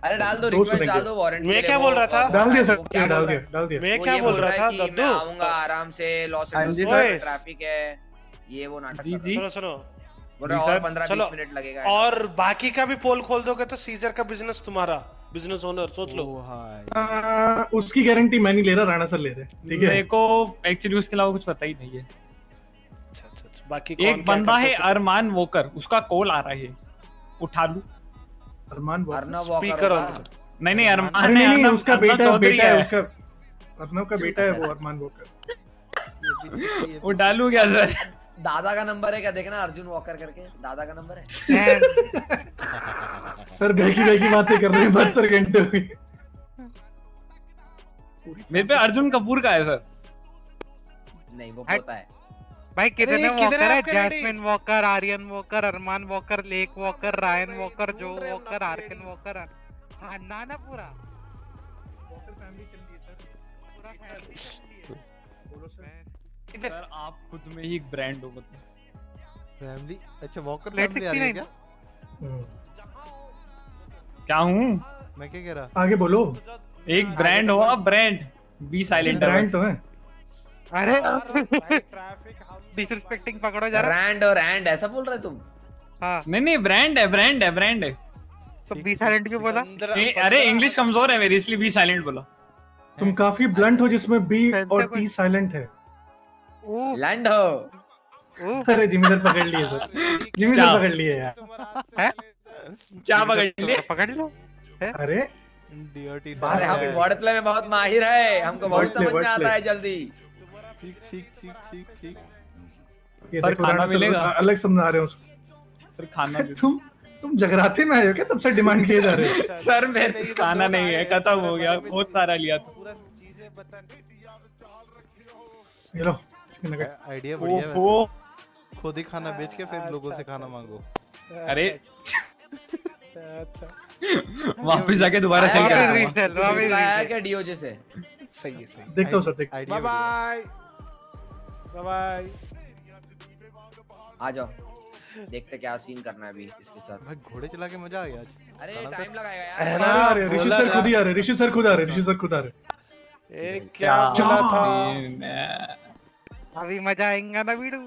अरे डाल दो रिक्वेस्ट डाल दो वारंट
मैं क्या बोल रहा था?
डाल दिया सर
क्या
डाल दिया डाल दिया।
मैं क्या बोल रहा था?
कि मैं
दद्दू
आऊँगा आराम से लॉस
हाँ
एंजल्स
सर।
ट्रैफ़िक है। ये वो नाटक
जी जी।
सुनो सुनो।
बोल रहा और
सर।
पंद्रह
चलो।
बीस मिनट लगेगा
और बाकी का भी पोल खोल दोगे तो सीजर का बिज़नेस तुम्हारा। बिज़नेस ओनर सोच लो।
उसकी गारंटी मैं नहीं ले रहा राणा सर ले रहे हैं, ठीक
मेरे को एक्चुअली उसके अलावा कुछ पता ही नहीं है।
बाकी
एक बंदा है अरमान वोकर उसका कॉल आ रहा है। उठा लू।
अरमान वॉकर।
स्पीकर ऑन
नहीं नहीं अरमान
नहीं, नहीं उसका बेटा बेटा है उसका अर्नब का बेटा है वो अरमान वॉकर।
वो डालू क्या सर?
दादा का नंबर है क्या? देखना अर्जुन वॉकर करके। दादा का नंबर है? [LAUGHS]
सर बहकी बहकी बातें कर रहे हैं बहत्तर घंटे हुए।
मेरे पे अर्जुन कपूर का है सर।
नहीं वो पोता है।
भाई कितने वॉकर
है?
है Jasmine Walker Aryan Walker Arman Walker Lake Walker Ryan Walker Joe Walker Aryan Walker हाँ। नाना पूरा। पूरा family चल रही है।
सर आप खुद में ही एक ब्रांड हो मतलब।
फैमिली अच्छा वॉकर फैमिली आ रही है क्या?
क्या हूँ?
मैं क्या कह रहा?
आगे बोलो।
एक ब्रांड हो आप ब्रांड बी साइलेंट
ब्रांड तो है।
अरे डिसरिस्पेक्टिंग पकड़ो जरा।
रैंड और एंड ऐसा बोल रहे तुम?
हाँ।
नहीं नहीं ब्रांड है ब्रांड है ब्रांड है।
तो बी साइलेंट क्यों बोला?
अरे इंग्लिश कमज़ोर है मेरी इसलिए बी साइलेंट बोला।
तुम काफ़ी ब्लंट हो जिसमें बी और टी साइलेंट है।
लैंड हो।
अरे जिमी सर पकड़ लिए सर। जिमी सर पकड़ लिए यार। हैं?
क्या पकड़ लिए।
पकड़ लो।
अरे।
अरे हम वर्ड प्ले में बहुत माहिर है। हमको बहुत समझ में आता है जल्दी।
ठीक ठीक ठीक ठीक ठीक।
सर, खाना मिलेगा?
अलग समझा रहे हो उसको
सर खाना [LAUGHS]
तुम तुम जगराते में आए हो क्या? तब से डिमांड किए जा रहे हो। [LAUGHS]
सर मेरे खाना नहीं है खत्म हो गया बहुत सारा लिया था
ये लो
आइडिया बढ़िया है वैसे। खुद ही खाना बेच के फिर लोगों से खाना मांगो।
अरे। [LAUGHS]
अच्छा
वापस जाके दोबारा सही
आया
कर
आया क्या डीओजे से?
सही है सही
देखता हूँ सर देखता।
बाय बाय बाय
आ जाओ। देखते क्या सीन करना है अभी इसके साथ।
भाई घोड़े चला के मज़ा आ गया आज।
अरे टाइम लगाएगा यार।
अरे ऋषि सर खुद ही आ रहे ऋषि सर खुद आ रहे ऋषि सर खुद आ रहे।
ए क्या बोला था?
अभी मज़ा आएगा ना वीडू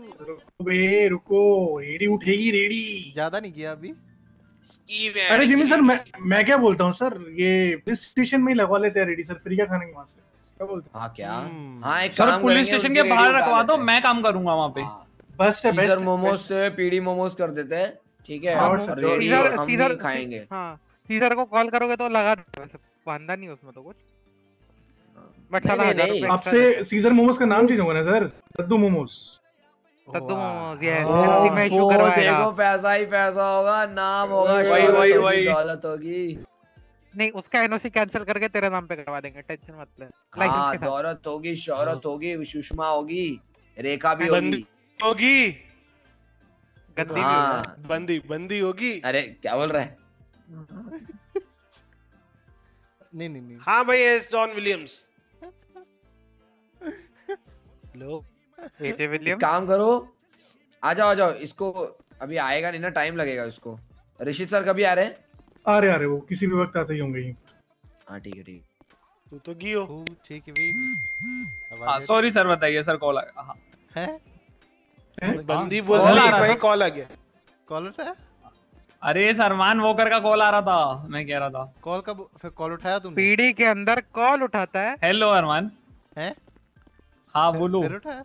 बे रुको। रेडी उठेगी रेडी।
ज़्यादा नहीं किया अभी।
अरे जिमी सर मैं मैं क्या बोलता हूँ सर? ये पुलिस स्टेशन में ही लगवा लेते हैं रेडी सर फ्री का खाने के वहाँ से। क्या बोलते
हैं? हाँ क्या? हाँ एक
सर पुलिस स्टेशन के बाहर रखवा दो मैं काम करूँगा वहाँ पे।
हैं। बेस्ट है बेस्ट
मोमोज से पीडी मोमोज कर देते हैं ठीक है?
हाँ,
और
सीजर
ही खाएँगे।
हाँ सीजर को कॉल करोगे तो लगा देगा बांधा नहीं उसमें तो कुछ। बट साला
आपसे सीजर मोमोज का नाम चेंज होगा ना सर? कद्दू मोमोज
तद्दू मोमोज ये
ओ,
एलसी इशू
वो
करवाएगा
देखो पैसा ही पैसा होगा नाम होगा
वही,
शोहरत
वही,
होगी,
वही।
दौलत होगी।
नहीं उसका एनओसी कैंसिल करके तेरे नाम पे करवा देंगे टेंशन मत ले। लाइसेंस
हाँ
के साथ।
दौलत होगी शोहरत होगी सुषमा होगी रेखा भी होगी।
होगी।
गंदी
हाँ।
बंदी बंदी होगी।
अरे क्या बोल रहा है?
नहीं नहीं नहीं।
हाँ भाई एस जॉन विलियम्स लो
एजे विलियम
काम करो आ जाओ आ जाओ। इसको अभी आएगा नहीं ना टाइम लगेगा उसको ऋषित सर कभी आ रहे हैं?
आ रहे आ रहे वो किसी भी वक्त आते ही होंगे।
हाँ ठीक है ठीक है।
तू तो गियो।
ठीक है
हाँ सॉरी सर बताइए सर कॉल आ हाँ?
है
बंदी बोल
कॉल आ
रही वही
था।
कॉल आ गया।
कॉलर है
अरे सरमान वोकर का कॉल आ रहा था मैं कह रहा था।
कॉल का फिर कॉल उठाया तुमने
पीडी के अंदर कॉल उठाता है।
हेलो अरमान
हैं?
हाँ बोलो।
फिर उठाया?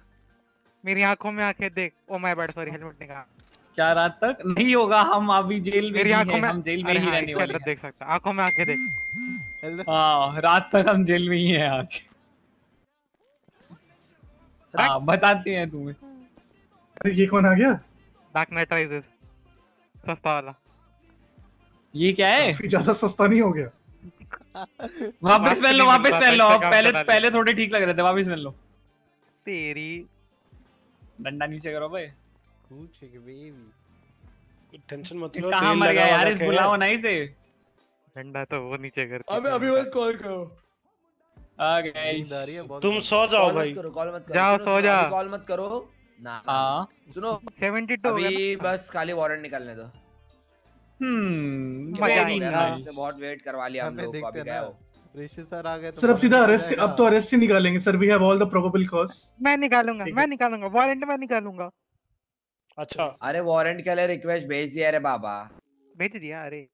मेरी आँखों में आँखें देख। Oh my bad sorry helmet निकाल
क्या रात तक? नहीं होगा हम अभी जेल में ही हैं, हम जेल में ही
हाँ,
रहने वाले
अंदर देख सकता आँखों में आँखें देख।
हैं हाँ रात तक हम जेल में ही हैं आज। हाँ बताते हैं तुम्हें।
अरे ये कौन आ गया?
डार्क नाइट राइजेस सस्ता वाला।
ये क्या है?
काफ़ी ज़्यादा सस्ता नहीं हो गया। [LAUGHS]
वापस पहन लो वापस
मिल
पहन लो। पहले पहले थोड़े ठीक लग रहे थे वापस पहन लो।
तेरी।
डंडा नीचे करो भाई।
कुछ एक बेबी
टेंशन मत लो
कहाँ मर गया यार इस बुलाओ नहीं से
डंडा तो वो नीचे कर
अबे अभी बस कॉल करो। आ गए
तुम सो जाओ भाई।
कॉल मत करो।
जाओ, सो
सुनो,
जा।
कॉल मत करो। ना।
हाँ।
सुनो
72
अभी बस खाली वारंट निकलने दो।
हम्म
बहुत वेट करवा लिया हम लोग को अभी
हैं
गए
ना।
हो।
ऋषि सर आ गए तो
सर अब सीधा अरेस्ट अब तो अरेस्ट ही निकालेंगे sir we have all the probable cause
मैं निकालूँगा मैं निकालूँगा वारंट मैं निकालूँगा।
अच्छा।
अरे वारंट के लिए रिक्वेस्ट भेज दिया रे बाबा।
भेज दिया अरे।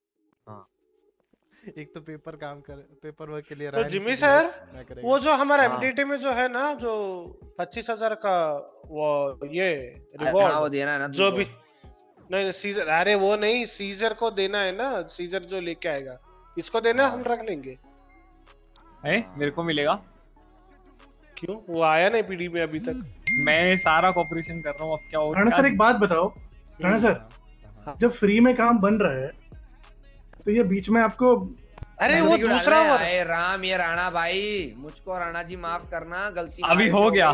एक तो पेपर काम कर पेपर वर्क के लिए
तो जिमी सर वो जो हमारा
हाँ।
एमडीटी में जो है ना जो पच्चीस हज़ार का वो ये
अरे हाँ, वो
रिवॉर्ड
देना है ना
जो भी नहीं सीजर अरे वो नहीं सीजर को देना है ना सीजर जो लेके आएगा। इसको देना हम रख लेंगे।
है मेरे को मिलेगा।
क्यों? वो आया नहीं पीडी में अभी तक।
मैं सारा कॉपरेशन कर रहा हूँ अब क्या हो
राणा सर एक बात बताओ। राणा सर जब फ्री में काम बन रहा है तो ये बीच में आपको
अरे वो दूसरा वो
अरे राम ये राणा भाई मुझको राणा जी माफ़ करना गलती
अभी हो गया।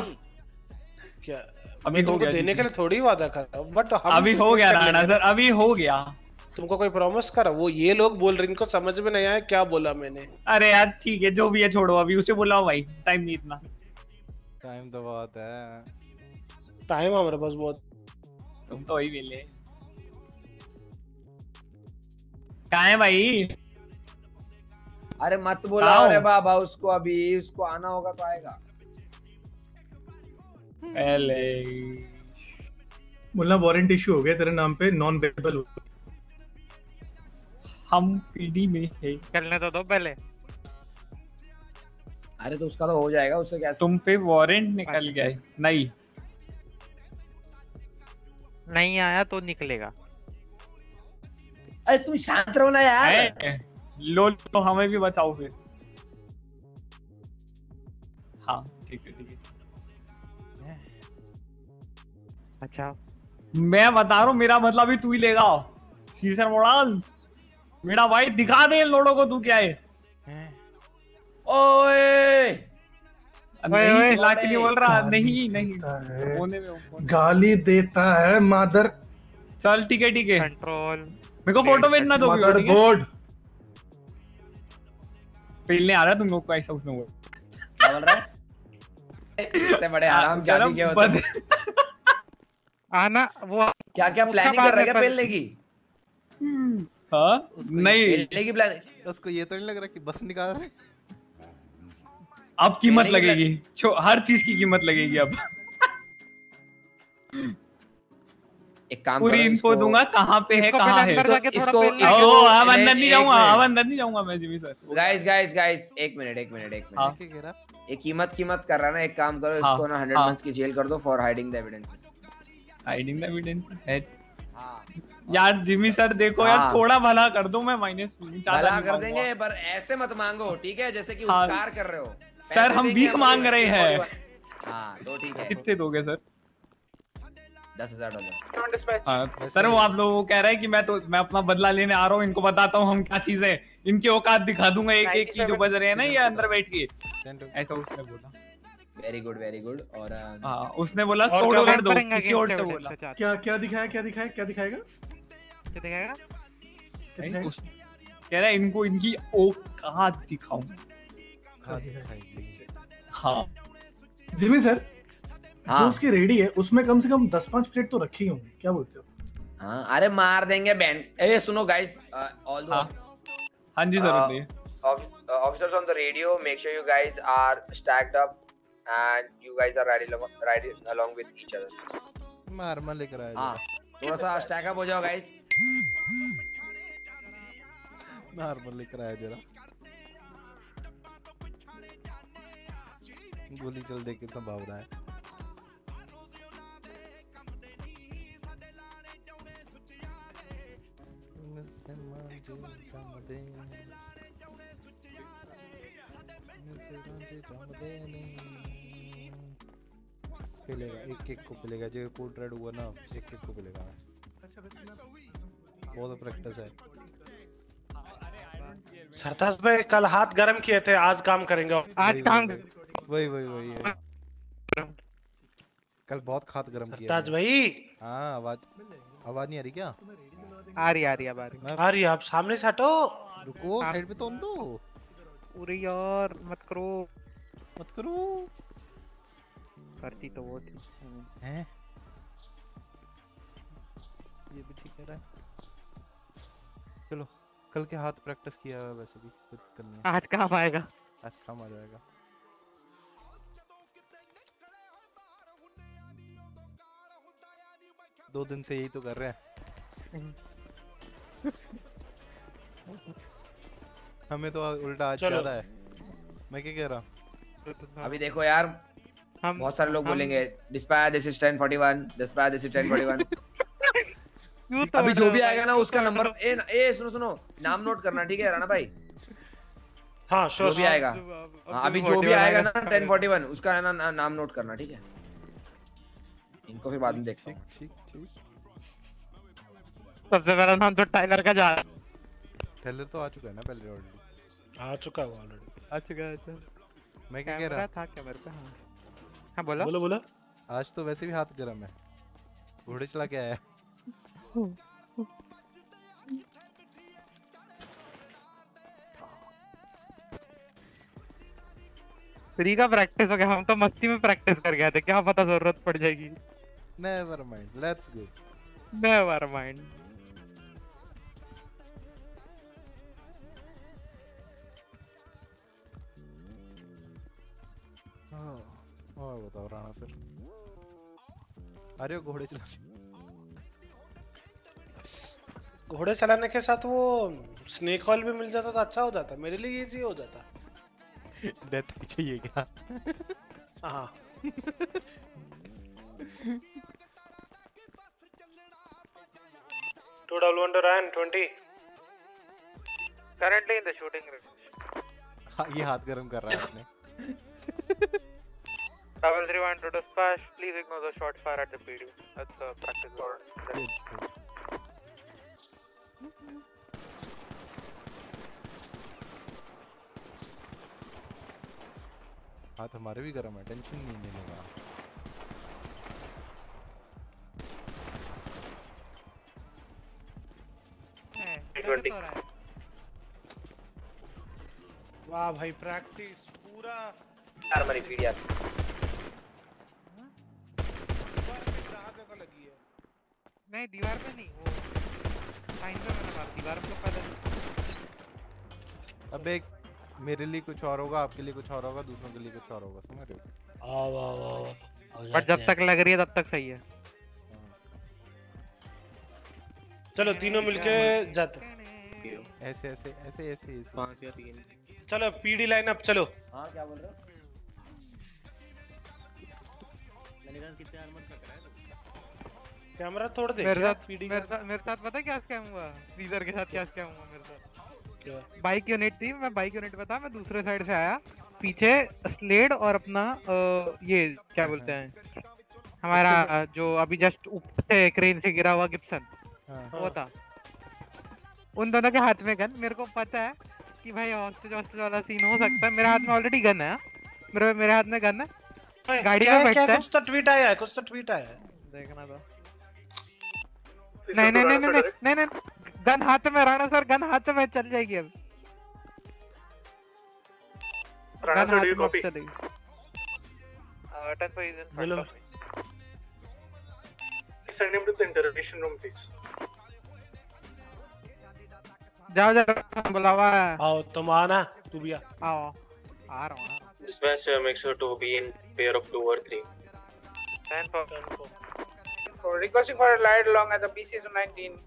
क्या?
अभी
तुमको देने के लिए थोड़ी वादा कर रहा हूँ बट
अभी हो गया राणा सर अभी हो गया।
तुमको कोई प्रॉमिस करा? वो ये लोग बोल रहे इनको समझ में नहीं आया क्या बोला मैंने।
अरे यार ठीक है जो भी है छोड़ो अभी उसे बुलाओ भाई टाइम नहीं इतना।
टाइम तो बहुत है।
टाइम हमारे पास बहुत
तुम तो वही मिले। कहा है भाई?
अरे मत बुलाओ
आओ।
रे बाबा उसको अभी उसको आना होगा तो आएगा।
पहले।
मुल्ला वारंट इशू हो गया तेरे नाम पे नॉन वेबल हो
हम पीडी में है।
चलने तो दो पहले।
अरे तो उसका तो हो जाएगा उससे क्या
तुम पे वारंट निकल गया नहीं।
नहीं आया तो निकलेगा।
अरे तुम शांत रहो ना यार।
लो तो हमें भी बचाओ फिर। हाँ ठीक है ठीक है।
अच्छा।
मैं बता रहा हूँ मेरा मतलब भी तू ही लेगा। सीसर मोड़ाल मेरा भाई दिखा दे इन लोगों को तू क्या है?
ओए!
नहीं
ओए,
चिल्ला के नहीं बोल रहा नहीं नहीं।
गाली देता है मदर।
चल ठीक है ठीक है।
कंट्रोल
मेरे को फ़ोटो भेजना दो
मदर बोर्ड
पेलने आ रहा तुम लोग को ऐसा उसने बोला
क्या बोल रहा है? [LAUGHS] इतने बड़े आराम जाती के होते?
आना वो
क्या क्या प्लानिंग कर रहा है क्या की?
हाँ? नहीं।
पेलने की प्लानिंग
उसको ये तो नहीं लग रहा कि बस निकाल रहे
अब कीमत लगेगी। हर चीज़ की कीमत लगेगी अब। [LAUGHS]
एक काम
पूरी
इसको-
दूँगा कहाँ पे है कहाँ है।
इसको- इसको-
ओ अब
एक-
अंदर नहीं जाऊँगा अब अंदर नहीं जाऊँगा मैं Jimmy sir.
Guys guys guys एक मिनट एक मिनट एक
हाँ।
मिनट ये कीमत कीमत कर रहा ना एक काम करो
हाँ,
इसको ना हंड्रेड
हाँ।
मंथ्स की जेल कर दो for hiding the evidences
hiding the evidence है। यार जिमी सर देखो यार
हाँ।
थोड़ा भला कर दो मैं माइनस
भला कर देंगे पर ऐसे मत मांगो ठीक है? जैसे कि
हाँ।
उपकार कर रहे हो।
सर हम भीख मांग रहे हैं
हाँ। तो ठीक है।
कितने दोगे सर?
दस हज़ार डॉलर।
हाँ, सर वो आप लोगों को कह रहे हैं कि मैं तो मैं अपना बदला लेने आ रहा हूँ इनको बताता हूँ हम क्या चीज़ें हैं। इनकी औकात दिखा दूँगा एक एक की जो बज रहे हैं ना ये अंदर बैठ के। ऐसा उसने बोला।
वेरी गुड वेरी गुड और uh,
हाँ उसने बोला सौ डॉलर दो किसी और से बोला।
क्या क्या दिखाया क्या दिखाया क्या दिखाएगा?
क्या दिखाएगा?
कह रहा है इनको इनकी औकात दिखाऊँ। हाँ।
जिमी सर
हाँ।
जो उसकी रेडी है उसमें कम से कम दस पाँच प्लेट तो रखी होंगी क्या बोलते हो?
हाँ अरे मार देंगे बैन। ए सुनो गाइस ऑल
हाँ। हाँ जी सर बताइए
officers on the radio make sure you guys are stacked up and you guys are riding along, riding along with each other.
मार मार लेकर आया
हाँ थोड़ा सा स्टैक अप हो जाओ गाइस
मार मार लेकर आया जरा। गोली चल दे की संभावना है। पिलेगा एक एक को पिलेगा जो कोड रेड हुआ ना एक एक को पिलेगा बहुत प्रैक्टिस है
सरताज भाई कल हाथ गर्म किए थे आज काम करेंगे।
आज काम
वही वही वही है कल बहुत हाथ गर्म किया
सरताज भाई।
हाँ आवाज़ आवाज़ नहीं आ रही क्या?
आ रही आ रही अब आ रही
आ रही आप सामने से हटो।
रुको साइड पे तो हम दो।
पूरी यार मत करो।
मत करो।
करती तो वो थी।
हैं? ये भी ठीक है रहा चलो कल के हाथ प्रैक्टिस किया है वैसे भी कुछ करनी
आज काम आएगा।
आज काम आ जाएगा। दो दिन से यही तो कर रहे हैं। हमें तो उल्टा आज ज़्यादा है। मैं क्या कह रहा हूँ?
अभी देखो यार हम बहुत सारे लोग बोलेंगे dispatch this is 1041 dispatch this is 1041
तो
अभी जो भी आएगा ना उसका नंबर ए ए सुनो सुनो नाम नोट करना ठीक है राणा भाई?
हाँ
जो भी आएगा। हाँ अभी जो भी आएगा ना 1041 उसका ना, नाम नोट करना ठीक है? इनको फिर बाद में देखता हूँ।
ठीक ठीक।
सबसे पहला नाम तो टाइलर का जा रहा है।
तो आ चुका है ना पहले ऑलरेडी
आ चुका है ऑलरेडी
आ चुका है अच्छा।
मैं क्या कह रहा?
था कैमरे पे हाँ। हाँ बोला।
बोलो बोलो।
आज तो वैसे भी हाथ गर्म है। घोड़े चला के आया।
फ्री का प्रैक्टिस हो गया। हम तो मस्ती में प्रैक्टिस कर गए थे। क्या पता ज़रूरत पड़ जाएगी।
Never mind let's go
never mind
और बताओ राणा सर अरे वो घोड़े चला
घोड़े चलाने के साथ वो स्नेक ऑयल भी मिल जाता तो अच्छा हो जाता मेरे लिए इजी हो जाता।
डेथ चाहिए क्या?
हाँ। Two double one ran twenty
currently in the shooting range
हाँ, ये हाथ गर्म कर रहा है आपने।
Double three one to dispatch please ignore the shot fire at the PD that's a practice order
हाथ हमारे भी गर्म है टेंशन नहीं लेने का
वाह भाई प्रैक्टिस पूरा
यार मरी पीडीआर
नहीं दीवार पे नहीं वो साइन पे मैंने मारा दीवार पे पहले
अबे एक मेरे लिए कुछ और होगा आपके लिए कुछ और होगा दूसरों के लिए कुछ और होगा समझ रहे हो?
आओ आओ आओ
बट जब तक लग रही है तब तक सही है।
चलो तीनों मिलके जाते
ऐसे ऐसे ऐसे ऐसे ऐसे।
पाँच या तीन। चलो पीडी लाइन अप चलो।
हाँ क्या बोल रहे हो?
मैंने कहा कितने आर्मर
कैमरा तोड़ दे
मेरे साथ
पीडी
मेरे साथ मेरे साथ पता क्या स्कैम हुआ? सीजर के साथ क्या स्कैम हुआ मेरे साथ?
क्या?
बाइक यूनिट थी मैं बाइक यूनिट था मैं दूसरे साइड से आया। पीछे स्लेड और अपना ये क्या बोलते हैं? हमारा जो अभी जस्ट ऊपर से क्रेन से गिरा हुआ गिब्सन वो था। उन दोनों के हाथ में गन मेरे को पता है कि भाई हॉस्टेज हॉस्टेज वाला सीन हो सकता है। मेरे हाथ में ऑलरेडी गन है हाँ। मेरे मेरे हाथ में गन है। गाड़ी में बैठता है।
कुछ तो ट्वीट आया है कुछ तो ट्वीट आया है।
देखना तो नहीं नहीं नहीं नहीं नहीं नहीं गन हाथ में राणा सर गन हाथ में चल जाएगी अब। जाओ जाओ बुलावा
आओ तुम आना तू भी
आओ आ रहा हूँ।
इसमें से make to be in pair of two और three
ten four
ten four 4. Requesting for a light long at the BC to 19.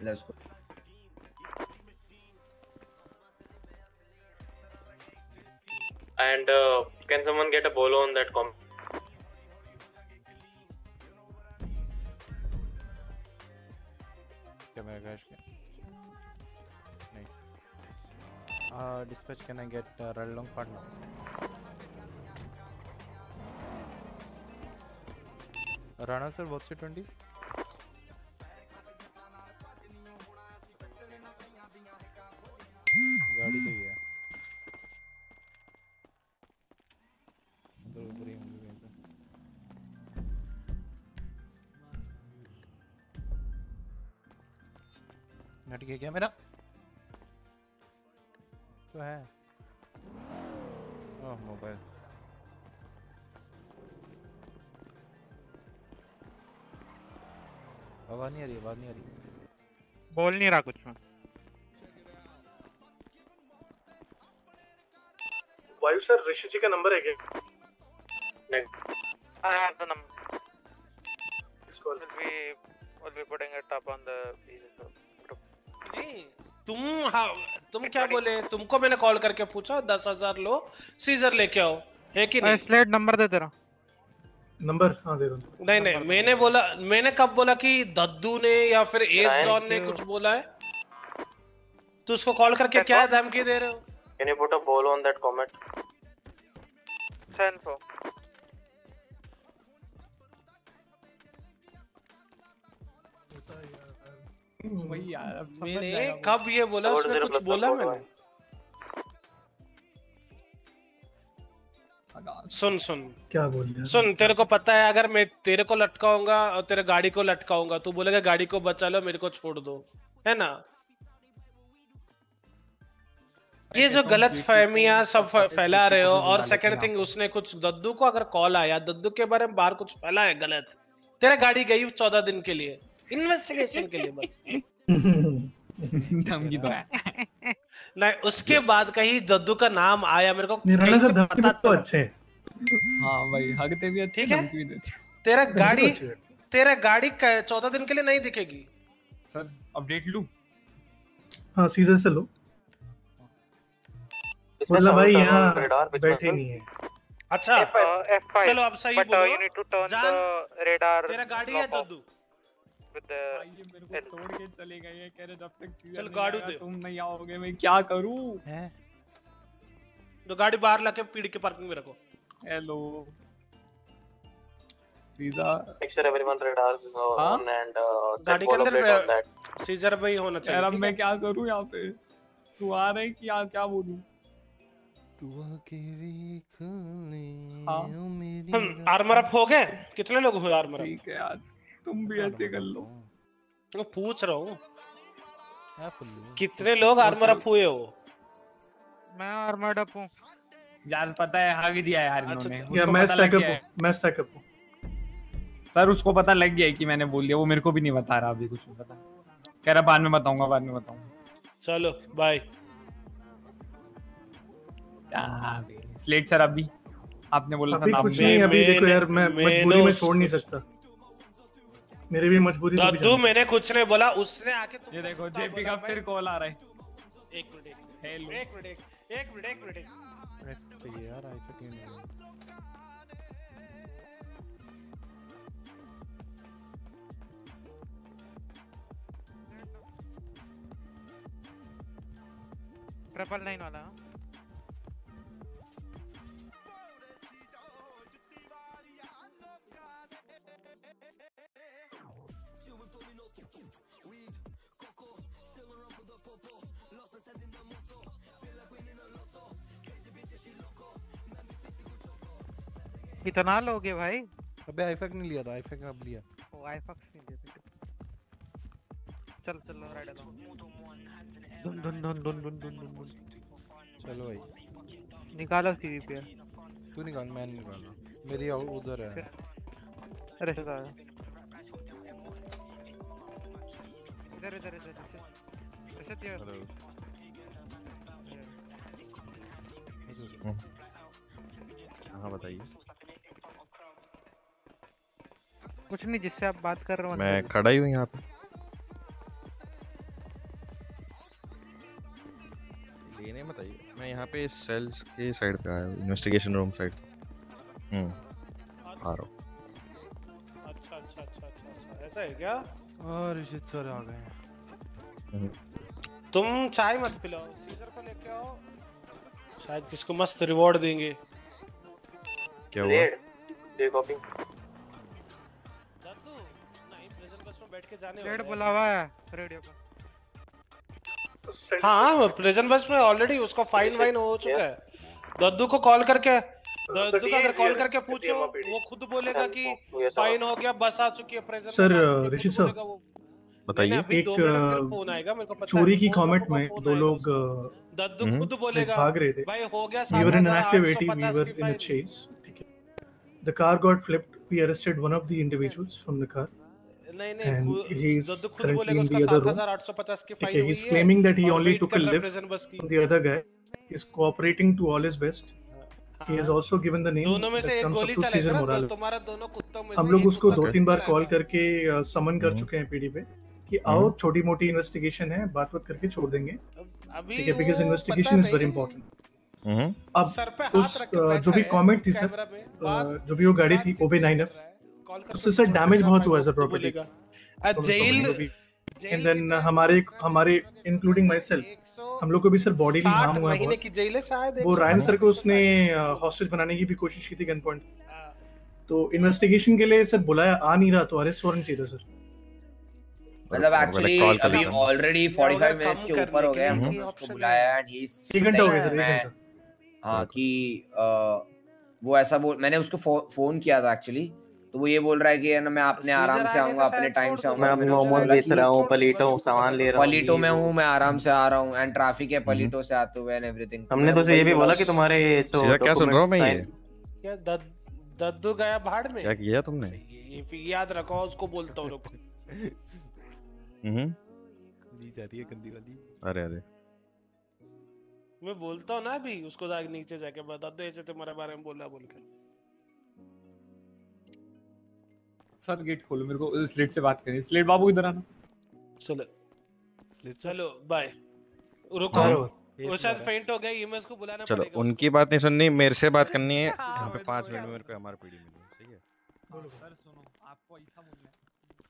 Let's go.
And uh, can someone get a bolo on that
comp? Uh, dispatch, can I get uh, Rallong partner? Rana sir what's your 20 गाड़ी तो ही। ऊपर ही होंगे नट गया क्या मेरा? तो है। Oh, mobile. आवाज़ नहीं आ रही आवाज़ नहीं आ रही
बोल नहीं रहा कुछ मैं।
वायु सर ऋषि जी का नंबर है क्या?
I have the number. We'll be we'll be putting it up on the group.
नहीं तुम हाँ तुम क्या बोले? तुमको मैंने कॉल करके पूछा दस हज़ार लो सीजर लेके आओ। है कि नहीं?
स्लेट नंबर दे तेरा
नंबर? हाँ दे दो।
नहीं नहीं मैंने बोला मैंने कब बोला कि दद्दू ने या फिर एस जॉन ने कुछ बोला है? तो उसको कॉल करके क्या धमकी दे रहे हो?
Can you put a bolo on that comment?
Ten for.
वही यार
मैंने कब ये बोला उसने कुछ बोला मैंने? सुन सुन।
क्या बोल रहे
सुन तेरे को पता है अगर मैं तेरे को लटकाऊँगा और तेरे गाड़ी को लटकाऊँगा तू बोलेगा गाड़ी को बचा लो मेरे को छोड़ दो। है ना? ये जो गलत फहमिया सब फैला रहे हो और सेकंड थिंग उसने कुछ दद्दू को अगर कॉल आया दद्दू के बारे में बाहर कुछ फैला है गलत? तेरा गाड़ी गई चौदह दिन के लिए। [LAUGHS] इन्वेस्टिगेशन के लिए बस। [LAUGHS] [LAUGHS]
धमकी तो है
नहीं उसके बाद कहीं जद्दू का नाम आया मेरे को
सर
पता
तो अच्छे हाँ।
भाई हगते भी अच्छे
ठीक है?
भी देते
तेरा
तो
गाड़ी तेरा गाड़ी चौदह दिन के लिए नहीं दिखेगी।
सर अपडेट लू?
हाँ सीज़न से लो। मतलब भाई यहाँ बैठे नहीं है।
अच्छा
F5.
चलो अब सही
uh,
बोलो। जान, तेरा गाड़ी है दद्दू
छोड़ के चले गए
चल गाड़ू
तुम नहीं आओगे मैं क्या
तो गाड़ी बाहर लाके के पार्किंग में रखो।
हेलो हाँ?
गाड़ी के अंदर सीजर भाई होना चाहिए
यार
अब
मैं क्या करूँ यहाँ पे? तू आ रहे क्या क्या बोलूँ?
आर्मर
हाँ।
अप हो। गए? कितने लोग आर्मर
ठीक है यार। तुम भी ऐसे कर लो।
मैं पूछ रहा हूँ।
है?
कितने लोग आर्मर अप हुए हो?
मैं आर्मर्ड अप हूँ।
यार पता है हग दिया यार
अच्छा,
इन्होंने।
अच्छा।
या मैं स्टैक अप
हूँ
मैं स्टैक अप हूँ।
सर उसको पता लग गया है कि मैंने बोल दिया। वो मेरे को भी नहीं बता रहा अभी कुछ नहीं पता। कह रहा बाद में बताऊँगा बाद में बताऊँगा।
चलो बाय
स्लेट सर अभी आपने बोला था
अभी
नाम
कुछ
में-
नहीं अभी देखो यार मैं मजबूरी में छोड़ नहीं सकता। मेरी भी मजबूरी तो
दद्दू मैंने कुछ नहीं बोला उसने आके तुम
ये देखो जेपी का फिर कॉल आ रहा है।
एक मिनट एक मिनट एक मिनट एक- मिनट एक मिनट एक
यार आईफा क्यों नहीं
ट्रिपल नाइन वाला कितना लोगे भाई?
अबे आईफैक नहीं लिया था आईफैक अब लिया।
ओ आईफैक नहीं लिया चल चल ride done done done done done done done
चलो भाई।
निकालो सीवी पे।
तू निकाल मैं नहीं निकालना मेरी उधर है।
अरे सर इधर इधर इधर तो अच्छा तेरा हेलो।
हाँ बताइए।
कुछ नहीं जिससे आप बात कर रहे हो
मैं खड़ा ही हूँ यहाँ पे। लेने बताइए मैं यहाँ पे सेल्स के साइड पे आया हूँ इन्वेस्टिगेशन रूम साइड। हम्म आ रहा हूँ।
अच्छा अच्छा अच्छा अच्छा अच्छा। ऐसा है क्या?
और ऋषित सर आ गए
हम्म।
तुम चाय मत पिलाओ सीजर को लेके आओ। शायद किसको मस्त रिवॉर्ड देंगे।
क्या हुआ?
डे
बैठ के जाने वाले
हुआ है रेडियो पर
हैं। हाँ प्रेजेंट बस में ऑलरेडी उसका फाइन वाइन हो चुका है। दद्दू को कॉल करके दद्दू को अगर कॉल करके पूछो वो खुद बोलेगा कि फाइन हो गया बस आ चुकी है प्रेजेंट
सर ऋषि सर
बताइए।
एक
दो
अ,
फ़ोन आएगा मेरे को पता
चोरी की
वो
कॉमेंट में दो लोग
उसको। दद्दू
हम्म।
खुद बोलेगा
भाग रहे थे।
भाई हो गया
we were in an
7,850
activity we were
की
in a
फाइन
chase ठीक है। The car got flipped. We arrested one of the individuals from the car.
नहीं नहीं खुद बोलेगा उसका
the other room.
7,850 की
है
हुई
he's
है
claiming that he only took a lift
prison bus की।
from the other guy. He's cooperating to all his best. He has also given the name
दोनों में से एक गोली
to
चलेगा ना तो तुम्हारा दोनों कुत्तों में
हम लोग उसको दो तीन बार कॉल करके समन कर
हम्म।
चुके हैं पीडी पे कि आओ छोटी मोटी इन्वेस्टिगेशन है बात बात करके छोड़ देंगे। ठीक है
because
investigation is
very
important
hmm.
अब
सर पे हाथ
उस
रख के बैठा
जो भी
है
कमेंट थी सर अ, जो भी वो गाड़ी थी ओवे नाइन एफ़ उससे सर डैमेज बहुत हुआ है सर प्रॉपर्टी
आ, जेल
एंड देन हमारे हमारे इंक्लूडिंग माई सेल्फ हम लोग को भी सर बॉडी भी हार्म हुआ है
महीने की जेल है शायद
वो रायन सर को उसने हॉस्टेज बनाने की भी कोशिश की थी गन पॉइंट तो इन्वेस्टिगेशन के लिए सर बुलाया आ नहीं रहा तो अरेस्ट वारंट चाहिए था सर
मतलब एक्चुअली अभी ऑलरेडी 45 मिनट्स के ऊपर हो गए हमने उसको बुलाया एंड ही
एक घंटा हो गया सर घंटा।
हाँ कि वो ऐसा बोल मैंने उसको फ़ोन किया था एक्चुअली तो वो ये बोल रहा है कि ना मैं अपने आराम से आऊँगा
तो
अपने टाइम से आऊँगा।
मैं मोमोज बेच रहा हूँ पलीटो सामान ले रहा हूँ।
पलीटो में हूँ मैं आराम से आ रहा हूँ एंड ट्रैफ़िक है पलीटो से आते हुए एंड एवरीथिंग
हमने तो ये भी बोला कि तुम्हारे
क्या सुन रहा हूँ मैं ये?
क्या दद्दू गया भाड़ में?
क्या किया तुमने?
याद रखो उसको बोलता हूँ रुक। [LAUGHS]
हम्म।
दी जा रही है गंदी वाली।
अरे अरे।
मैं बोलता हूँ ना अभी उसको जाके नीचे जाके बता दो ऐसे तुम्हारे बारे में बोला बोल के।
सर गेट खोलो मेरे को स्लेट से बात करनी स्लेट बाबू इधर आना।
चलो। स्लेट चलो बाय रुको
हाँ,
वो शायद फेंट हो गया ईएमएस को बुलाना
चलो
पड़ेगा
उनकी बात नहीं सुननी मेरे से बात करनी है।
हाँ,
यहाँ पे
मैं
पाँच
तो
मिनट में मेरे को हमारा पीडी मिली है सही है?
सर सुनो आपको ऐसा बोलना है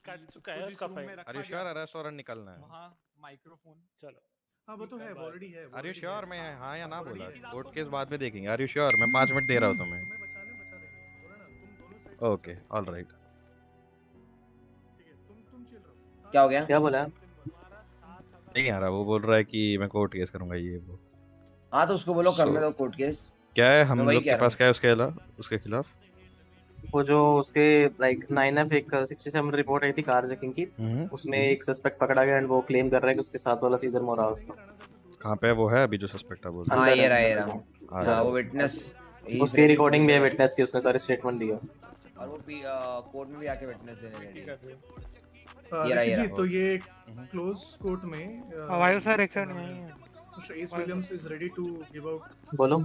कट चुका है उसका फ़ाइल
अरे श्योर रेस्टोरेंट निकलना है।
वहाँ माइक्रोफोन
चलो।
हाँ वो तो है ऑलरेडी है
आर यू श्योर मैं हाँ या ना बोला? कोर्ट केस बाद में देखेंगे। आर यू श्योर मैं पाँच मिनट दे रहा हूँ तुम्हें। ओके ऑल राइट
क्या हो गया?
क्या बोला?
नहीं आ रहा वो बोल रहा है कि मैं कोर्ट केस करूँगा ये वो।
हाँ तो उसको बोलो
so, करने
दो कोर्ट केस।
क्या है हम लोग के पास क्या है उसके खिलाफ उसके खिलाफ?
वो जो उसके लाइक नाइन एफ़ एक सिक्सटी सेवन रिपोर्ट आई थी कार जैकिंग की
हम्म।
उसमें एक सस्पेक्ट पकड़ा गया एंड वो क्लेम कर रहा है कि उसके साथ वाला सीजर मोरास था।
कहाँ पे वो है अभी जो सस्पेक्ट है बोल
हाँ। ये रहा ये रहा।
है।
हाँ वो विटनेस
उसकी रिकॉर्डिंग भी है विटनेस की उसने सारे स्टेटमेंट दिया
और वो कोर्ट में भी आके विटनेस देने रेडी है
जी तो ये क्लोज कोर्ट में uh,
हवाई सर एक सेकंड में
S Williams is ready to give out
बोलो।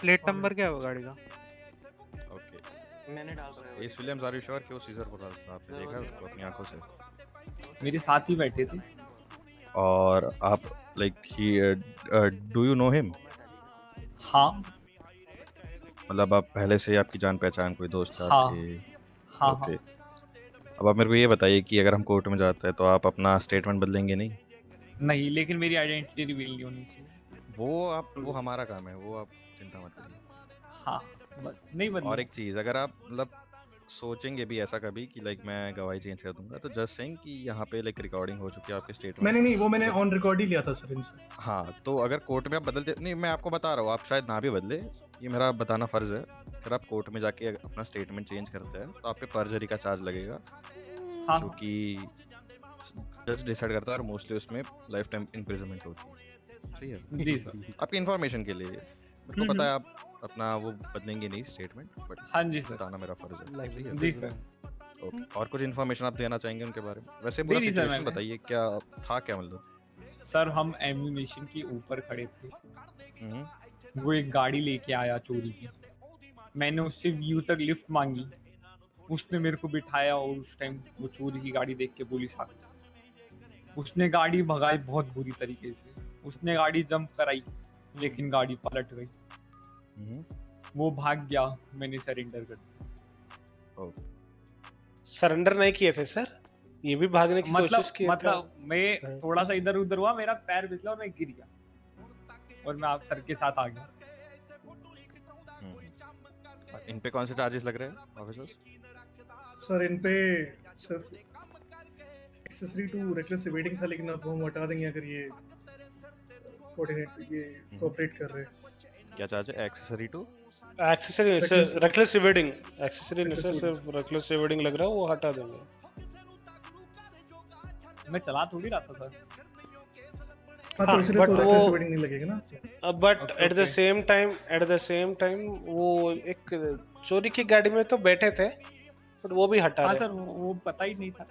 प्लेट नंबर क्या होगा गाड़ी का?
ओके
मैंने डाल रहा है।
S Williams are you sure कि वो सीजर बोल रहा था आपने देखा उसको अपनी आँखों से।
मेरे साथ ही बैठे थे।
और आप लाइक ही डू यू नो हिम
हाँ।
मतलब आप पहले से आपकी जान पहचान कोई दोस्त है
हाँ।
आपके?
हाँ,
ओके अब आप मेरे को ये बताइए कि अगर हम कोर्ट में जाते हैं तो आप अपना स्टेटमेंट बदलेंगे नहीं?
नहीं लेकिन मेरी आइडेंटिटी रिवील नहीं होनी चाहिए।
वो आप वो हमारा काम है वो आप चिंता मत करिए।
हाँ बस नहीं बदल
और एक चीज़ अगर आप मतलब सोचेंगे भी ऐसा कभी कि लाइक मैं गवाही चेंज कर दूँगा। तो जस्ट सेइंग कि यहाँ पे लाइक रिकॉर्डिंग हो चुकी है आपके स्टेटमेंट
मैंने नहीं वो मैंने ऑन रिकॉर्ड ही लिया था सर इनसे।
हाँ तो अगर कोर्ट में आप बदलते नहीं मैं आपको बता रहा हूँ आप शायद ना भी बदले। ये मेरा बताना फ़र्ज़ है। अगर आप कोर्ट में जाके अपना स्टेटमेंट चेंज करते हैं तो आप पे परजरी का चार्ज लगेगा।
हाँ।
जो कि जज डिसाइड करता है और मोस्टली उसमें लाइफ टाइम इम्प्रिजनमेंट होती है। सही है?
जी सर।
आपकी इन्फॉर्मेशन के लिए। मेरे को
हम्म,
पता है आप अपना वो बदलेंगे नहीं स्टेटमेंट बट
हाँ जी सर।
बताना मेरा फ़र्ज़ है। है?
जी सर।
ओके और कुछ इन्फॉर्मेशन आप देना चाहेंगे उनके बारे में? वैसे पूरा सिचुएशन
मैंने।
बताइए क्या था क्या मतलब?
सर हम एम्यूनेशन के ऊपर खड़े थे।
हम्म।
वो एक गाड़ी लेके आया चोरी की। मैंने उससे व्यू तक लिफ्ट मांगी। उसने मेरे को बिठाया और उस टाइम वो चोरी की गाड़ी देख के पुलिस आ गई उसने गाड़ी भगाई बहुत बुरी तरीके से। उसने गाड़ी जंप कराई लेकिन गाड़ी पलट गई। वो भाग गया मैंने सरेंडर कर दिया।
सरेंडर नहीं किए थे सर ये भी भागने की
मतलब
कोशिश की
मतलब मैं थोड़ा सा इधर उधर हुआ मेरा पैर फिसला और मैं गिर गया। और मैं आप सर के साथ आ गया।
हम्म। इन पे कौन से चार्जेस लग रहे हैं ऑफिसर्स
सर इन पे सिर्फ़ एक्सेसरी टू रेकलेस इवेडिंग था लेकिन अब हम हटा देंगे अगर ये कोऑर्डिनेट ये कोऑपरेट कर रहे हैं।
क्या चार्ज है? Accessory to
accessory
reckless
evading accessory नहीं सिर्फ़ रेकलेस इवेडिंग लग रहा है वो हटा देंगे।
मैं चला थोड़ी रहा था सर
हाँ,
हाँ,
तो इसलिए
but
तो
वो-
reckless इवेडिंग नहीं लगेगा ना।
But at
the
same time at the same time वो एक चोरी की गाड़ी में तो बैठे थे बट वो भी हटा
हाँ सर वो वो पता ही नहीं था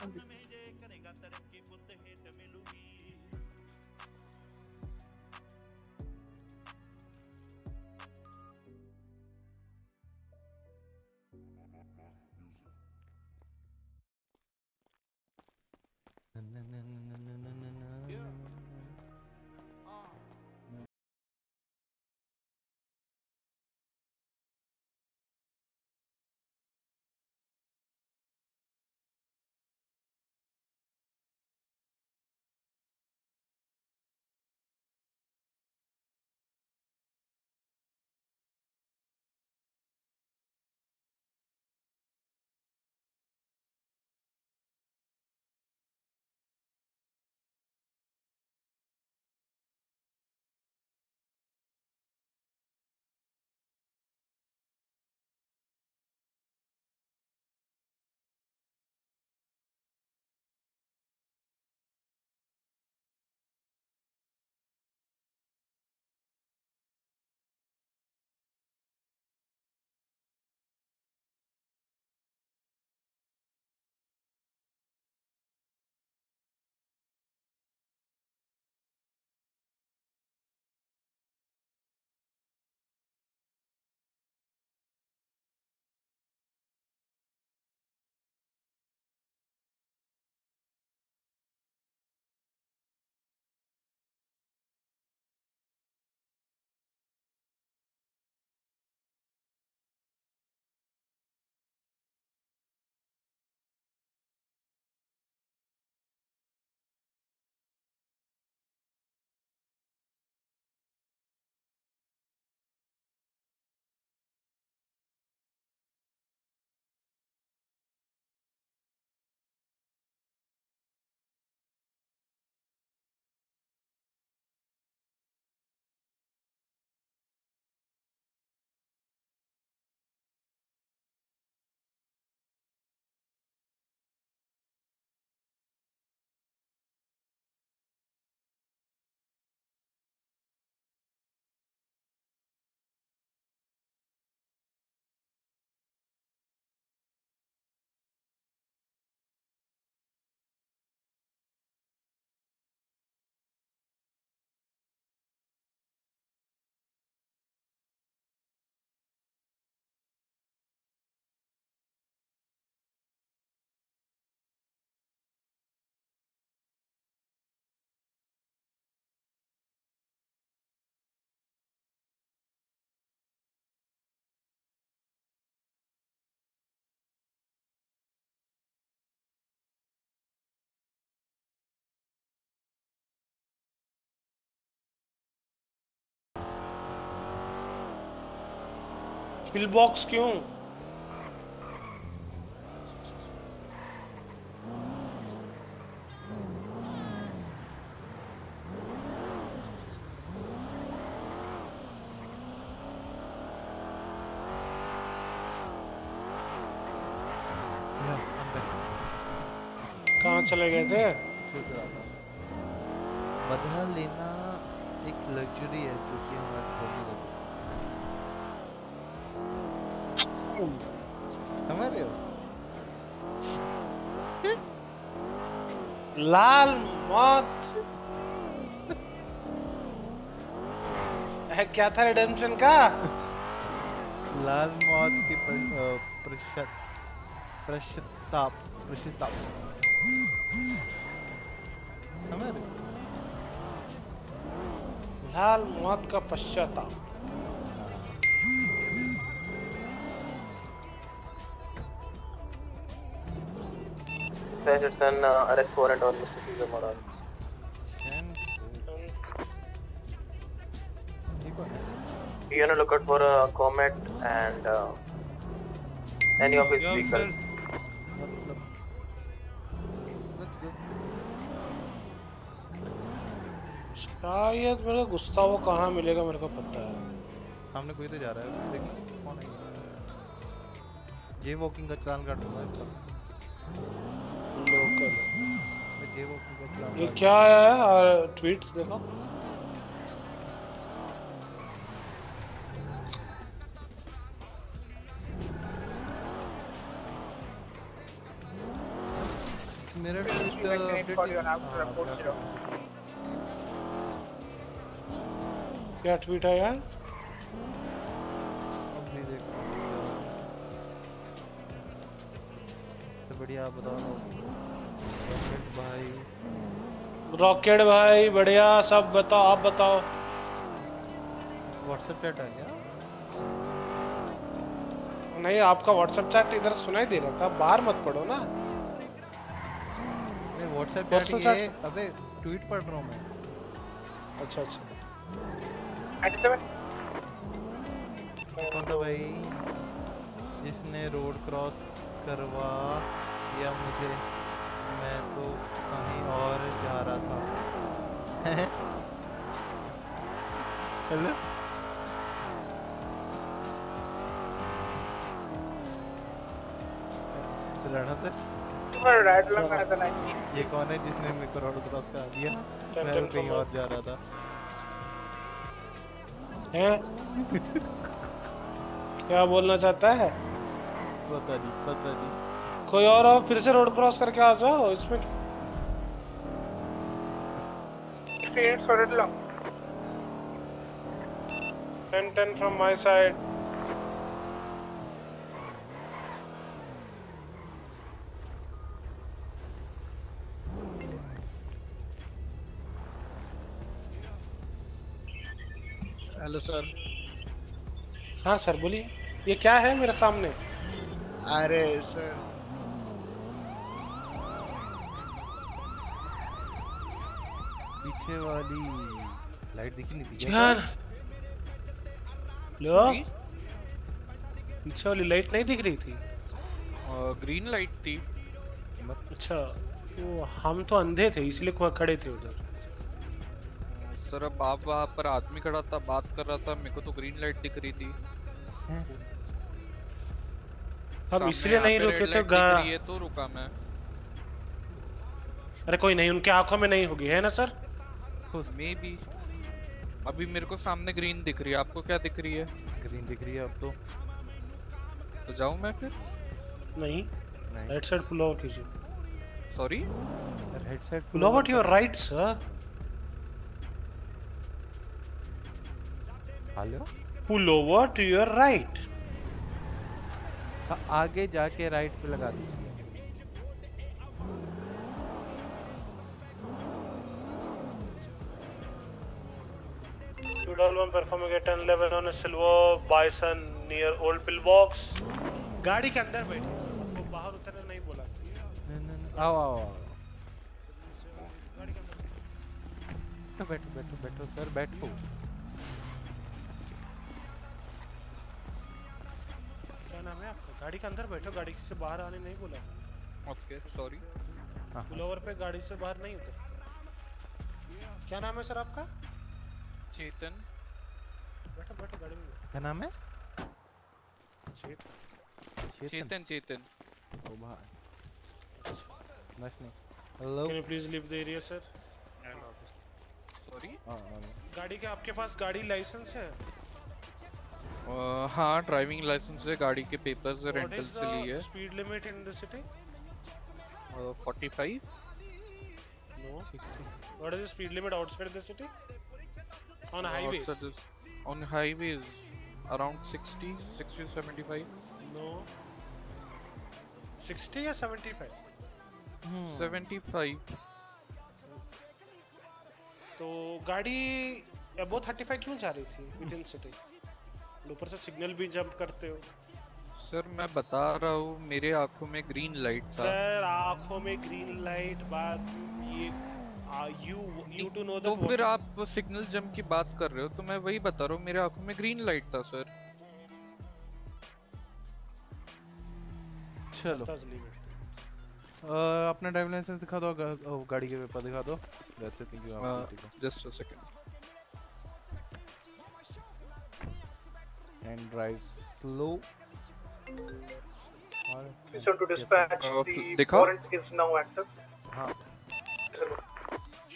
पिल बॉक्स क्यों? चले गए थे?
बदला लेना एक लग्जरी है जो कि हमारे सकते समझ रहे हो
लाल मौत है क्या था रिडेम्पशन का
लाल मौत की पर- प्रशत प्रशताप प्रशताप समझ रहे हो
लाल मौत का पश्चाताप
Says it's an uh, arrest warrant on Mr. Caesar Morales. Be on a lookout for a Comet and uh, any of his vehicles.
शायद मेरे गुस्सा वो कहाँ मिलेगा मेरे को पता है
सामने कोई तो जा रहा है देखो कौन है जे वॉकिंग का चालान काट दूँगा इसका
ये क्या आया है? ट्वीट्स देखो।
मेरा ट्वीट अपडेट
क्या ट्वीट आया है?
देख सबसे बढ़िया आप बताओ। भाई।
रॉकेट भाई बढ़िया सब बताओ आप बताओ।
व्हाट्सएप चैट आ गया?
नहीं आपका व्हाट्सएप चैट इधर सुनाई दे रहा था बाहर मत पढ़ो ना।
नहीं व्हाट्सएप चैट ये अबे ट्वीट पढ़ रहा हूँ मैं।
अच्छा अच्छा।
कौन था भाई? जिसने रोड क्रॉस करवा दिया मुझे। मैं तो कहीं और जा रहा था। हेलो? राणा से? ये कौन है जिसने मेरे को रोड क्रॉस करा दिया? मैं तो कहीं और जा रहा था।
हैं? [LAUGHS] क्या बोलना चाहता है?
पता नहीं पता नहीं।
कोई और आओ फिर से रोड क्रॉस करके आ जाओ इसमें Ten ten from my side.
Hello sir
हाँ सर बोलिए। ये क्या है मेरे सामने?
अरे सर
पीछे वाली लाइट दिखी नहीं थी
ध्यान लो। पीछे वाली लाइट नहीं दिख रही थी।
ग्रीन लाइट थी।
अच्छा वो हम तो अंधे थे इसलिए खड़े थे उधर।
सर अब आप वहाँ पर आदमी खड़ा था बात कर रहा था मेरे को तो ग्रीन लाइट दिख रही थी।
हम इसलिए नहीं रुके
रही है तो रुका मैं।
अरे कोई नहीं उनके आँखों में नहीं होगी है ना सर?
मे बी अभी मेरे को सामने ग्रीन दिख रही है। आपको क्या दिख रही है?
ग्रीन दिख रही है अब तो।
तो जाऊँ मैं फिर?
नहीं। राइट साइड पुल ओवर कीजिए।
Sorry
right side
pull over to your right sir
hello?
Pull over to your right
आगे जाके राइट पे लगा दीजिए।
Two double one performing at 10 11 on a silver bison near old pillbox. गाड़ी के अंदर बैठे वो बाहर उतरने नहीं बोला।
आओ आओ आओ। बैठो बैठो बैठो सर बैठो।
आपने गाड़ी के अंदर बैठो गाड़ी से बाहर आने नहीं बोला।
ओके सॉरी
पुल पे गाड़ी से बाहर नहीं उतर। क्या नाम है सर आपका?
चेतन।
बैठो बैठो गाड़ी में
क्या नाम है?
चेतन।
चेतन। चेतन
ओ भाई। Nice name hello
can you please leave the area sir
sorry
गाड़ी के आपके पास गाड़ी लाइसेंस है?
हाँ ड्राइविंग लाइसेंस है गाड़ी के पेपर्स रेंटल से लिए
the speed limit in the city?
Forty five
No. What is the speed limit outside the city? On highways?
On highways around 60 60 75
No. 60 या 75?
75
तो गाड़ी अबो 35 क्यों जा रही थी विद इन सिटी ऊपर से सिग्नल भी जंप करते हो।
सर मैं बता रहा हूँ मेरे आँखों में ग्रीन लाइट था।
सर आँखों में ग्रीन लाइट बात ये यू यू टू नो
तो फिर आप सिग्नल जंप की बात कर रहे हो तो मैं वही बता रहा हूँ मेरे आँखों में ग्रीन लाइट था सर
चलो। अपना ड्राइविंग लाइसेंस दिखा दो गाड़ी के पेपर दिखा दो। That's it thank
you just a
second and drive
slow to dispatch.
Uh,
the
देखा?
is now active.
हाँ।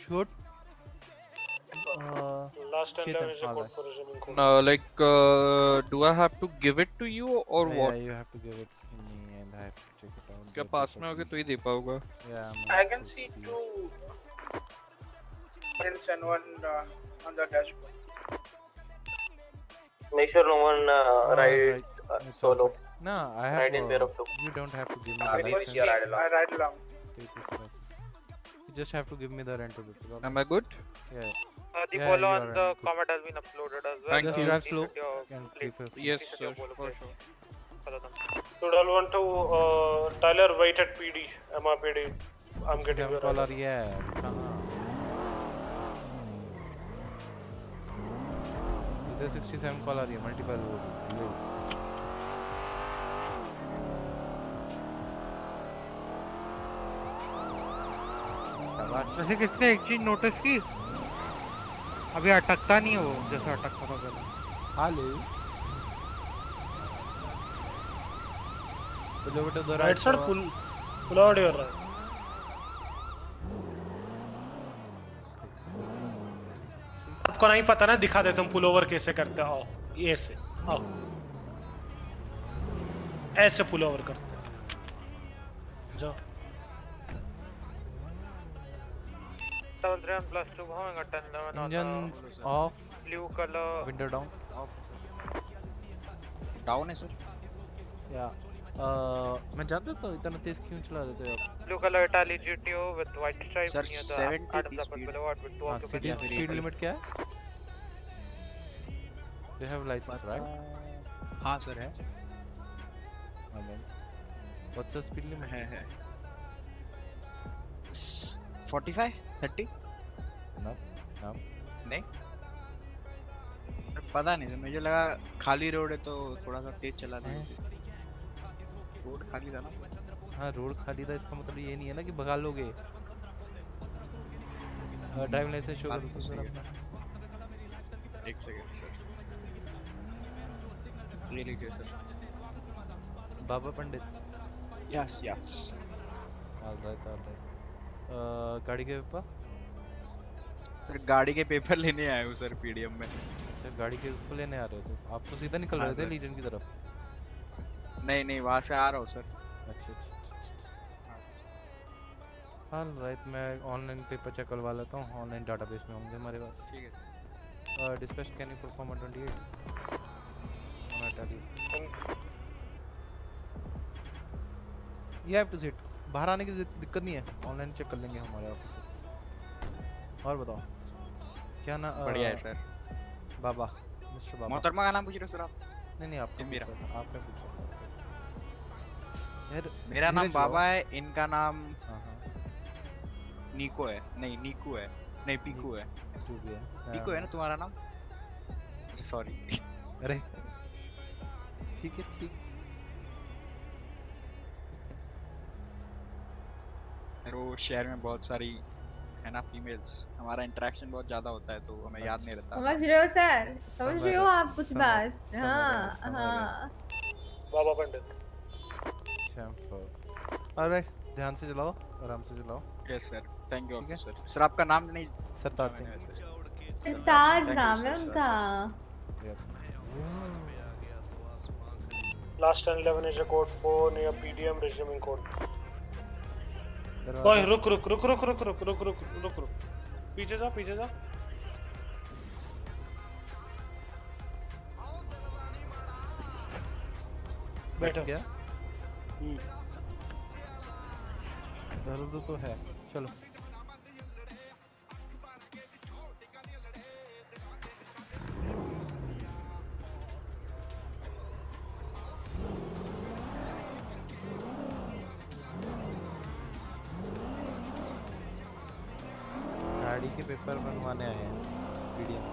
resuming code.
uh, like uh, do I have to give it to you or
yeah,
what
you have to give it to me and I have to check it out
क्या पास में होगे तो ही दे पाऊंगा
yeah
I can see two prints and one uh, on the dashboard.
Make sure no one uh, ride uh, solo.
No, I have.
Ride in pair
uh,
of two.
You don't have to give me
Ah,
the
please,
license.
you ride along.
I ride along.
Take this license. You just have to give me the rental bill.
Am I good?
Yeah.
Uh, the
Yeah,
follow
you
on
are
the
good.
comment has been uploaded as well.
Thank
Uh,
you.
drive
please
slow
set your
and
plate-
keep it-
Yes,
please set your
sir,
follow
for
plate.
sure.
Follow them.
Should all want to uh, Tyler wait at PD, MRPD. I'm getting your
call
order.
और ये है, कहाँ? इधर 67 call आ रही है multiple
वैसे किसने एक चीज़ नोटिस की? अभी अटकता नहीं है वो जैसा अटकता था पहले।
हेलो तो बेटा दो
Right side pull, pull out your right. आपको नहीं पता ना दिखा देता हूँ पुल ओवर कैसे करते हैं। ये ऐसे आओ। ऐसे पुल ओवर करते हैं। जाओ।
Seven three one plus two going at ten eleven
Engines off.
blue color.
Window down.
Down है सर
या uh, मैं जानता तो इतना तेज क्यों चला रहे थे आप
Blue color Italy GTO with white stripe
Sir, 70
Adams
की
two
हाँ सिटी. स्पीड लिमिट क्या है You have license, right?
हाँ सर है
Amen. What's the speed limit?
है है 45 30
No, no.
नहीं? पता नहीं सर मुझे लगा खाली रोड है तो थोड़ा सा तेज चला रहे रोड खाली था ना?
हाँ रोड खाली था इसका मतलब ये नहीं है ना कि भगा लोगे। ड्राइविंग लाइसेंस शो करो
तो
तो सर अपना।
एक सेकंड सर ले लीजिए sir
Baba Pandit.
Yes yes
all right all right गाड़ी के पेपर
सर गाड़ी के पेपर लेने आए हूँ सर पीडीएम में।
अच्छा गाड़ी के ऊपर लेने आ रहे हो तो आप तो सीधा निकल
हाँ,
रहे थे। लीजन की तरफ़?
नहीं नहीं वहाँ से आ रहा हूँ सर।
अच्छा अच्छा ऑल राइट मैं ऑनलाइन पेपर चेक करवा लेता हूँ। ऑनलाइन डेटाबेस में होंगे हमारे पास।
ठीक है sir.
Dispatch can you perform on 28 मैं tell you you have to sit बाहर आने की दिक्कत नहीं है। ऑनलाइन चेक कर लेंगे हमारे ऑफ़िस से। और बताओ? क्या ना
बढ़िया है सर।
बाबा मिस्टर बाबा।
मोहतरमा का नाम पूछ रहे हो सर आप?
नहीं नहीं आपने
मेरा।
आपने पूछा यार
मेरा नाम बाबा है इनका नाम
हाँ हाँ।
निको है। नहीं नीकू है। नहीं पीकू है।
भी है।
पीकू है
हाँ।
ना तुम्हारा नाम? अच्छा सॉरी
अरे ठीक है ठीक।
और वो शहर में बहुत सारी है ना फीमेल्स हमारा इंटरेक्शन बहुत ज़्यादा होता है तो हमें याद नहीं रहता।
समझ रहे हो सर समझ रहे हो आप कुछ बात? हाँ हाँ।
बाबा पंडित।
ऑलराइट ध्यान से चलाओ आराम से चलाओ।
Yes sir thank you officer sir आपका नाम नहीं?
सरताज
सुना मैंने वैसे।
ताज नाम है उनका।
10 11 is a code 4 near PDM resuming code. ओए रुक रुक रुक रुक रुक रुक रुक रुक रुक रुक। पीछे जा पीछे जा। बैठो।
क्या? दर्द तो है। चलो। पेपर बनवाने आए हैं PDM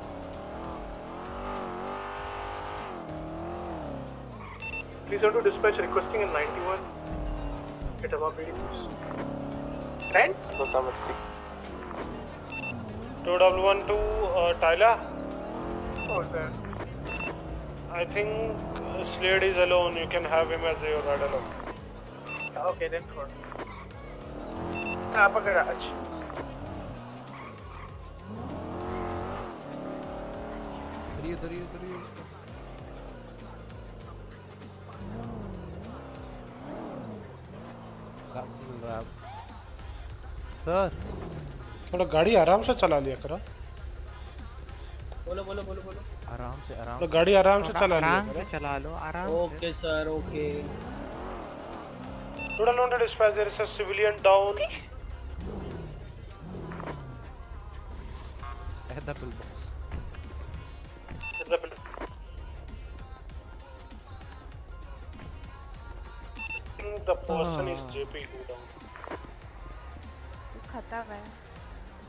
Please go to dispatch requesting in 91. Get about PD please.
Ten?
No, 76.
2W12 uh, Tyler
Oh, sir.
I think uh, Slade is alone you can have him as your ride along
Okay, then for. Upper garage.
धरिए धरिए धरिए इसको आराम से चल रहा है sir.
थोड़ा गाड़ी आराम से चला लिया करो।
बोलो बोलो बोलो बोलो।
आराम से आराम
थोड़ा गाड़ी आराम से चला लिया
आराम
करो।
से चला लो आराम
okay sir okay.
Student wanted dispatch there is a civilian down
at the pillbox
think the person is
ah.
JP
है।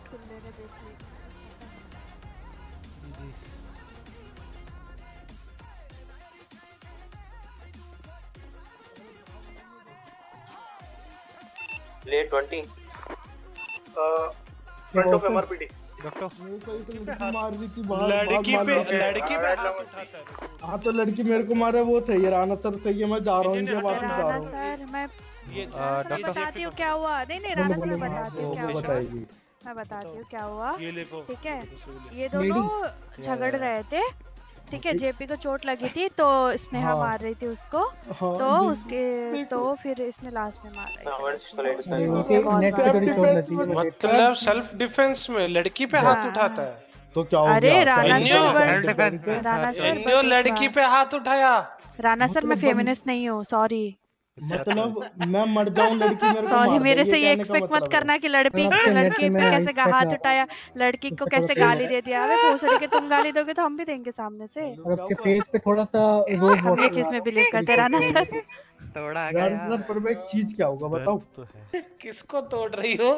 खुले देख ली।
ले 20
डॉक्टर लड़की पे
लड़की पे लड़की पे हाथ उठाता है।
हाँ तो लड़की मेरे को मारे वो सही है राना सर सही है मैं जा रहा हूँ इनके पास जा रहा हूँ।
सर मैं बताती हूँ क्या हुआ। नहीं नहीं राणा सर बताती हूँ क्या
बताएगी।
मैं बताती हूँ क्या हुआ। ठीक है ये दोनों झगड़ रहे थे। ठीक है जेपी को चोट लगी थी तो स्नेहा
हाँ।
मार रही थी उसको।
हाँ,
तो उसके तो फिर इसने लास्ट में मारा
है,
मतलब सेल्फ डिफेंस में लड़की पे हाथ उठाता है।
तो क्या हो
अरे राणा सर सर
लड़की पे हाथ उठाया।
राणा सर मैं
मतलब
फेमिनिस्ट नहीं हूँ सॉरी
मतलब मैं मर जाऊँ लड़की मेरे
सॉरी
मेरे
से ये एक्सपेक्ट मत
मतलब
करना कि लड़की लड़की
पे
कैसे हाथ उठाया लड़की को कैसे गाली दे दिया अबे भोसड़ी के तुम गाली दोगे तो हम भी देंगे सामने से।
आपके फेस पे थोड़ा सा रोज
हम चीज़ में बिलीव करते हैं, राणा सर।
थोड़ा
राणा सर पर मैं एक चीज़ क्या होगा बताओ।
तो [LAUGHS] किसको तोड़ रही हो?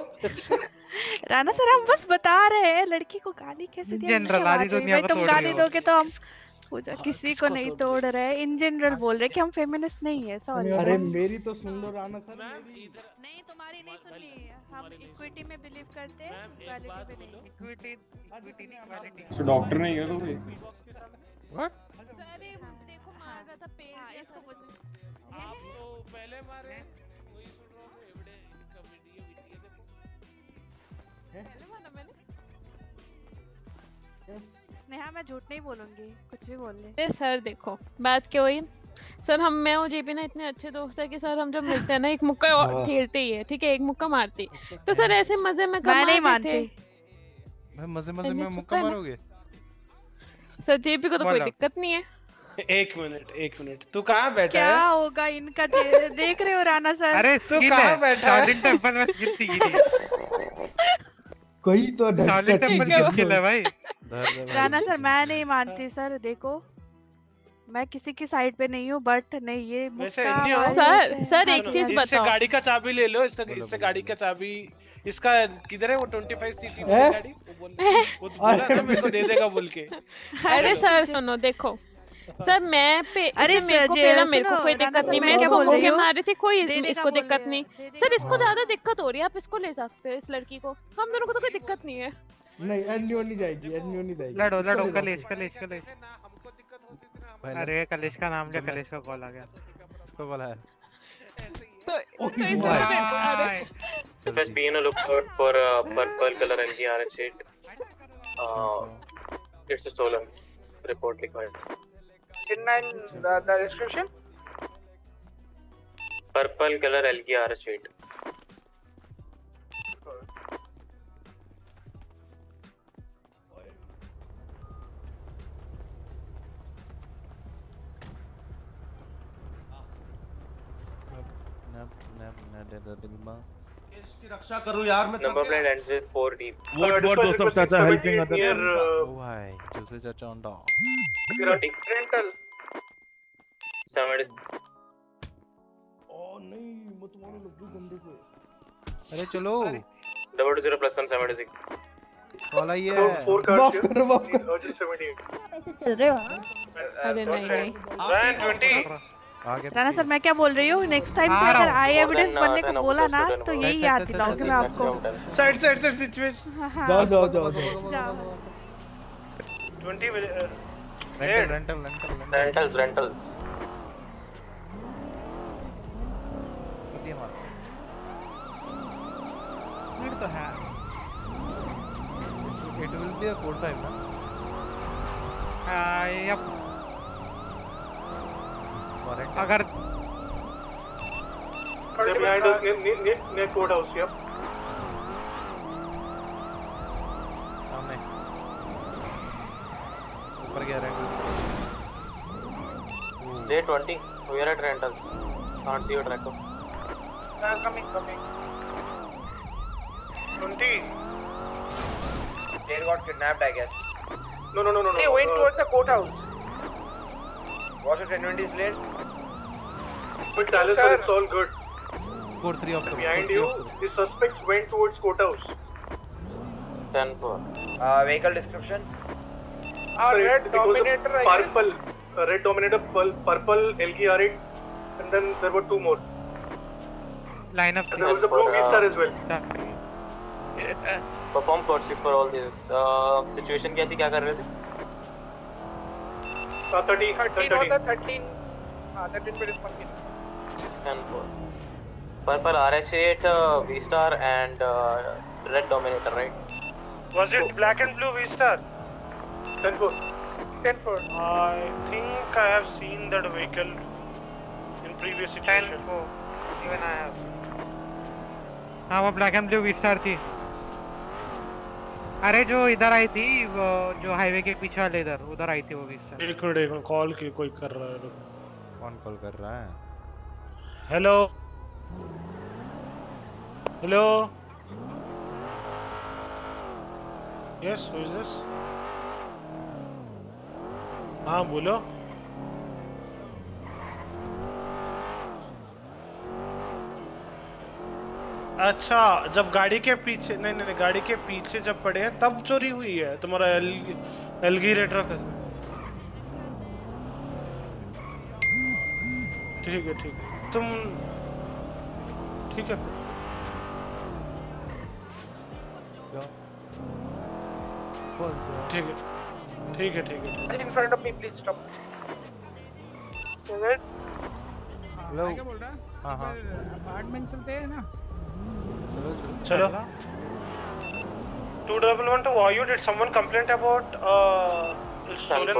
राणा सर हम बस बता रहे हैं लड़की को गाली कैसे दिया?
जनरल दुनिया
भाई तुम गाली दोगे तो हम पूजा किसी को नहीं तोड़ रहे इन जनरल बोल रहे कि हम फेमिनिस्ट नहीं है सॉरी
अरे मेरी तो सुन लो राणा सर
नहीं तुम्हारी नहीं सुनी हम इक्विटी में बिलीव करते हैं इक्वालिटी में नहीं।
इक्विटी इक्विटी नहीं इक्वालिटी
डॉक्टर नहीं। है तो कोई
व्हाट
अरे देखो मार रहा था पेड़ हाँ, इसको
आप [LAUGHS] तो पहले मारे वही सुन रहा हूँ एवडे इनका वीडियो वीडियो देखो।
पहले माना। मैंने स्नेहा मैं झूठ नहीं बोलूँगी कुछ भी बोल ले।
अरे सर देखो बात क्या हुई? सर हम मैं और जेपी ना इतने अच्छे दोस्त है कि सर हम जब मिलते हैं ना एक मुक्का और
हाँ।
खेलते ही है ठीक है? एक मुक्का मारते। ही। तो सर ऐसे मज़े में कब
नहीं
मारते
मज़े मज़े में मुक्का मारोगे?
सर जेपी को तो कोई दिक्कत नहीं है।
एक मिनट एक मिनट। तू कहाँ बैठा
क्या
है?
होगा इनका देख रहे हो राणा सर?
अरे
तू कहाँ बैठा है?
टेंपल में स्किल सीखी
कोई तो है।
स्किल है भाई?
राणा सर मैं नहीं मानती सर देखो। मैं किसी की साइड पे नहीं हूँ बट नहीं ये
सर सर
हाँ,
एक
तो-
चीज़
इससे गाड़ी का चाबी ले लो इसका इससे गाड़ी का चाबी इसका किधर है वो 25 सीटी वाली गाड़ी? वो बोल वो मेरे को दे देगा बोल के। [LAUGHS]
अरे सर सुनो देखो। सर मैं पे
अरे
मेरे को पहला मेरे को कोई दिक्कत नहीं।
मैं
इसको
बोल रही
मुक्के
हूँ?
मार रही थी कोई इसको दिक्कत नहीं। सर इसको ज़्यादा दिक्कत हो रही है आप इसको ले सकते हो इस लड़की को। हम दोनों को तो कोई दिक्कत नहीं है।
नहीं एडनियो नहीं जाएगी एडनियो नहीं जाएगी।
लड़ो लड़ो। कलेश कलेश कलेश। अरे कलेश का नाम लिया कलेश का कॉल आ गया।
इसको बोला है।
तो
तो
अरे
Just be on a lookout for uh, purple color LGRH sheet. Uh, it's a stolen. Report required.
In the, the description?
Purple color LGRH sheet.
नप नप नप द बिल्मा
उसकी रक्षा करूँ यार मैं
number plate ends with 4D
what what दोस्त ऑफ़ चाचा
हेल्पिंग अदर
भाई जैसे चाचा ऑन डॉग
रेंटल
समड
ओ नहीं मैं तुम्हारे लड्डू गंदे को
अरे चलो।
Double two zero plus one seventy six
वाला ये
माफ़ कर माफ़ कर।
ऐसे चल रहे हो?
अरे नहीं नहीं।
20
राणा सर मैं क्या बोल रही हूँ? नेक्स्ट टाइम
से
अगर आई एविडेंस बनने को बोला ना तो यही याद दिलाऊँगी मैं आपको।
साइड साइड साइड सिचुएशन
जाओ जाओ जाओ जाओ।
20
rental rental rental
rentals rentals
तो है।
It will be a code 5 ना।
आई
yep.
अगर
They're behind us near, near, near, courthouse, yep.
सामने ऊपर गया rental
Day 20. We are at rentals. Can't see your tracker.
Uh, coming, coming.
20.
They got kidnapped, I guess.
No, no, no, no, no.
They went
uh,
towards the courthouse. Was it anybody's late?
But Dallas,
Sir.
it's all good.
Code 3 off
Behind you, the suspects went towards courthouse.
10 4.
Uh, vehicle description?
Uh,
red Dominator,
Purple. Uh, red Dominator, purple, purple LGR8, and then there were two more.
Line up
And there was a blue V-Star as well.
6 for all these. Uh, situation क्या थी क्या कर रहे थे?
Uh, 30,
13
30.
or the 13? Uh, 13 minutes monkey.
10 4. Purple RH8, uh, V star and uh, red dominator, right?
Was it black and blue V-Star? 10 4.
10 4.
I think I have seen that vehicle in previous situation.
Even I have हाँ वो black and blue विस्टार थी अरे जो इधर आई थी वो जो highway के पीछे वाले इधर उधर आई थी वो विस्टार
एक मिनट कॉल की कोई कर रहा है
कौन कॉल कर रहा है
hello hello yes is this हाँ बोलो। अच्छा जब गाड़ी के पीछे नहीं नहीं नहीं, गाड़ी के पीछे जब पड़े हैं तब चोरी हुई है तुम्हारा एल एलगी रेटर ठीक है ठीक है। तुम ठीक है ठीक है ठीक है ठीक है
In front of me, please stop.
Hello
क्या बोल रहा है
हाँ हाँ
अपार्टमेंट चलते हैं ना
चलो चलो
चलो Two double one to Vayu. Did someone complain about uh, stolen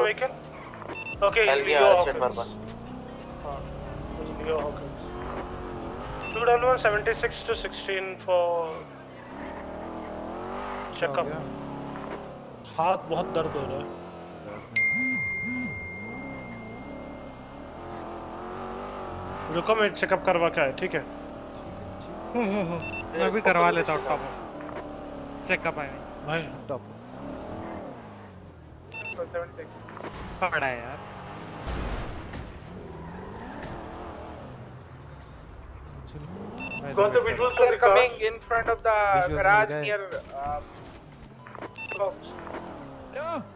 Two double one seventy to sixteen for checkup. हाथ बहुत दर्द हो रहा है। रुको मैं चेकअप करवा के आया ठीक है?
मैं भी करवा लेता हूँ टॉप चेकअप आए
भाई।
टॉप
पड़ा है यार।
Got the visuals of the car.
coming in front of the
Visuals
garage near. Uh, box.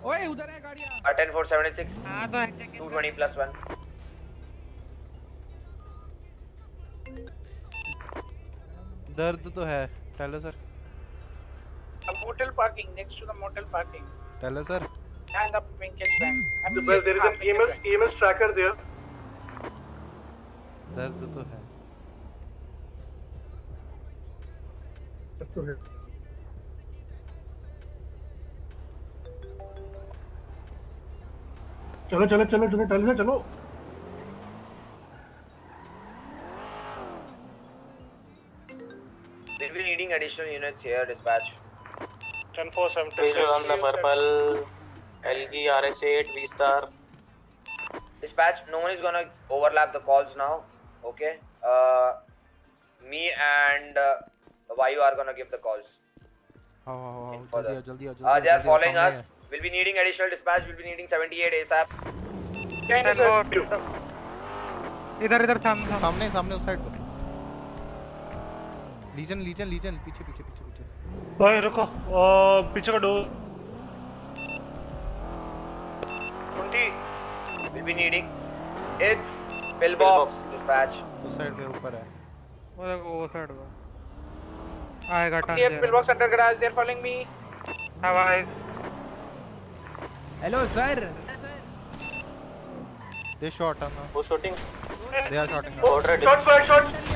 ओए उधर है गाड़ियाँ
Uh, 10 4 76.
हाँ तो
220 plus 1.
दर्द तो है टेलो sir
A motel parking next to the motel parking.
टेलो sir
And the Pinkett van. And the
there is an EMS EMS tracker there.
दर्द तो है
तो है चलो चलो चलो चलो टल से चलो
We'll be needing additional units here, dispatch.
10 4
Visual on the purple LG RS8 V star.
Dispatch, no one is gonna overlap the calls now. Okay. Uh, me and uh, Vayu are gonna give the calls. for
जल्दी
the-
आओ जल्दी आओ
Uh, they are following us. We'll be needing additional dispatch. We'll be needing 78 ASAP.
इधर इधर सामने
सामने सामने उस साइड पर लीजन लीजन लीजन पीछे पीछे पीछे पीछे
ओए रुको ओ, पीछे का door
20. We'll be needing it. Pillbox. Dispatch.
उस साइड पे ऊपर है
वो देखो वो साइड पे आएगा turn
Clear pillbox under garage. They're following me.
हवाई
Hello, sir.
They shot on us
Who's shooting?
they are shooting us.
Order
shot fire shot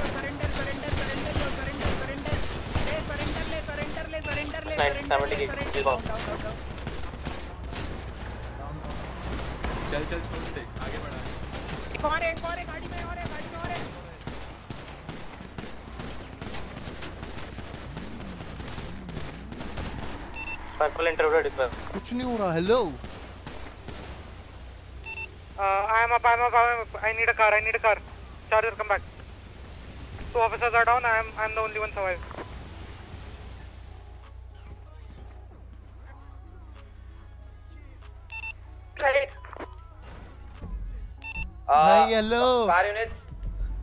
Nine seventy gig. Pillbox.
चल चल छोड़ दे आगे बढ़ा एक और एक और है, है गाड़ी में और है
Purple interpreter dispatch.
कुछ नहीं हो रहा hello
Uh, I am up, I am up, I am up. I need a car, I need a car. Charger, come back. Two officers are down, I am, I am the only one survived.
भाई hello.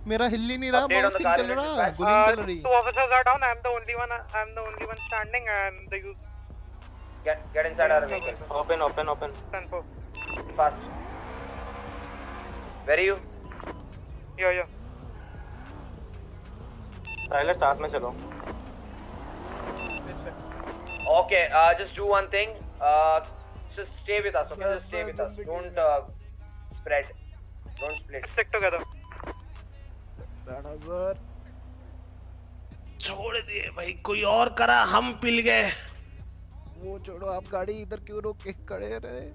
मेरा हिल ही नहीं रहा
car
चल रहा
dispatch.
गोली चल
Uh,
रही
two officers are down, I am the only one, I am the only one standing and the use
Get get inside our vehicle.
Open, open, open.
Fast. Where are you?
Yo, yo.
Tyler साथ में चलो.
Okay, uh, just do one thing. Uh, just stay with us, okay? Just stay with us. Don't uh, spread. Don't split.
Stick together.
Sir
छोड़ दिए भाई कोई और करा हम पिल गए
वो छोड़ो आप गाड़ी इधर क्यों रोक? के खड़े रहे।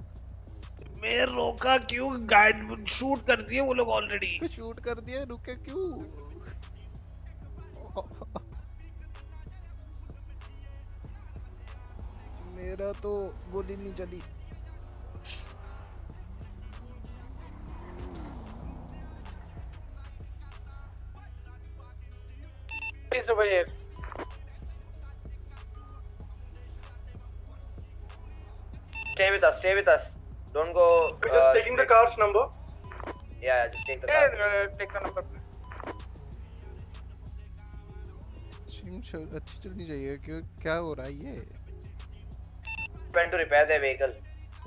मैं रोका क्यों? गाइड शूट कर दिए वो लोग ऑलरेडी
शूट कर दिया रुके क्यों? मेरा तो गोली नहीं चली।
Please over here.
Stay with us. Stay with us. Don't go.
We're
uh,
just taking the
split.
car's number.
Yeah, yeah, just take the
Yeah,
car.
uh, take the number.
Stream अच्छी चलनी चाहिए क्यों क्या हो रहा है ये
Went to repair their vehicle.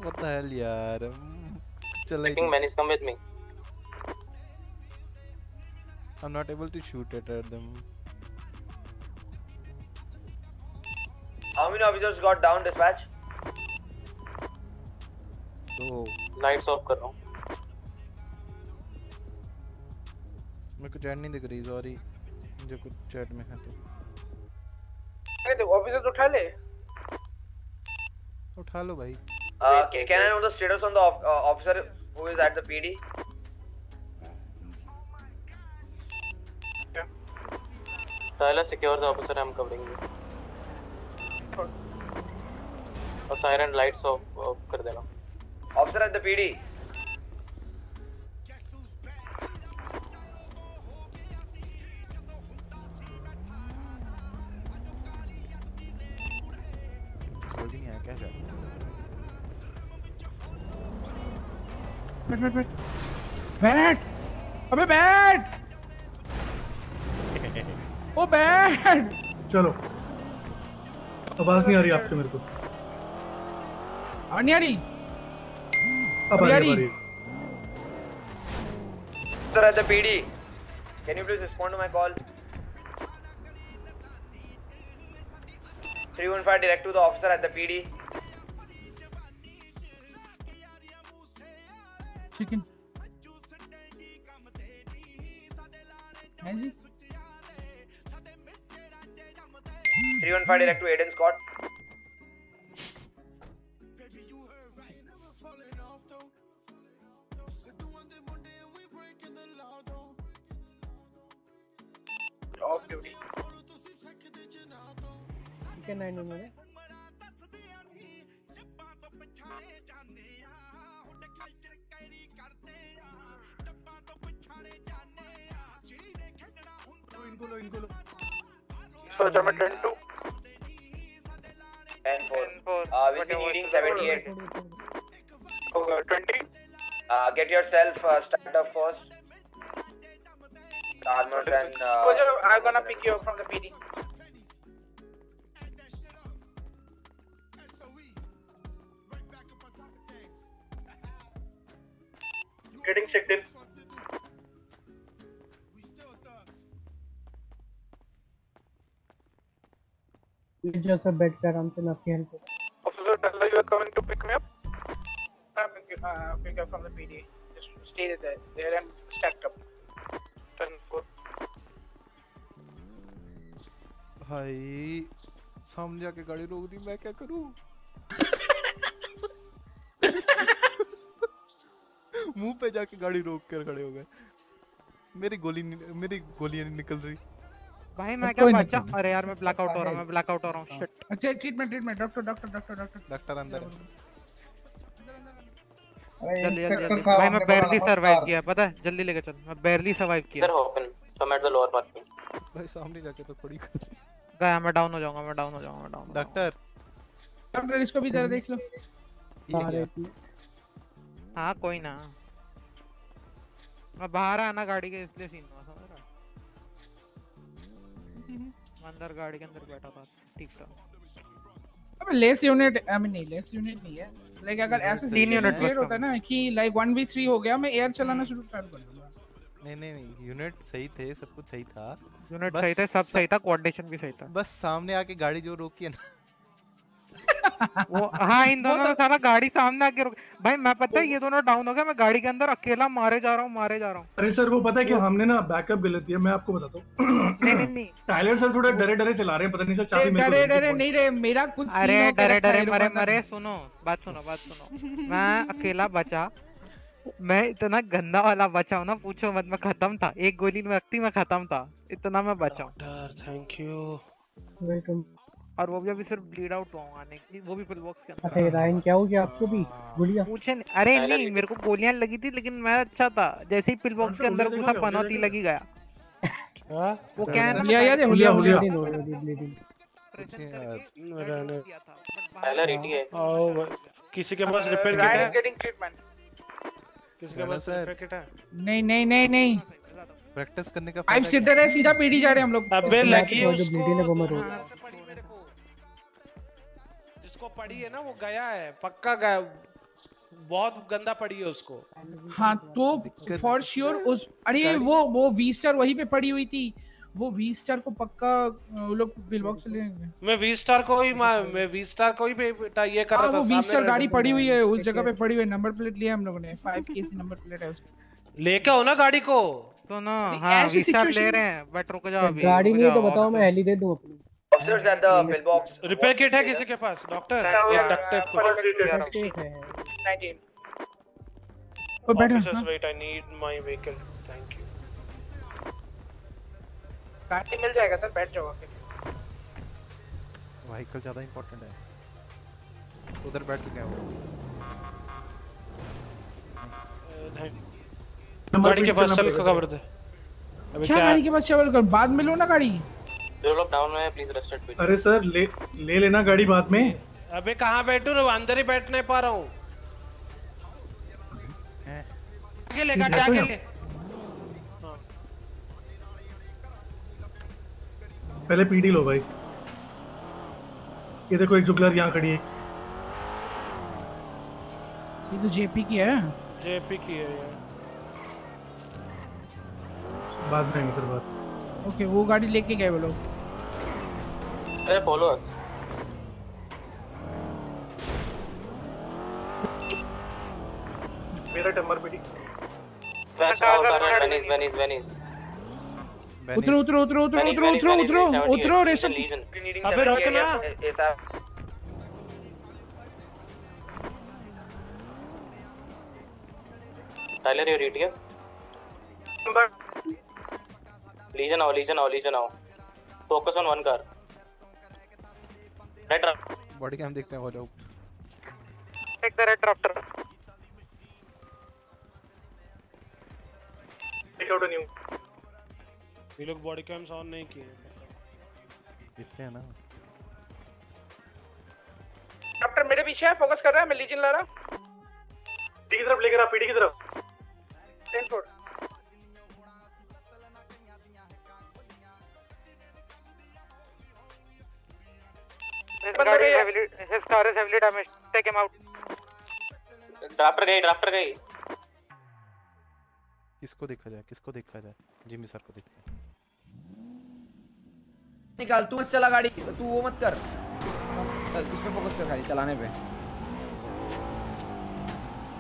what the hell यार हम्म, चल
Checking man is come with me.
I'm not able to shoot it at them
How many officers got down, dispatch?
दो
Lights off कर रहा हूँ.
मेरे को चैट नहीं दिख रही सॉरी मुझे कुछ चैट में है तो
अरे देखो ऑफिसर उठा ले
उठा लो भाई
Uh, know the status on the of, uh, officer who is at the PD?
Tyler secure the officer. I'm covering you. और lights off off कर देना.
Officer at the PD.
है
बैठ बैठ बैठ बैठ अबे बैठ [LAUGHS] ओ बैठ
चलो। आवाज़ नहीं आ रही आपसे मेरे को।
और नहीं आ रही।
अब
अभी
आ
आ
रही
रही
है
Sir, at the PD. Can you please respond to my call? 315 direct to the officer at the PD.
Chicken है जी
315 direct to Aiden Scott.
off duty.
Chicken So, Jama 10 2.
10 4. 10 four. Uh, we've been needing 78.
20.
Uh, get yourself uh, started up first armor and. Uh,
Kojo, I'm gonna pick you up from the PD. Getting checked in.
It's just a bed where I'm still up here.
Officer Tesla, you are coming to pick me up? I'm uh, pick up from the PD. Just stay there, there and stacked up.
भाई सामने जाके गाड़ी रोक दी मैं क्या करूँ? मुँह पे जाके गाड़ी रोक कर खड़े हो गए। मेरी गोली मेरी गोलियाँ नहीं निकल रही।
भाई मैं क्या
कोई नहीं,
बचा अरे यार मैं ब्लैकआउट हो रहा हूँ मैं ब्लैकआउट हो रहा हूँ। शिट
अच्छा treatment treatment doctor doctor doctor doctor
doctor अंदर है।
जल्दी जल्दी जल्दी। भाई मैं बैरली सरवाइव किया पता है? जल्दी लेके चल। मैं बैरली सरवाइव किया।
Sir, open. Come at the lower parking.
भाई सामने जाके तो खड़ी कर दी।
गया मैं डाउन हो जाऊँगा मैं डाउन हो जाऊँगा मैं डाउन
डॉक्टर
डॉक्टर इसको भी जरा देख लो?
हाँ। कोई ना। मैं बाहर आया ना गाड़ी के इसलिए सीन हुआ समझ रहा [LAUGHS] मैं अंदर गाड़ी के अंदर बैठा था ठीक था।
अबे लेस यूनिट आई मीन नहीं लेस यूनिट नहीं है। लाइक अगर ऐसे
तीन
situation
unit
होता है ना कि लाइक 1v3 हो गया मैं एयर चलाना शुरू कर दूँगा।
नहीं नहीं नहीं यूनिट सही थे सब कुछ सही था।
यूनिट सही था सब सही था कोऑर्डिनेशन भी सही था।
बस सामने आके गाड़ी जो रोकी है ना। [LAUGHS]
वो हाँ इन दोनों ने सारा गाड़ी सामने आके रुक भाई मैं पता है ये दोनों डाउन हो गया मैं गाड़ी के अंदर अकेला मारे जा रहा हूँ मारे जा रहा हूँ।
अरे सर वो पता है कि हमने ना बैकअप गलत दिया मैं आपको बताता हूँ।
नहीं नहीं नहीं। [CLEARS THROAT]
टायलर सर थोड़े डरे डरे चला रहे हैं पता नहीं सर चाबी मेरे
डरे डरे नहीं रे मेरा कुछ
अरे डरे डरे मरे मरे सुनो बात सुनो बात सुनो। मैं अकेला बचा मैं इतना गंदा वाला बचा हूँ ना पूछो मत मैं खत्म था। एक गोली में रखती मैं खत्म था। इतना मैं बचा हूँ।
Thank you
welcome.
और वो भी अभी सिर्फ़ ब्लीड आउट हुआ हूँ आने की वो भी पिल बॉक्स के अंदर।
अरे रायन क्या हो गया आपको भी? गुड़िया।
पूछे नहीं। अरे नहीं मेरे को गोलियाँ लगी थी लेकिन मैं अच्छा था। जैसे ही पिल बॉक्स के अंदर घुसा पनौती लगी गया। वो क्या है ना
हुलिया याद है हुलिया हुलिया।
Tyler,
है। किसी के पास रिपेयर किट है. किसी के पास
सर-
है
नहीं नहीं नहीं नहीं।
प्रैक्टिस करने का
फाइव सीटर है सीधा पीडी जा रहे हम लोग।
अबे लगी उसको।
पीडी है बमर हो
जिसको पड़ी है ना वो गया है पक्का गया। बहुत गंदा पड़ी है उसको।
हाँ तो फॉर श्योर उस अरे वो वो वी स्टार वहीं पे पड़ी हुई थी। वो वी स्टार को पक्का वो लोग बिल बॉक्स ले लेंगे।
मैं वी स्टार को ही मैं वी स्टार को ही बेटा ये कर
हाँ
रहा था
वो वी स्टार गाड़ी पड़ी हुई है उस जगह पे पड़ी हुई है नंबर प्लेट लिया हम लोगों ने फाइव के सी नंबर प्लेट है उसकी।
लेके आओ ना गाड़ी को।
तो ना हाँ
ऐसी
विस्टार ले रहे हैं बट रुक जाओ अभी
गाड़ी नहीं तो बताओ मैं हेली दे दूँ अपनी।
Officers at the pillbox.
Repair kit है किसी के पास? डॉक्टर या डॉक्टर
है।
19.
ओ बैठो
Officers,
हाँ।
wait, I need
गाड़ी मिल जाएगा सर बैठ जाओ आके।
व्हीकल ज़्यादा इंपॉर्टेंट है। उधर बैठ चुके हैं वो
गाड़ी के पास चल खबर दे। अबे
क्या गाड़ी के पास चल कर बाद में लो ना गाड़ी।
लोग डाउन में प्लीज़ रेस्ट
अरे सर ले ले लेना गाड़ी बाद में।
अबे कहाँ बैठू? रे अंदर ही बैठ नहीं पा रहा हूँ। आगे ले गाड़ी आगे ले।
पहले पीडी लो भाई। ये देखो एक जुगलर यहाँ खड़ी है।
ये तो जेपी की है।
जेपी की है ये।
बाद में सर बात
ओके वो गाड़ी लेके गए वो लोग।
अरे फॉलो अस
मेरा टम्बर
Carmen, Venice, Venice, Venice.
उतरो उतरो उतरो उतरो उतरो उतरो उतरो
78,
उतरो रेशम.
अबे रुकना
Tyler, you're ETA? Legion आओ, Legion आओ, Legion आओ. On one car. Right, right.
Body cam देखते हैं वो लोग
take the red drafter
take out new
ये लोग बॉडी कैम्स ऑन नहीं किए
देखते हैं ना।
डॉक्टर मेरे पीछे है फोकस कर रहा है मैं लीजन ला रहा
डी की तरफ़ लेकर आ पीडी की तरफ़।
Ten four
His car is heavily, his car is heavily damaged. Take him out.
Drafter गई ड्राफ्टर गई।
किसको देखा जाए किसको देखा जाए? जिमी सर को देखते हैं
निकाल तू मत चला गाड़ी तू वो मत कर। चल इस पे फोकस कर खाली चलाने पे।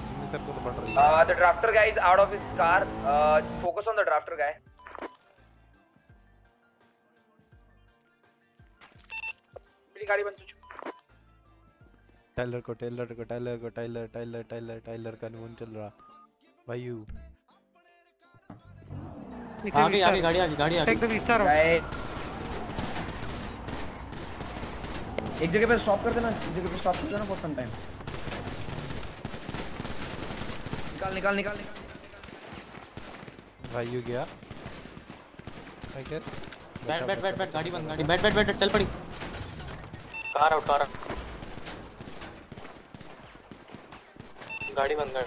जिमी सर को तो पड़ रही है।
The drafter guy is out of his car. Uh, focus on the drafter guy.
मेरी गाड़ी बंद हो चुकी।
टाइलर को टाइलर को टाइलर को टाइलर टाइलर टाइलर टाइलर का नून चल रहा। वायु
आ गई आ गई गाड़ी आ गई गाड़ी आ
Take the
गई
V-Star out.
एक जगह पे स्टॉप कर देना एक जगह पे स्टॉप कर देना फॉर सम टाइम निकाल निकाल निकाल निकाल
वायु गया। आई गेस
बैठ बैठ बैठ बैठ गाड़ी बंद गाड़ी। बैठ बैठ बैठ बैठ, चल पड़ी। कार आउट कार आउट गाड़ी बंद कर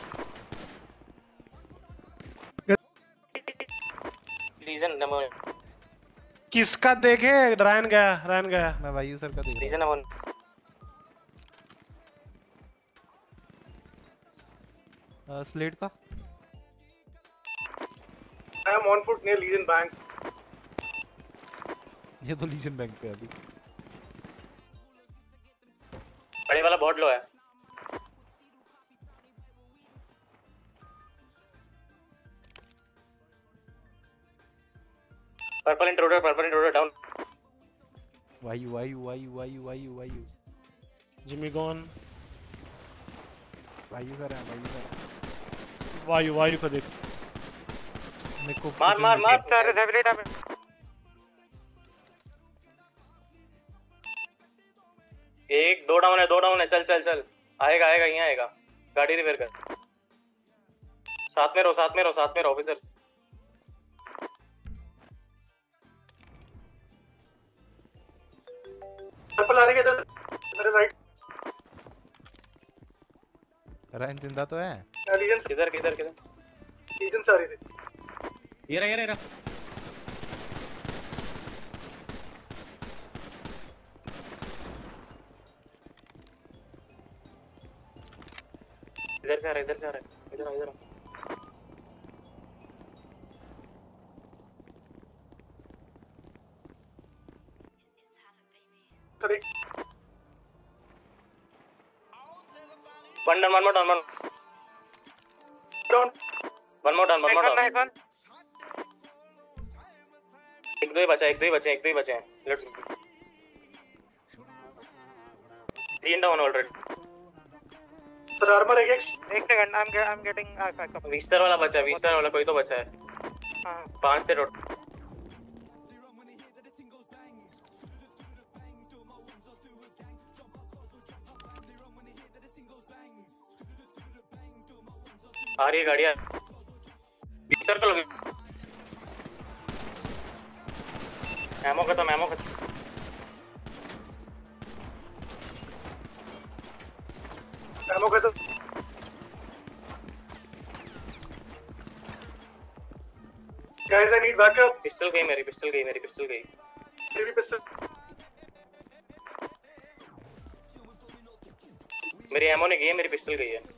रीजन नंबर
किसका देखे? रायन गया रायन गया।
मैं वायु सर का देख
रीजन
हूँ स्लेट का?
I am on foot near Legion bank
ये तो लीजन बैंक पे अभी।
बड़े वाला बहुत लो है। Purple intruder purple intruder down
Vayu Vayu Vayu वायु वायु वायु
जिमी गॉन
वायु सर है वायु सर
वायु वायु को देख
मेरे को
मार मार मार।
is heavily damaged.
एक दो डाउन है दो डाउन है। चल चल चल। आएगा आएगा यहाँ आएगा। गाड़ी रिपेयर कर। साथ में रहो साथ में रहो साथ में रहो ऑफिसर
आ रही है इधर। मेरे राइट
रायन ज़िंदा तो है।
लीजन
किधर किधर किधर?
लीजन से आ थी।
ये रहा ये रहा, इधर से आ रहा है इधर से आ रहा इधर आ इधर आ One down, one more down, one.
Down.
One more down, one more down. एक दो ही बचा एक दो ही बचे एक दो ही बचे। लेट्स तीन डाउन ऑलरेडी
सर आर्मर क्या
एक second I am I am getting
विस्तर वाला बचा विस्तर वाला कोई तो बचा है।
हाँ।
पाँच थे टोटल आ रही गाड़ियाँ एमो खत्म एमो खत्म।
तो
पिस्टल गई मेरी पिस्टल गई मेरी पिस्टल गई।
मेरी पिस्टल
मेरी एमो ने गई है मेरी पिस्टल गई है।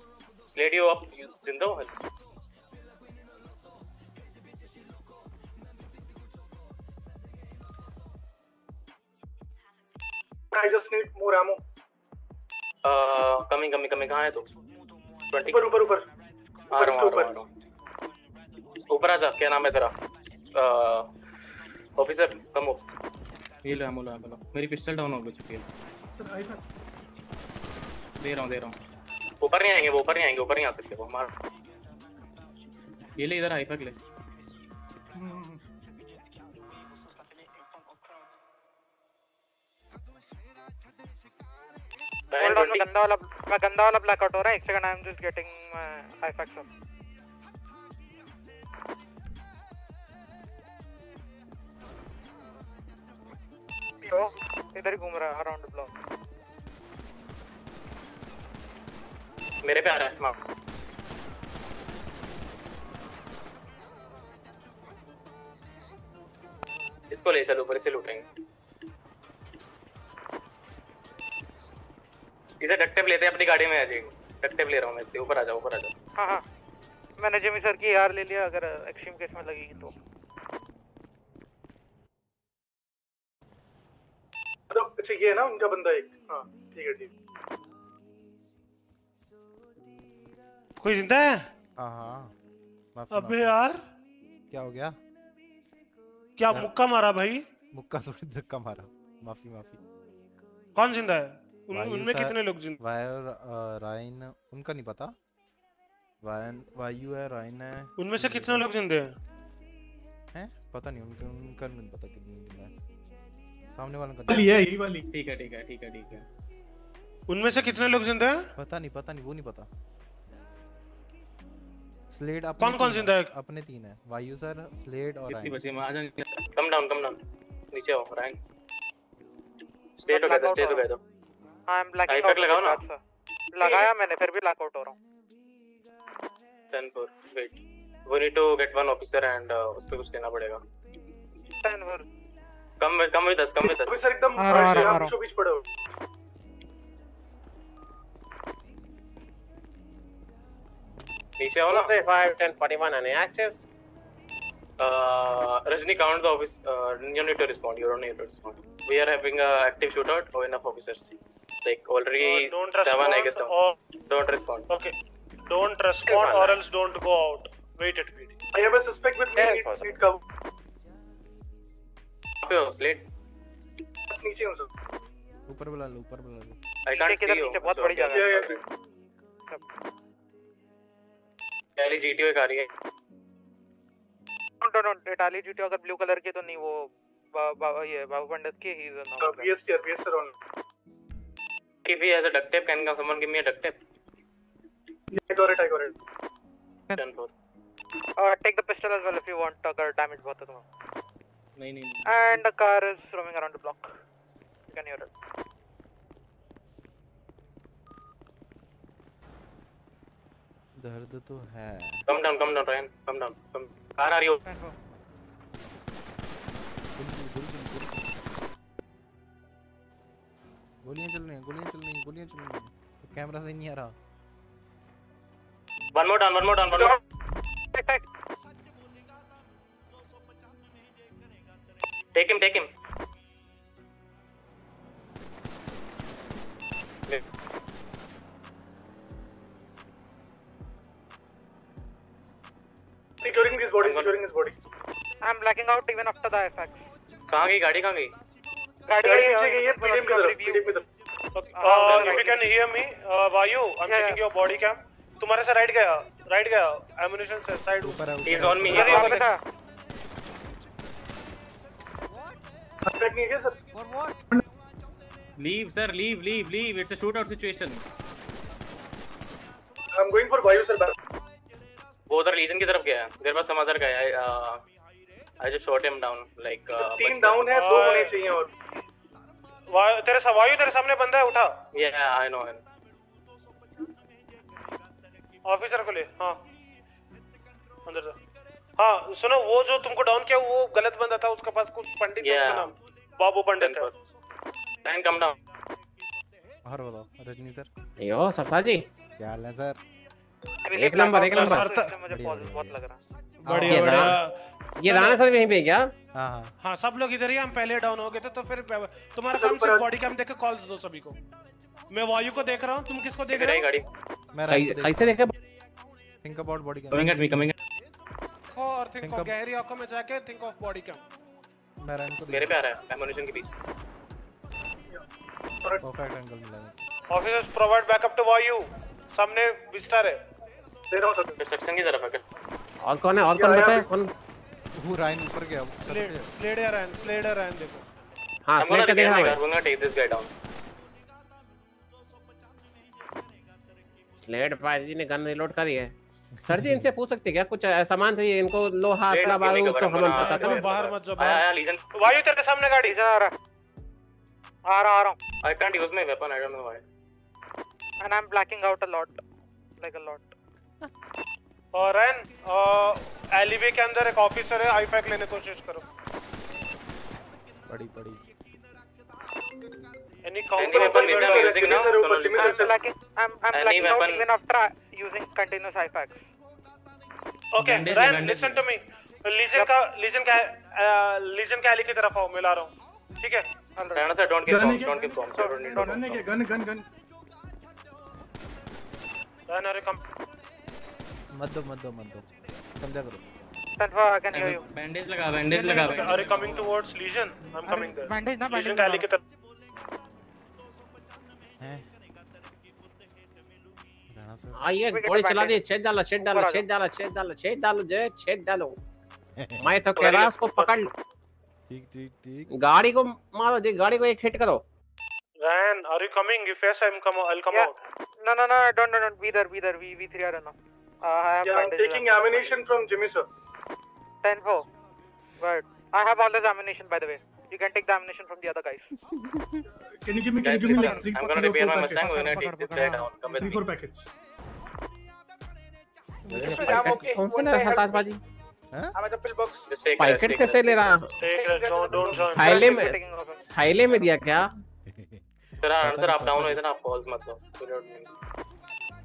स्लेड यू अप ज़िंदा हो
I just need more ammo.
Coming coming coming कहाँ है तू? 20
ऊपर ऊपर ऊपर।
आ रहा हूँ आ रहा हूँ, आ रहा ऊपर आ जा क्या नाम है तेरा? ऑफिसर कम हो
ये लो एमो लो एमो लो मेरी पिस्टल डाउन हो चुकी है।
सर आई था।
दे रहा हूँ दे रहा हूँ।
ऊपर नहीं आएँगे वो ऊपर नहीं आएँगे ऊपर नहीं आ सकते वो मार
ये ले इधर हाइपैक ले।
Hold on, गंदा वाला मैं गंदा वाला ब्लैकआउट हो रहा है एक second I am just getting my IFAKs up इधर ही घूम रहा है अराउंड ब्लॉक
मेरे पे आ रहा है स्मार्ट इसको ले चलो ऊपर से लूटेंगे। इसे डक्टेप लेते हैं अपनी गाड़ी में आ जाएँगे डक्टेप ले रहा हूँ मैं इससे ऊपर आ जाओ ऊपर आ जाओ।
हाँ हाँ। मैंने जिमी सर की यार ले लिया अगर एक्सट्रीम केस में लगेगी तो।
अच्छा ये है ना उनका बंदा एक? हाँ। ठीक है ठीक
कोई ज़िंदा है?
हाँ हाँ।
अबे यार।
क्या हो गया?
क्या मुक्का मारा भाई?
मुक्का थोड़ी धक्का मारा। माफ़ी माफ़ी।
कौन ज़िंदा है? उन, उनमें कितने लोग ज़िंदा
वायु अ, राइन उनका नहीं पता। वायन वायु है राइन है
उनमें से कितने लोग जिंदे हैं?
हैं? पता नहीं उनका उनका नहीं पता कितने ज़िंदा है। सामने वाला का
वाली है यही वाली।
ठीक है ठीक है ठीक है ठीक है।
उनमें से कितने लोग ज़िंदा हैं?
पता नहीं पता नहीं वो नहीं पता। स्लेड अपने
कौन- कौन ज़िंदा है?
अपने तीन है। वायु सर स्लेड और
कितनी बची? मैं आ जाने
कम डाउन कम डाउन नीचे आओ rank stay together stay
together I am
High pack लगाओ ना।
लगाया मैंने फिर भी ब्लैकआउट हो रहा हूँ।
10 4 wait we need to get one officer and उससे कुछ लेना पड़ेगा।
10 4
come come with us come with us
officer एकदम
आ रहा, आ रहा, आ
आप
रहा।
बीचों बीच पड़े हो।
नीचे आओ ना
5 10 41 any actives
Uh, Rajni, count the office. Uh, you need to respond. You don't need to respond. We are having a active shootout. Oh, enough officers. Like already
Uh, don't
seven, I guess.
Or
Don't respond.
okay don't respond or else don't go out wait at PD
I have a suspect with me need, need cover
पे हो slate
नीचे हूँ sir
ऊपर बुला लो ऊपर बुला लो
I can't
किधर
see
बहुत बड़ी जगह है
पहली जीटीओ एक आ रही है
डोंट डोंट इटाली जीटीओ अगर ब्लू कलर की तो नहीं वो बा, बा, ये बाबू पंडित की ही is
uh, BST BST on
If he has a duct tape, can someone give me a duct tape?
I got it I got it
Ten four.
Uh, take the pistol as well if you want अगर damage बहुत है तुम्हें
नहीं नहीं नहीं।
and the car is roaming around the block you can hear it
दर्द तो है
Come down, come down, Ryan. Come down. Come. Car आ रही हो
गोलियाँ चल रही हैं गोलियाँ चल रही हैं गोलियाँ चल रही हैं तो कैमरा सही नहीं आ रहा
One more down, one more down, one more.
Take, take.
Take him,
securing this body securing this body
I'm blacking out even after the effects
कहाँ गई गाड़ी कहाँ गई
गाड़ी
नीचे गई है पीडीएम की तरफ़ पीडीएम की तरफ़
uh, if you can hear me uh, Vayu I'm checking your body cam तुम्हारे से राइट गया राइट गया एमुनेशन से साइड
ऊपर है
on
पे
me.
था
अटैक नहीं है sir
leave sir leave leave leave it's a shoot out situation
I'm going for Vayu sir back
वो उधर लीजन की तरफ़ गया है। देर पास समाधर का है I just shot him down like
तीन डाउन है दो होने चाहिए और।
वायु तेरे सा वायु तेरे सामने बंदा है उठा।
या आई नो
ऑफिसर को ले हाँ। अंदर जा। हाँ सुनो वो जो तुमको डाउन किया वो गलत बंदा था उसके पास कुछ पंडित था
Yeah.
नाम बाबू पंडित है।
टेन कम डाउन
और बताओ रजनी सर।
यो सरताज। जी
क्या हाल है सर?
एक नंबर एक नंबर।
मुझे बहुत लग रहा
बढ़िया
ये
बढ़िया।
दाना ये दाना सर यहीं पे क्या?
हाँ हाँ।
हाँ सब लोग इधर ही हम पहले डाउन हो गए थे तो फिर तुम्हारा काम सिर्फ़ बॉडी कैम देख के कॉल्स दो सभी को। मैं वायु को देख रहा हूँ तुम किसको देख रहे हो
गाड़ी।
मैं
कैसे देखे
think about body
coming at me coming
देखो और थिंक ऑफ़ गहरी आँखों में जाके थिंक ऑफ़ बॉडी कैम
मैं रैन को
मेरे पे आ रहा है एमोनिशन के बीच।
परफेक्ट एंगल मिला है।
Officers provide backup to Vayu. सामने विस्टार है।
दे रहा हूँ सर।
की तरफ़ है क्या?
और कौन है? और कौन बचा है? कौन?
वो राइन ऊपर गया
स्लेड स्लेडर रैन स्लेडर रैन देखो।
हाँ
I'm
स्लेट
gonna
का देख रहा
I'm
मैं
take this guy down.
Slate पाजी जी ने गन रिलोड कर दिया है। सर जी इनसे पूछ सकते हैं क्या? कुछ सामान चाहिए इनको लोहा असला बारूद तो हम पहुंचाते हैं
बाहर मत जाओ
आया
बाहर।
लीजन
वायु तेरे सामने गाड़ी?
आ रहा आ रहा आ रहा हूँ।
I can't use my weapon I don't know why
and I'm blacking out a lot like a lot
और रैन एलिवे के अंदर एक ऑफिसर है आई पैक लेने कोशिश करो।
बड़ी बड़ी
any counter weapon in the using now sir
ऊपर team I
am
I am
like
even after using continuous
IFAK
okay Ryan
listen to me Legion का लीजन का लीजन के एली की तरफ़ आओ मिला रहा हूँ। ठीक है?
Ryan sir don't give
form
don't give form sir don't
give gun gun gun
Ryan are कम
मत दो मत दो मत दो। समझा करो।
Sanfa I can hear you.
bandage लगा bandage लगा।
अरे coming towards Legion I am coming there
bandage ना
लीजन
bandage
का एली की तरफ़
हैं?
आइए गोली चला दी छेद डालो छेद डालो छेद डालो छेद डालो छेद डालो जय छेद डालो। मैं तो कह रहा उसको पकड़ लो।
ठीक ठीक ठीक।
गाड़ी को मारो जी गाड़ी को एक हिट करो।
Ryan are you coming if yes I am come I will come
Yeah.
Out
no no no don't don't don't. Be there be there. We we three are enough uh, I have
Yeah, I'm taking ammunition from Jimmy sir.
10 4 good I have all this ammunition by the way you can take the ammunition from the other guys
Can you give me can you give me like three
I'm
three
gonna
or
repair
four
my Mustang we're
packets?
gonna take this guy down come with
Three
me
four packets.
कौन सा
Would
ले
they
रहा
help
सरताज
me?
बाजी
I'm at the pillbox.
just packet
कैसे ले रहा थैले में थैले में दिया क्या
आराम सर आप डाउन हो इधर आप कॉल्स मत दो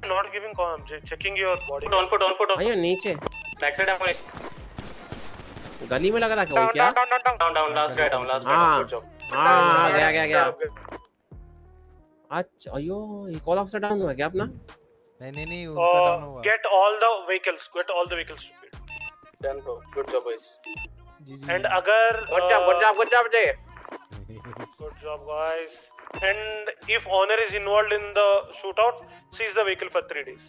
not giving call checking your body
Foot on foot on foot on
भाई नीचे
back side ammunition
गली में लगा था क्या
down
क्या
down down down
down down last guy down last guy
हाँ
down good job
हाँ गया गया गया अच्छा अयो ये कॉल ऑफिसर डाउन हुआ क्या अपना
नहीं नहीं नहीं उनका डाउन हुआ
get all the vehicles get all the vehicles
done bro good job boys
जी जी
एंड अगर
good job good job good job जय
Good job, guys. And if owner is involved in the shootout, seize the vehicle for three days.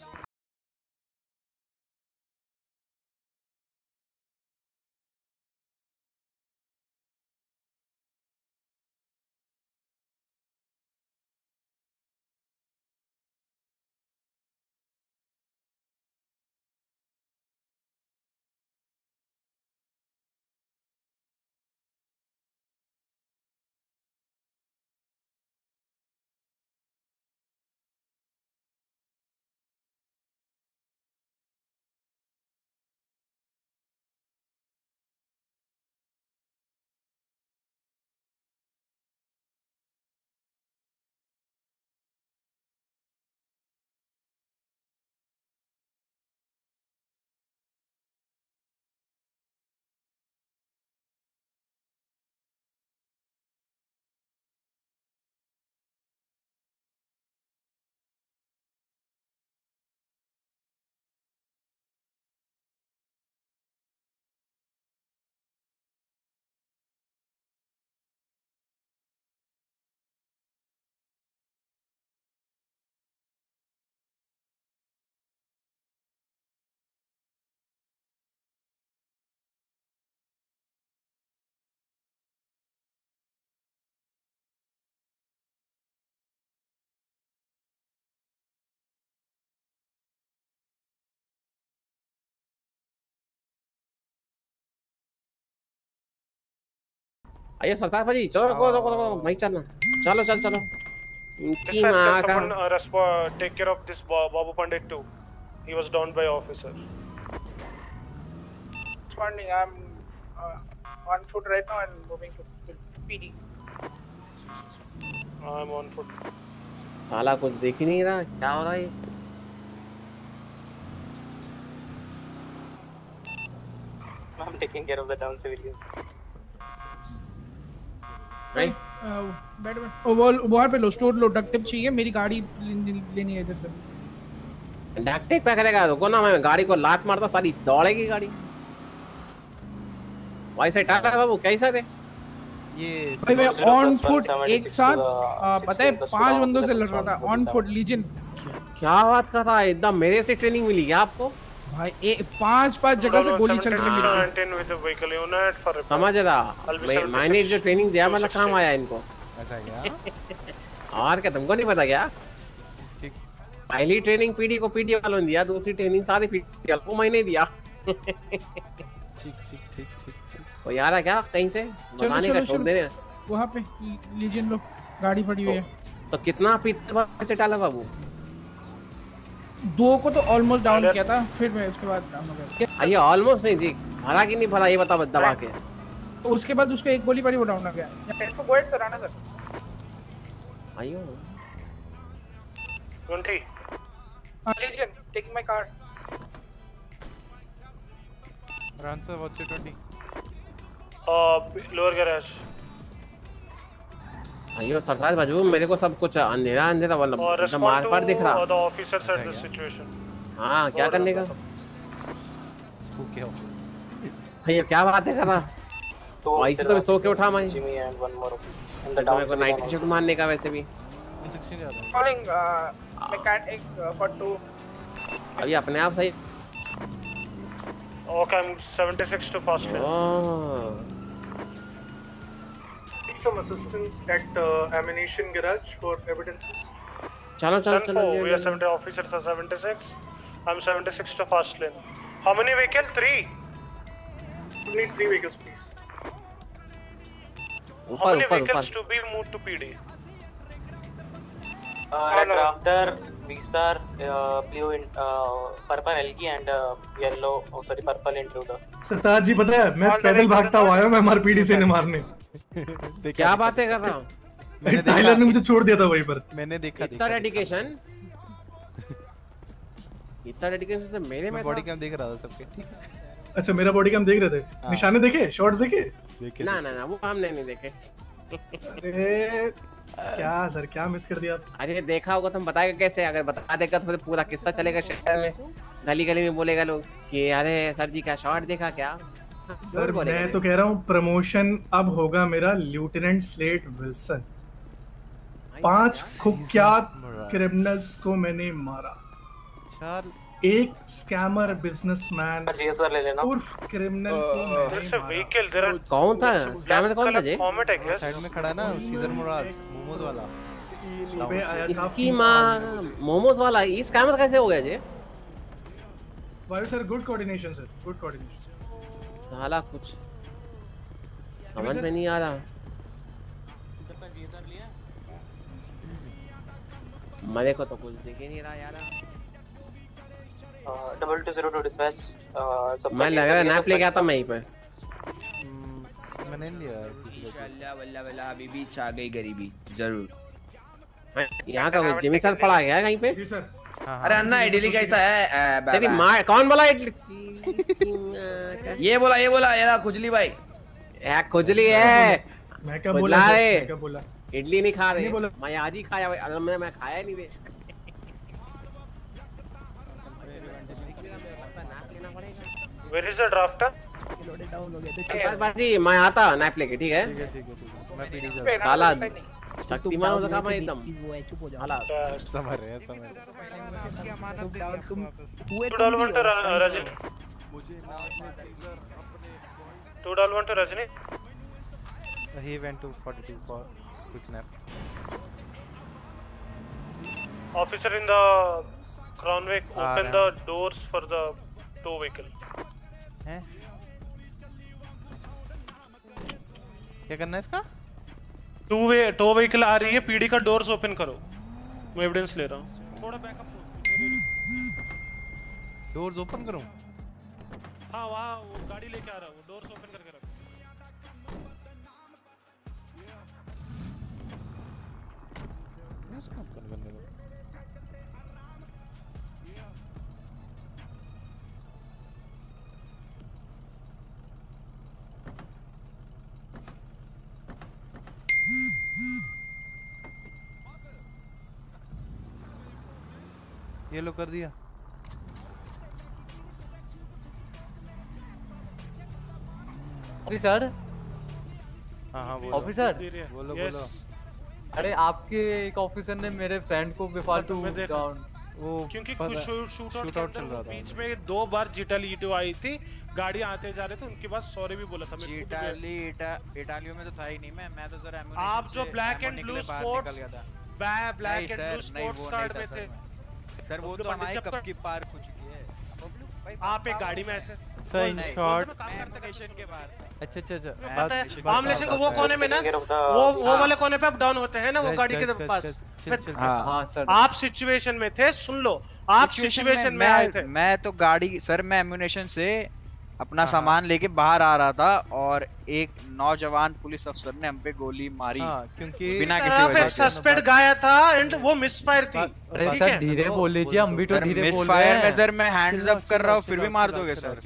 आइए सरदार भाजी चलो रुको रुको रुको भाई चलना चलो चल चलो इनकी माँ का
take care of this Babu Pandit too he was down by officer
responding i'm uh, on foot right now and moving to pd
i'm on foot
साला कुछ देख ही नहीं रहा क्या हो रहा है
I'm taking care of the down civilians.
बैठ बैठ। ओ, वो वहाँ पे लो स्टोर लो टिप चाहिए मेरी गाड़ी लेनी है इधर से।
पे करेगा? रुको ना मैं गाड़ी को लात मारता सारी दौड़ेगी गाड़ी। वैसे टाटा बाबू कैसा थे
ये
भाई मैं ऑन फुट एक साथ पता है पाँच बंदों से लड़ रहा था ऑन फुट लीजन
क्या बात कर रहा है एकदम मेरे से ट्रेनिंग मिली क्या आपको?
भाई ए, पाँच पाँच जगह से गोली चल रही है मेरे को।
19 with the vehicle unit for repair.
समझ रहा। मैंने जो ट्रेनिंग दिया मतलब काम आया इनको।
ऐसा क्या? [LAUGHS]
और क्या तुमको नहीं पता क्या? पहली ट्रेनिंग पीडी को पीडी वालों ने दिया दूसरी ट्रेनिंग सारी पीडी वालों को मैंने दिया।
ठीक ठीक ठीक ठीक ठीक। [LAUGHS]
वो याद है क्या कहीं से? बताने का ठोक दे रहे
वहाँ पे लीजन लो गाड़ी पड़ी हुई है।
तो कितना पीते से डाला बाबू?
दो को तो ऑलमोस्ट डाउन किया था फिर मैं उसके बाद डाउन
ये ऑलमोस्ट नहीं जी। भरा कि नहीं भरा ये बता दबा के।
तो उसके बाद उसको एक गोली पड़ी वो डाउन हो गया।
इसको गोएड कराना सर
आयो
20
Legion, taking my car.
Run sir, what's your 20?
uh lower garage
आयो सरताज बाजू मेरे को सब कुछ अंधेरा अंधेरा वाला
और
एकदम आर पार दिख रहा
uh, officers at the situation
हाँ क्या करने का
क्या हो?
भैया क्या बात है कर
तो
ऐसे तो मैं सो के उठा मैं तो मेरे को नाइट शिफ्ट मारने का वैसे भी
116 जा रहा हूँ
Calling uh, mechanic uh, for two.
अभी अपने आप सही
okay i'm 76 to fast lane
oh
some assistance at uh, ammunition garage for evidences.
चलो चलो
10
चलो ये
we are 70 officers are 76 i'm 76 to fast lane how many vehicle three
We need three vehicles, please.
how many
ऊपर
vehicles
ऊपर
to be moved to pd
Uh, Red Raptor, V-Star, uh, Blue, in, uh, Purple LG and uh, Yellow, oh sorry, Purple Intruder.
Sartaj ji पता है मैं पैदल भागता हुआ आया हूँ मैं हमारे पीडी से इन्हें मारने [LAUGHS]
क्या बातें कर रहा हूँ?
मैंने [LAUGHS]
टाइलर ने मुझे छोड़ दिया था वहीं पर।
मैंने देखा
इतना डेडिकेशन इतना डेडिकेशन से मेरे में
बॉडी कैम देख रहा था सबके ठीक है।
अच्छा मेरा बॉडी कैम देख रहे थे?
हाँ।
निशाने देखे? शॉट्स देखे?
देखे
ना ना ना वो हमने नहीं देखे।
अरे क्या सर क्या मिस कर दिया आप?
अरे देखा होगा तुम बताएगा कैसे अगर बता देगा तो पूरा किस्सा चलेगा शहर में। गली गली में बोलेगा लोग कि अरे सर जी क्या शॉट देखा क्या?
सर मैं तो कह रहा हूँ प्रमोशन अब होगा मेरा लेफ्टिनेंट स्लेट विल्सन पाँच कुख्यात क्रिमिनल्स को मैंने मारा?
चार
एक स्कैमर बिजनेसमैन
ले लेना।
उर्फ़ क्रिमिनल को
are
कौन था? स्कैमर कौन था जी?
साइड में खड़ा ना सीजर मोराज मोमोज वाला।
इसकी माँ मोमोज वाला ये स्कैमर कैसे हो गया जी?
Vayu sir good coordination sir good coordination
साला कुछ। समझ में नहीं आ रहा। मेरे को तो कुछ दिख ही नहीं रहा यार।
double two zero two dispatch. Uh,
मैं लग रहा है नैप लेके आता मैं यहीं पे।
मैंने लिया किसी का।
वल्ला वल्ला वल्ला हबीबी छा गई गरीबी ज़रूर।
यहाँ का कोई जिमी सर पड़ा गया है कहीं पे?
जी सर।
अरे अन्ना इडली कैसा है?
तेरी
बा-
माँ कौन बोला इडली?
ये बोला ये बोला ये खुजली भाई।
यार खुजली है।
मैं क्या बोला? मैं क्या बोला?
इडली नहीं खा रहे। मैं आज ही खाया हुआ- मैं मैं खाया ही नहीं रे।
Where is the drafter
बस बाजी मैं आता नैप लेके ठीक है?
ठीक है ठीक है मैं पीडी
साला शक्ति मान उधर काम आया था
हालात समर है
समर तुम हुए तो रजनी तो डाल वन्टर Rajni
he went to 42 for quick nap
officer in the crown
wake
open the doors for the tow vehicle
हैं क्या करना है इसका
टू वे टो व्हीकल आ रही है पीडी का डोर्स ओपन करो। मैं एविडेंस ले रहा हूँ। थोड़ा बैकअप
डोर्स ओपन करूँ।
हाँ वहाँ वो गाड़ी लेके आ रहा हूँ। डोर्स ओपन
ये लो कर दिया।
ऑफिसर
हाँ हाँ बोलो।
ऑफिसर
बोलो
Yes.
बोलो
अरे आपके एक ऑफिसर ने मेरे फ्रेंड को बेफालतू डाउन
वो
क्योंकि कुछ शूट आउट के अंदर
चल रहा था
बीच में दो बार जिटल ईटो आई थी। गाड़ी आते जा रहे थे उनके पास सॉरी भी बोला था मैं
इटाली इटा, इटालियो में तो था ही नहीं मैं मैं तो सर
आप जो ब्लैक एंड ब्लू स्पोर्ट्स
निकल गया था। Black
and
blue
sports
card
में
थे। सर वो तो
पंडित
हमारी
जब
कब की पार हो चुकी है।
आप एक गाड़ी में थे
सर इन शॉर्ट
एम्यूनेशन के बाहर।
अच्छा अच्छा अच्छा।
है
बात-
आमलेशन का वो कोने में ना वो वो वाले कोने पे आप डाउन होते हैं ना वो गाड़ी के पास।
हाँ।
हाँ सर
आप सिचुएशन में थे सुन लो। आप सिचुएशन में आए थे।
मैं तो गाड़ी सर मैं एम्यूनेशन से अपना
हाँ,
सामान लेके बाहर आ रहा था और एक नौजवान पुलिस अफसर ने हम पे गोली मारी।
हाँ, क्योंकि
बिना किसी वजह से।
सस्पेक्ट गाया था एंड वो मिसफायर थी।
अरे सर धीरे बोल लीजिए हम भी तो धीरे बोल रहे
मिसफायर में
हैं
सर मैं हैंड्स अप कर रहा हूँ फिर भी मार दोगे सर।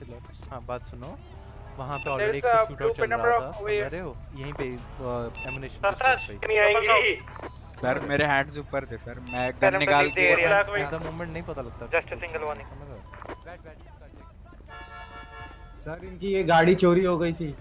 हाँ बात सुनो। वहाँ पे ऑलरेडी शूट आउट चल रहा था
away.
समझ रहे हो? यहीं पे एमुनेशन
नहीं आएँगी।
सर मेरे हैंड्स ऊपर थे सर। मैं गन निकाल के
ऐसा मूवमेंट नहीं पता लगता।
जस्ट अ सिंगल वन
समझ रहे हो?
सर इनकी ये गाड़ी चोरी हो गई थी।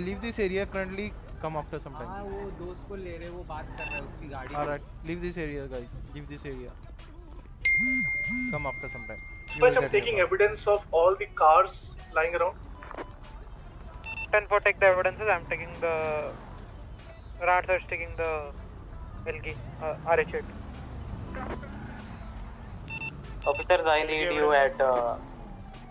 Leave this area currently come after some time
वो दोस्त को ले रहे वो बात कर रहा है उसकी गाड़ी
और leave this area guys leave this area come after some time first
I
am
taking evidence of all the cars flying around
10 for take the evidences. I'm taking the. Rats are taking the. Milky. Uh, RH8.
Officers, I need you at uh,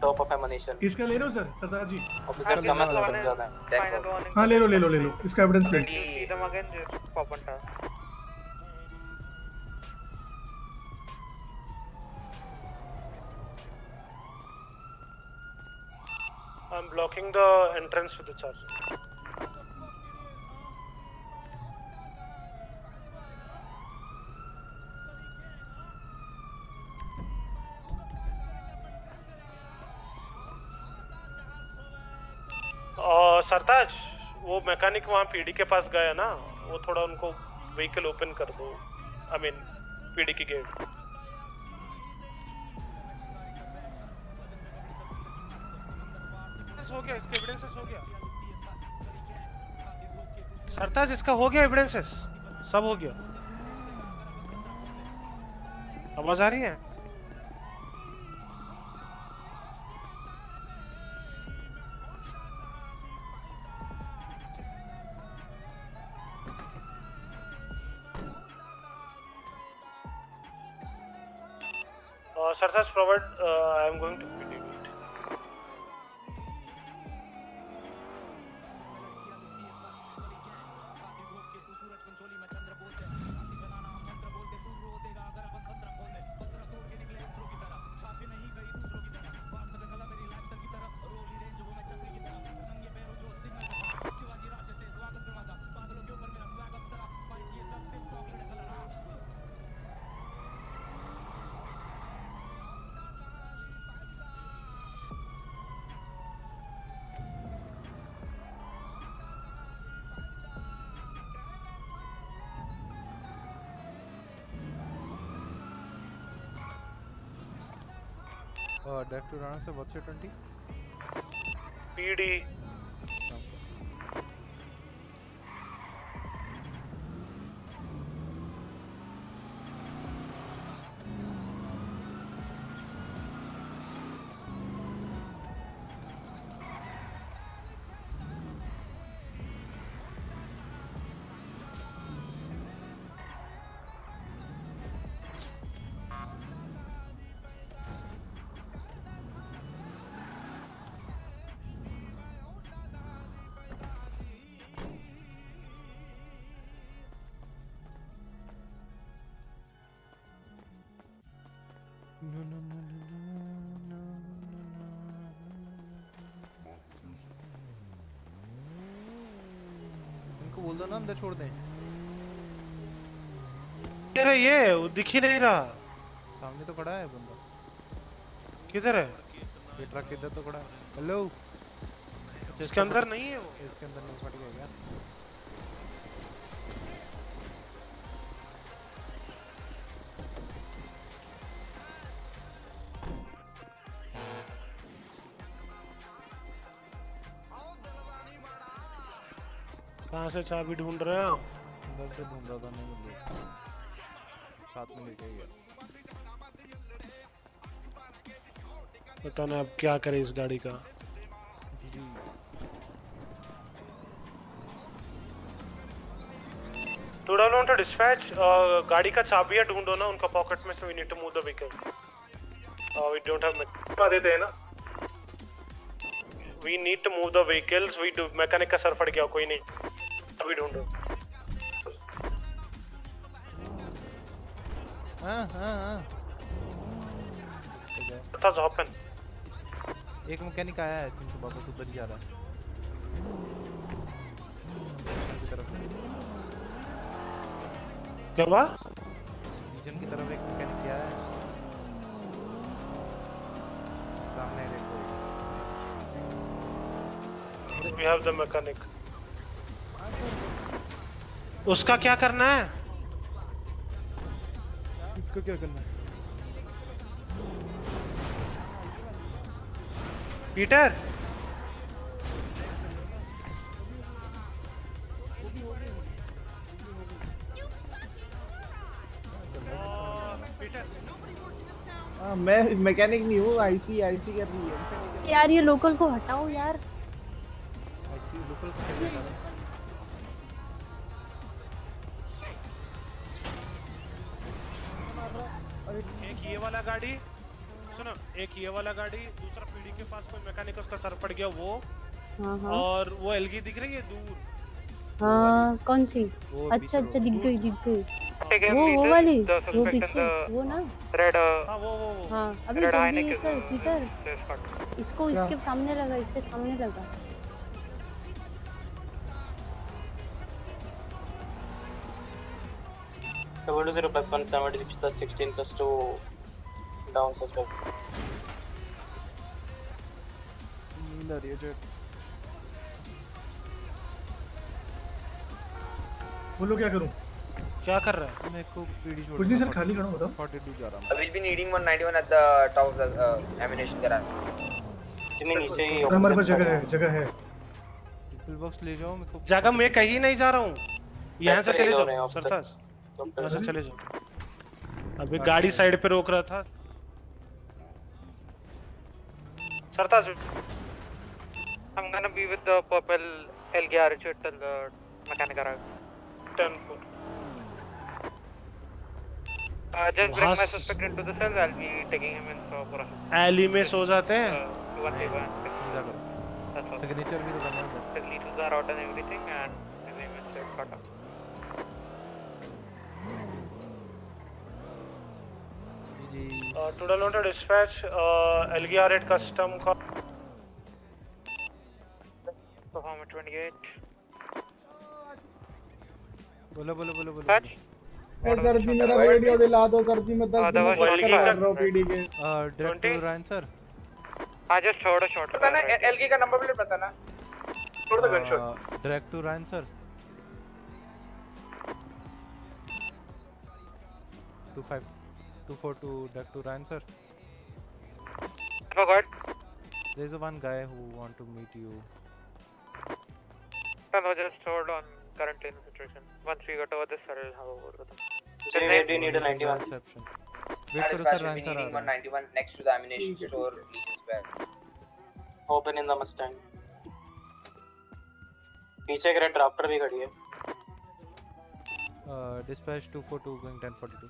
top of ammunition.
इसका ले लो
sir
Sardar
ji
in- final one in-
हाँ ले लो ले लो ले लो इसका evidence ले
You
I'm blocking the entrance with the charger. और सरताज वो मैकेनिक वहाँ पीडी के पास गया ना, वो थोड़ा उनको व्हीकल ओपन कर दो आई मीन पीडी की गेट हो गया, इसके एविडेंसेस हो गया। सरताज, इसका हो गया एविडेंसेस सब हो गया। आवाज़ आ रही है? Uh,
Dev to Rana, sir, what's your 20?
PD.
दो ना अंदर छोड़ दे
तेरे ये? वो दिख ही नहीं रहा।
सामने तो खड़ा है बंदा।
किधर है?
ये ट्रक इधर तो खड़ा है। हेलो।
इसके अंदर नहीं है वो?
इसके अंदर नहीं फट गया क्या
से चाबी ढूंढ रहे हो
अंदर से ढूंढ रहा था नहीं मिल साथ में लेके गया।
पता नहीं अब क्या करे इस गाड़ी का। डाउन ऑन टू डिस्पैच गाड़ी का चाबियाँ ढूंढो ना उनका पॉकेट में से we need to move the vehicle we don't have बता देते हैं ना। We need to move the vehicles we do mechanic का सर फट गया कोई नहीं। अभी ढूंढो
हाँ हाँ हाँ एक मैकेनिक आया है तुमसे वापस उधर ही जा रहा है
क्या हुआ
रीजन की तरफ़ एक मैकेनिक गया है सामने देखो
वी हैव द मैकेनिक उसका क्या करना है?
इसको क्या करना है?
पीटर?
हाँ, मैं मैकेनिक नहीं हूँ आईसी आईसी कर रही है।
यार ये लोकल को हटाओ यार।
वाला गाड़ी दूसरा पीढ़ी के पास कोई मैकेनिक उसका सर पड़ गया वो
हाँ हाँ
और वो एलगी दिख रही है दूर
हाँ कौन सी अच्छा अच्छा दिख गई दिख गई वो वो वाली वो पीछे वो ना
uh,
हाँ वो वो
हाँ अभी जल्दी
Heineken,
कर
uh,
पीटर. इसको? इसके सामने लगा इसके सामने लगा
Double zero plus one seventy six plus sixteen plus two down suspect.
आ रही है जेट
बोलो क्या करूँ?
क्या कर रहा है?
मेरे को पीढ़ी छोड़।
कुछ नहीं सर खाली खड़ा हूँ बताओ।
42 जा रहा हूँ।
I will be needing 191 at the top of the uh, ammunition garage.
नीचे ही
सर, हमारे पास जगह है जगह है।
पिल बॉक्स ले जाओ मेरे को
जगह मैं कहीं नहीं जा रहा हूँ। यहाँ से चले जाओ. सरताज।
Doctor
यहाँ से चले जाओ। अभी गाड़ी साइड पे रोक रहा था। Sartaj
I'm gonna be with the purple LGR Richard till the mechanic garage.
Ten four.
Uh, just bring my suspect into the cell. I'll be taking him in for process.
Alley में सो जाते हैं
Uh, one by one. That's all.
Signature भी तो करना है
The details are out and everything, and his name is Red Kata.
G
two down dispatch एलगीआर at custom का
Perform at 28.
बोलो बोलो बोलो बोलो.
ए, सर जी मेरा रेडियो दिला दो सर जी मैं दस दिन से चक्कर काट रहा हूँ पीडी के
director Ryan sir
I just heard a shot.
बताना एलगी का नंबर प्लेट बताना। छोड़ दो gun shot
direct to Ryan sir two five two four two direct to Ryan sir
forgot.
there is a one guy who want to meet you
No, just hold on. Currently in the situation. Once we get over this, sir, I'll have a word with him.
Jay, where do you need a 91?
reception wait करो
needing
रहे हैं
191 next to the ammunition store. Lee's back.
Open in the Mustang. पीछे एक red drafter भी खड़ी है
dispatch 242 going 1042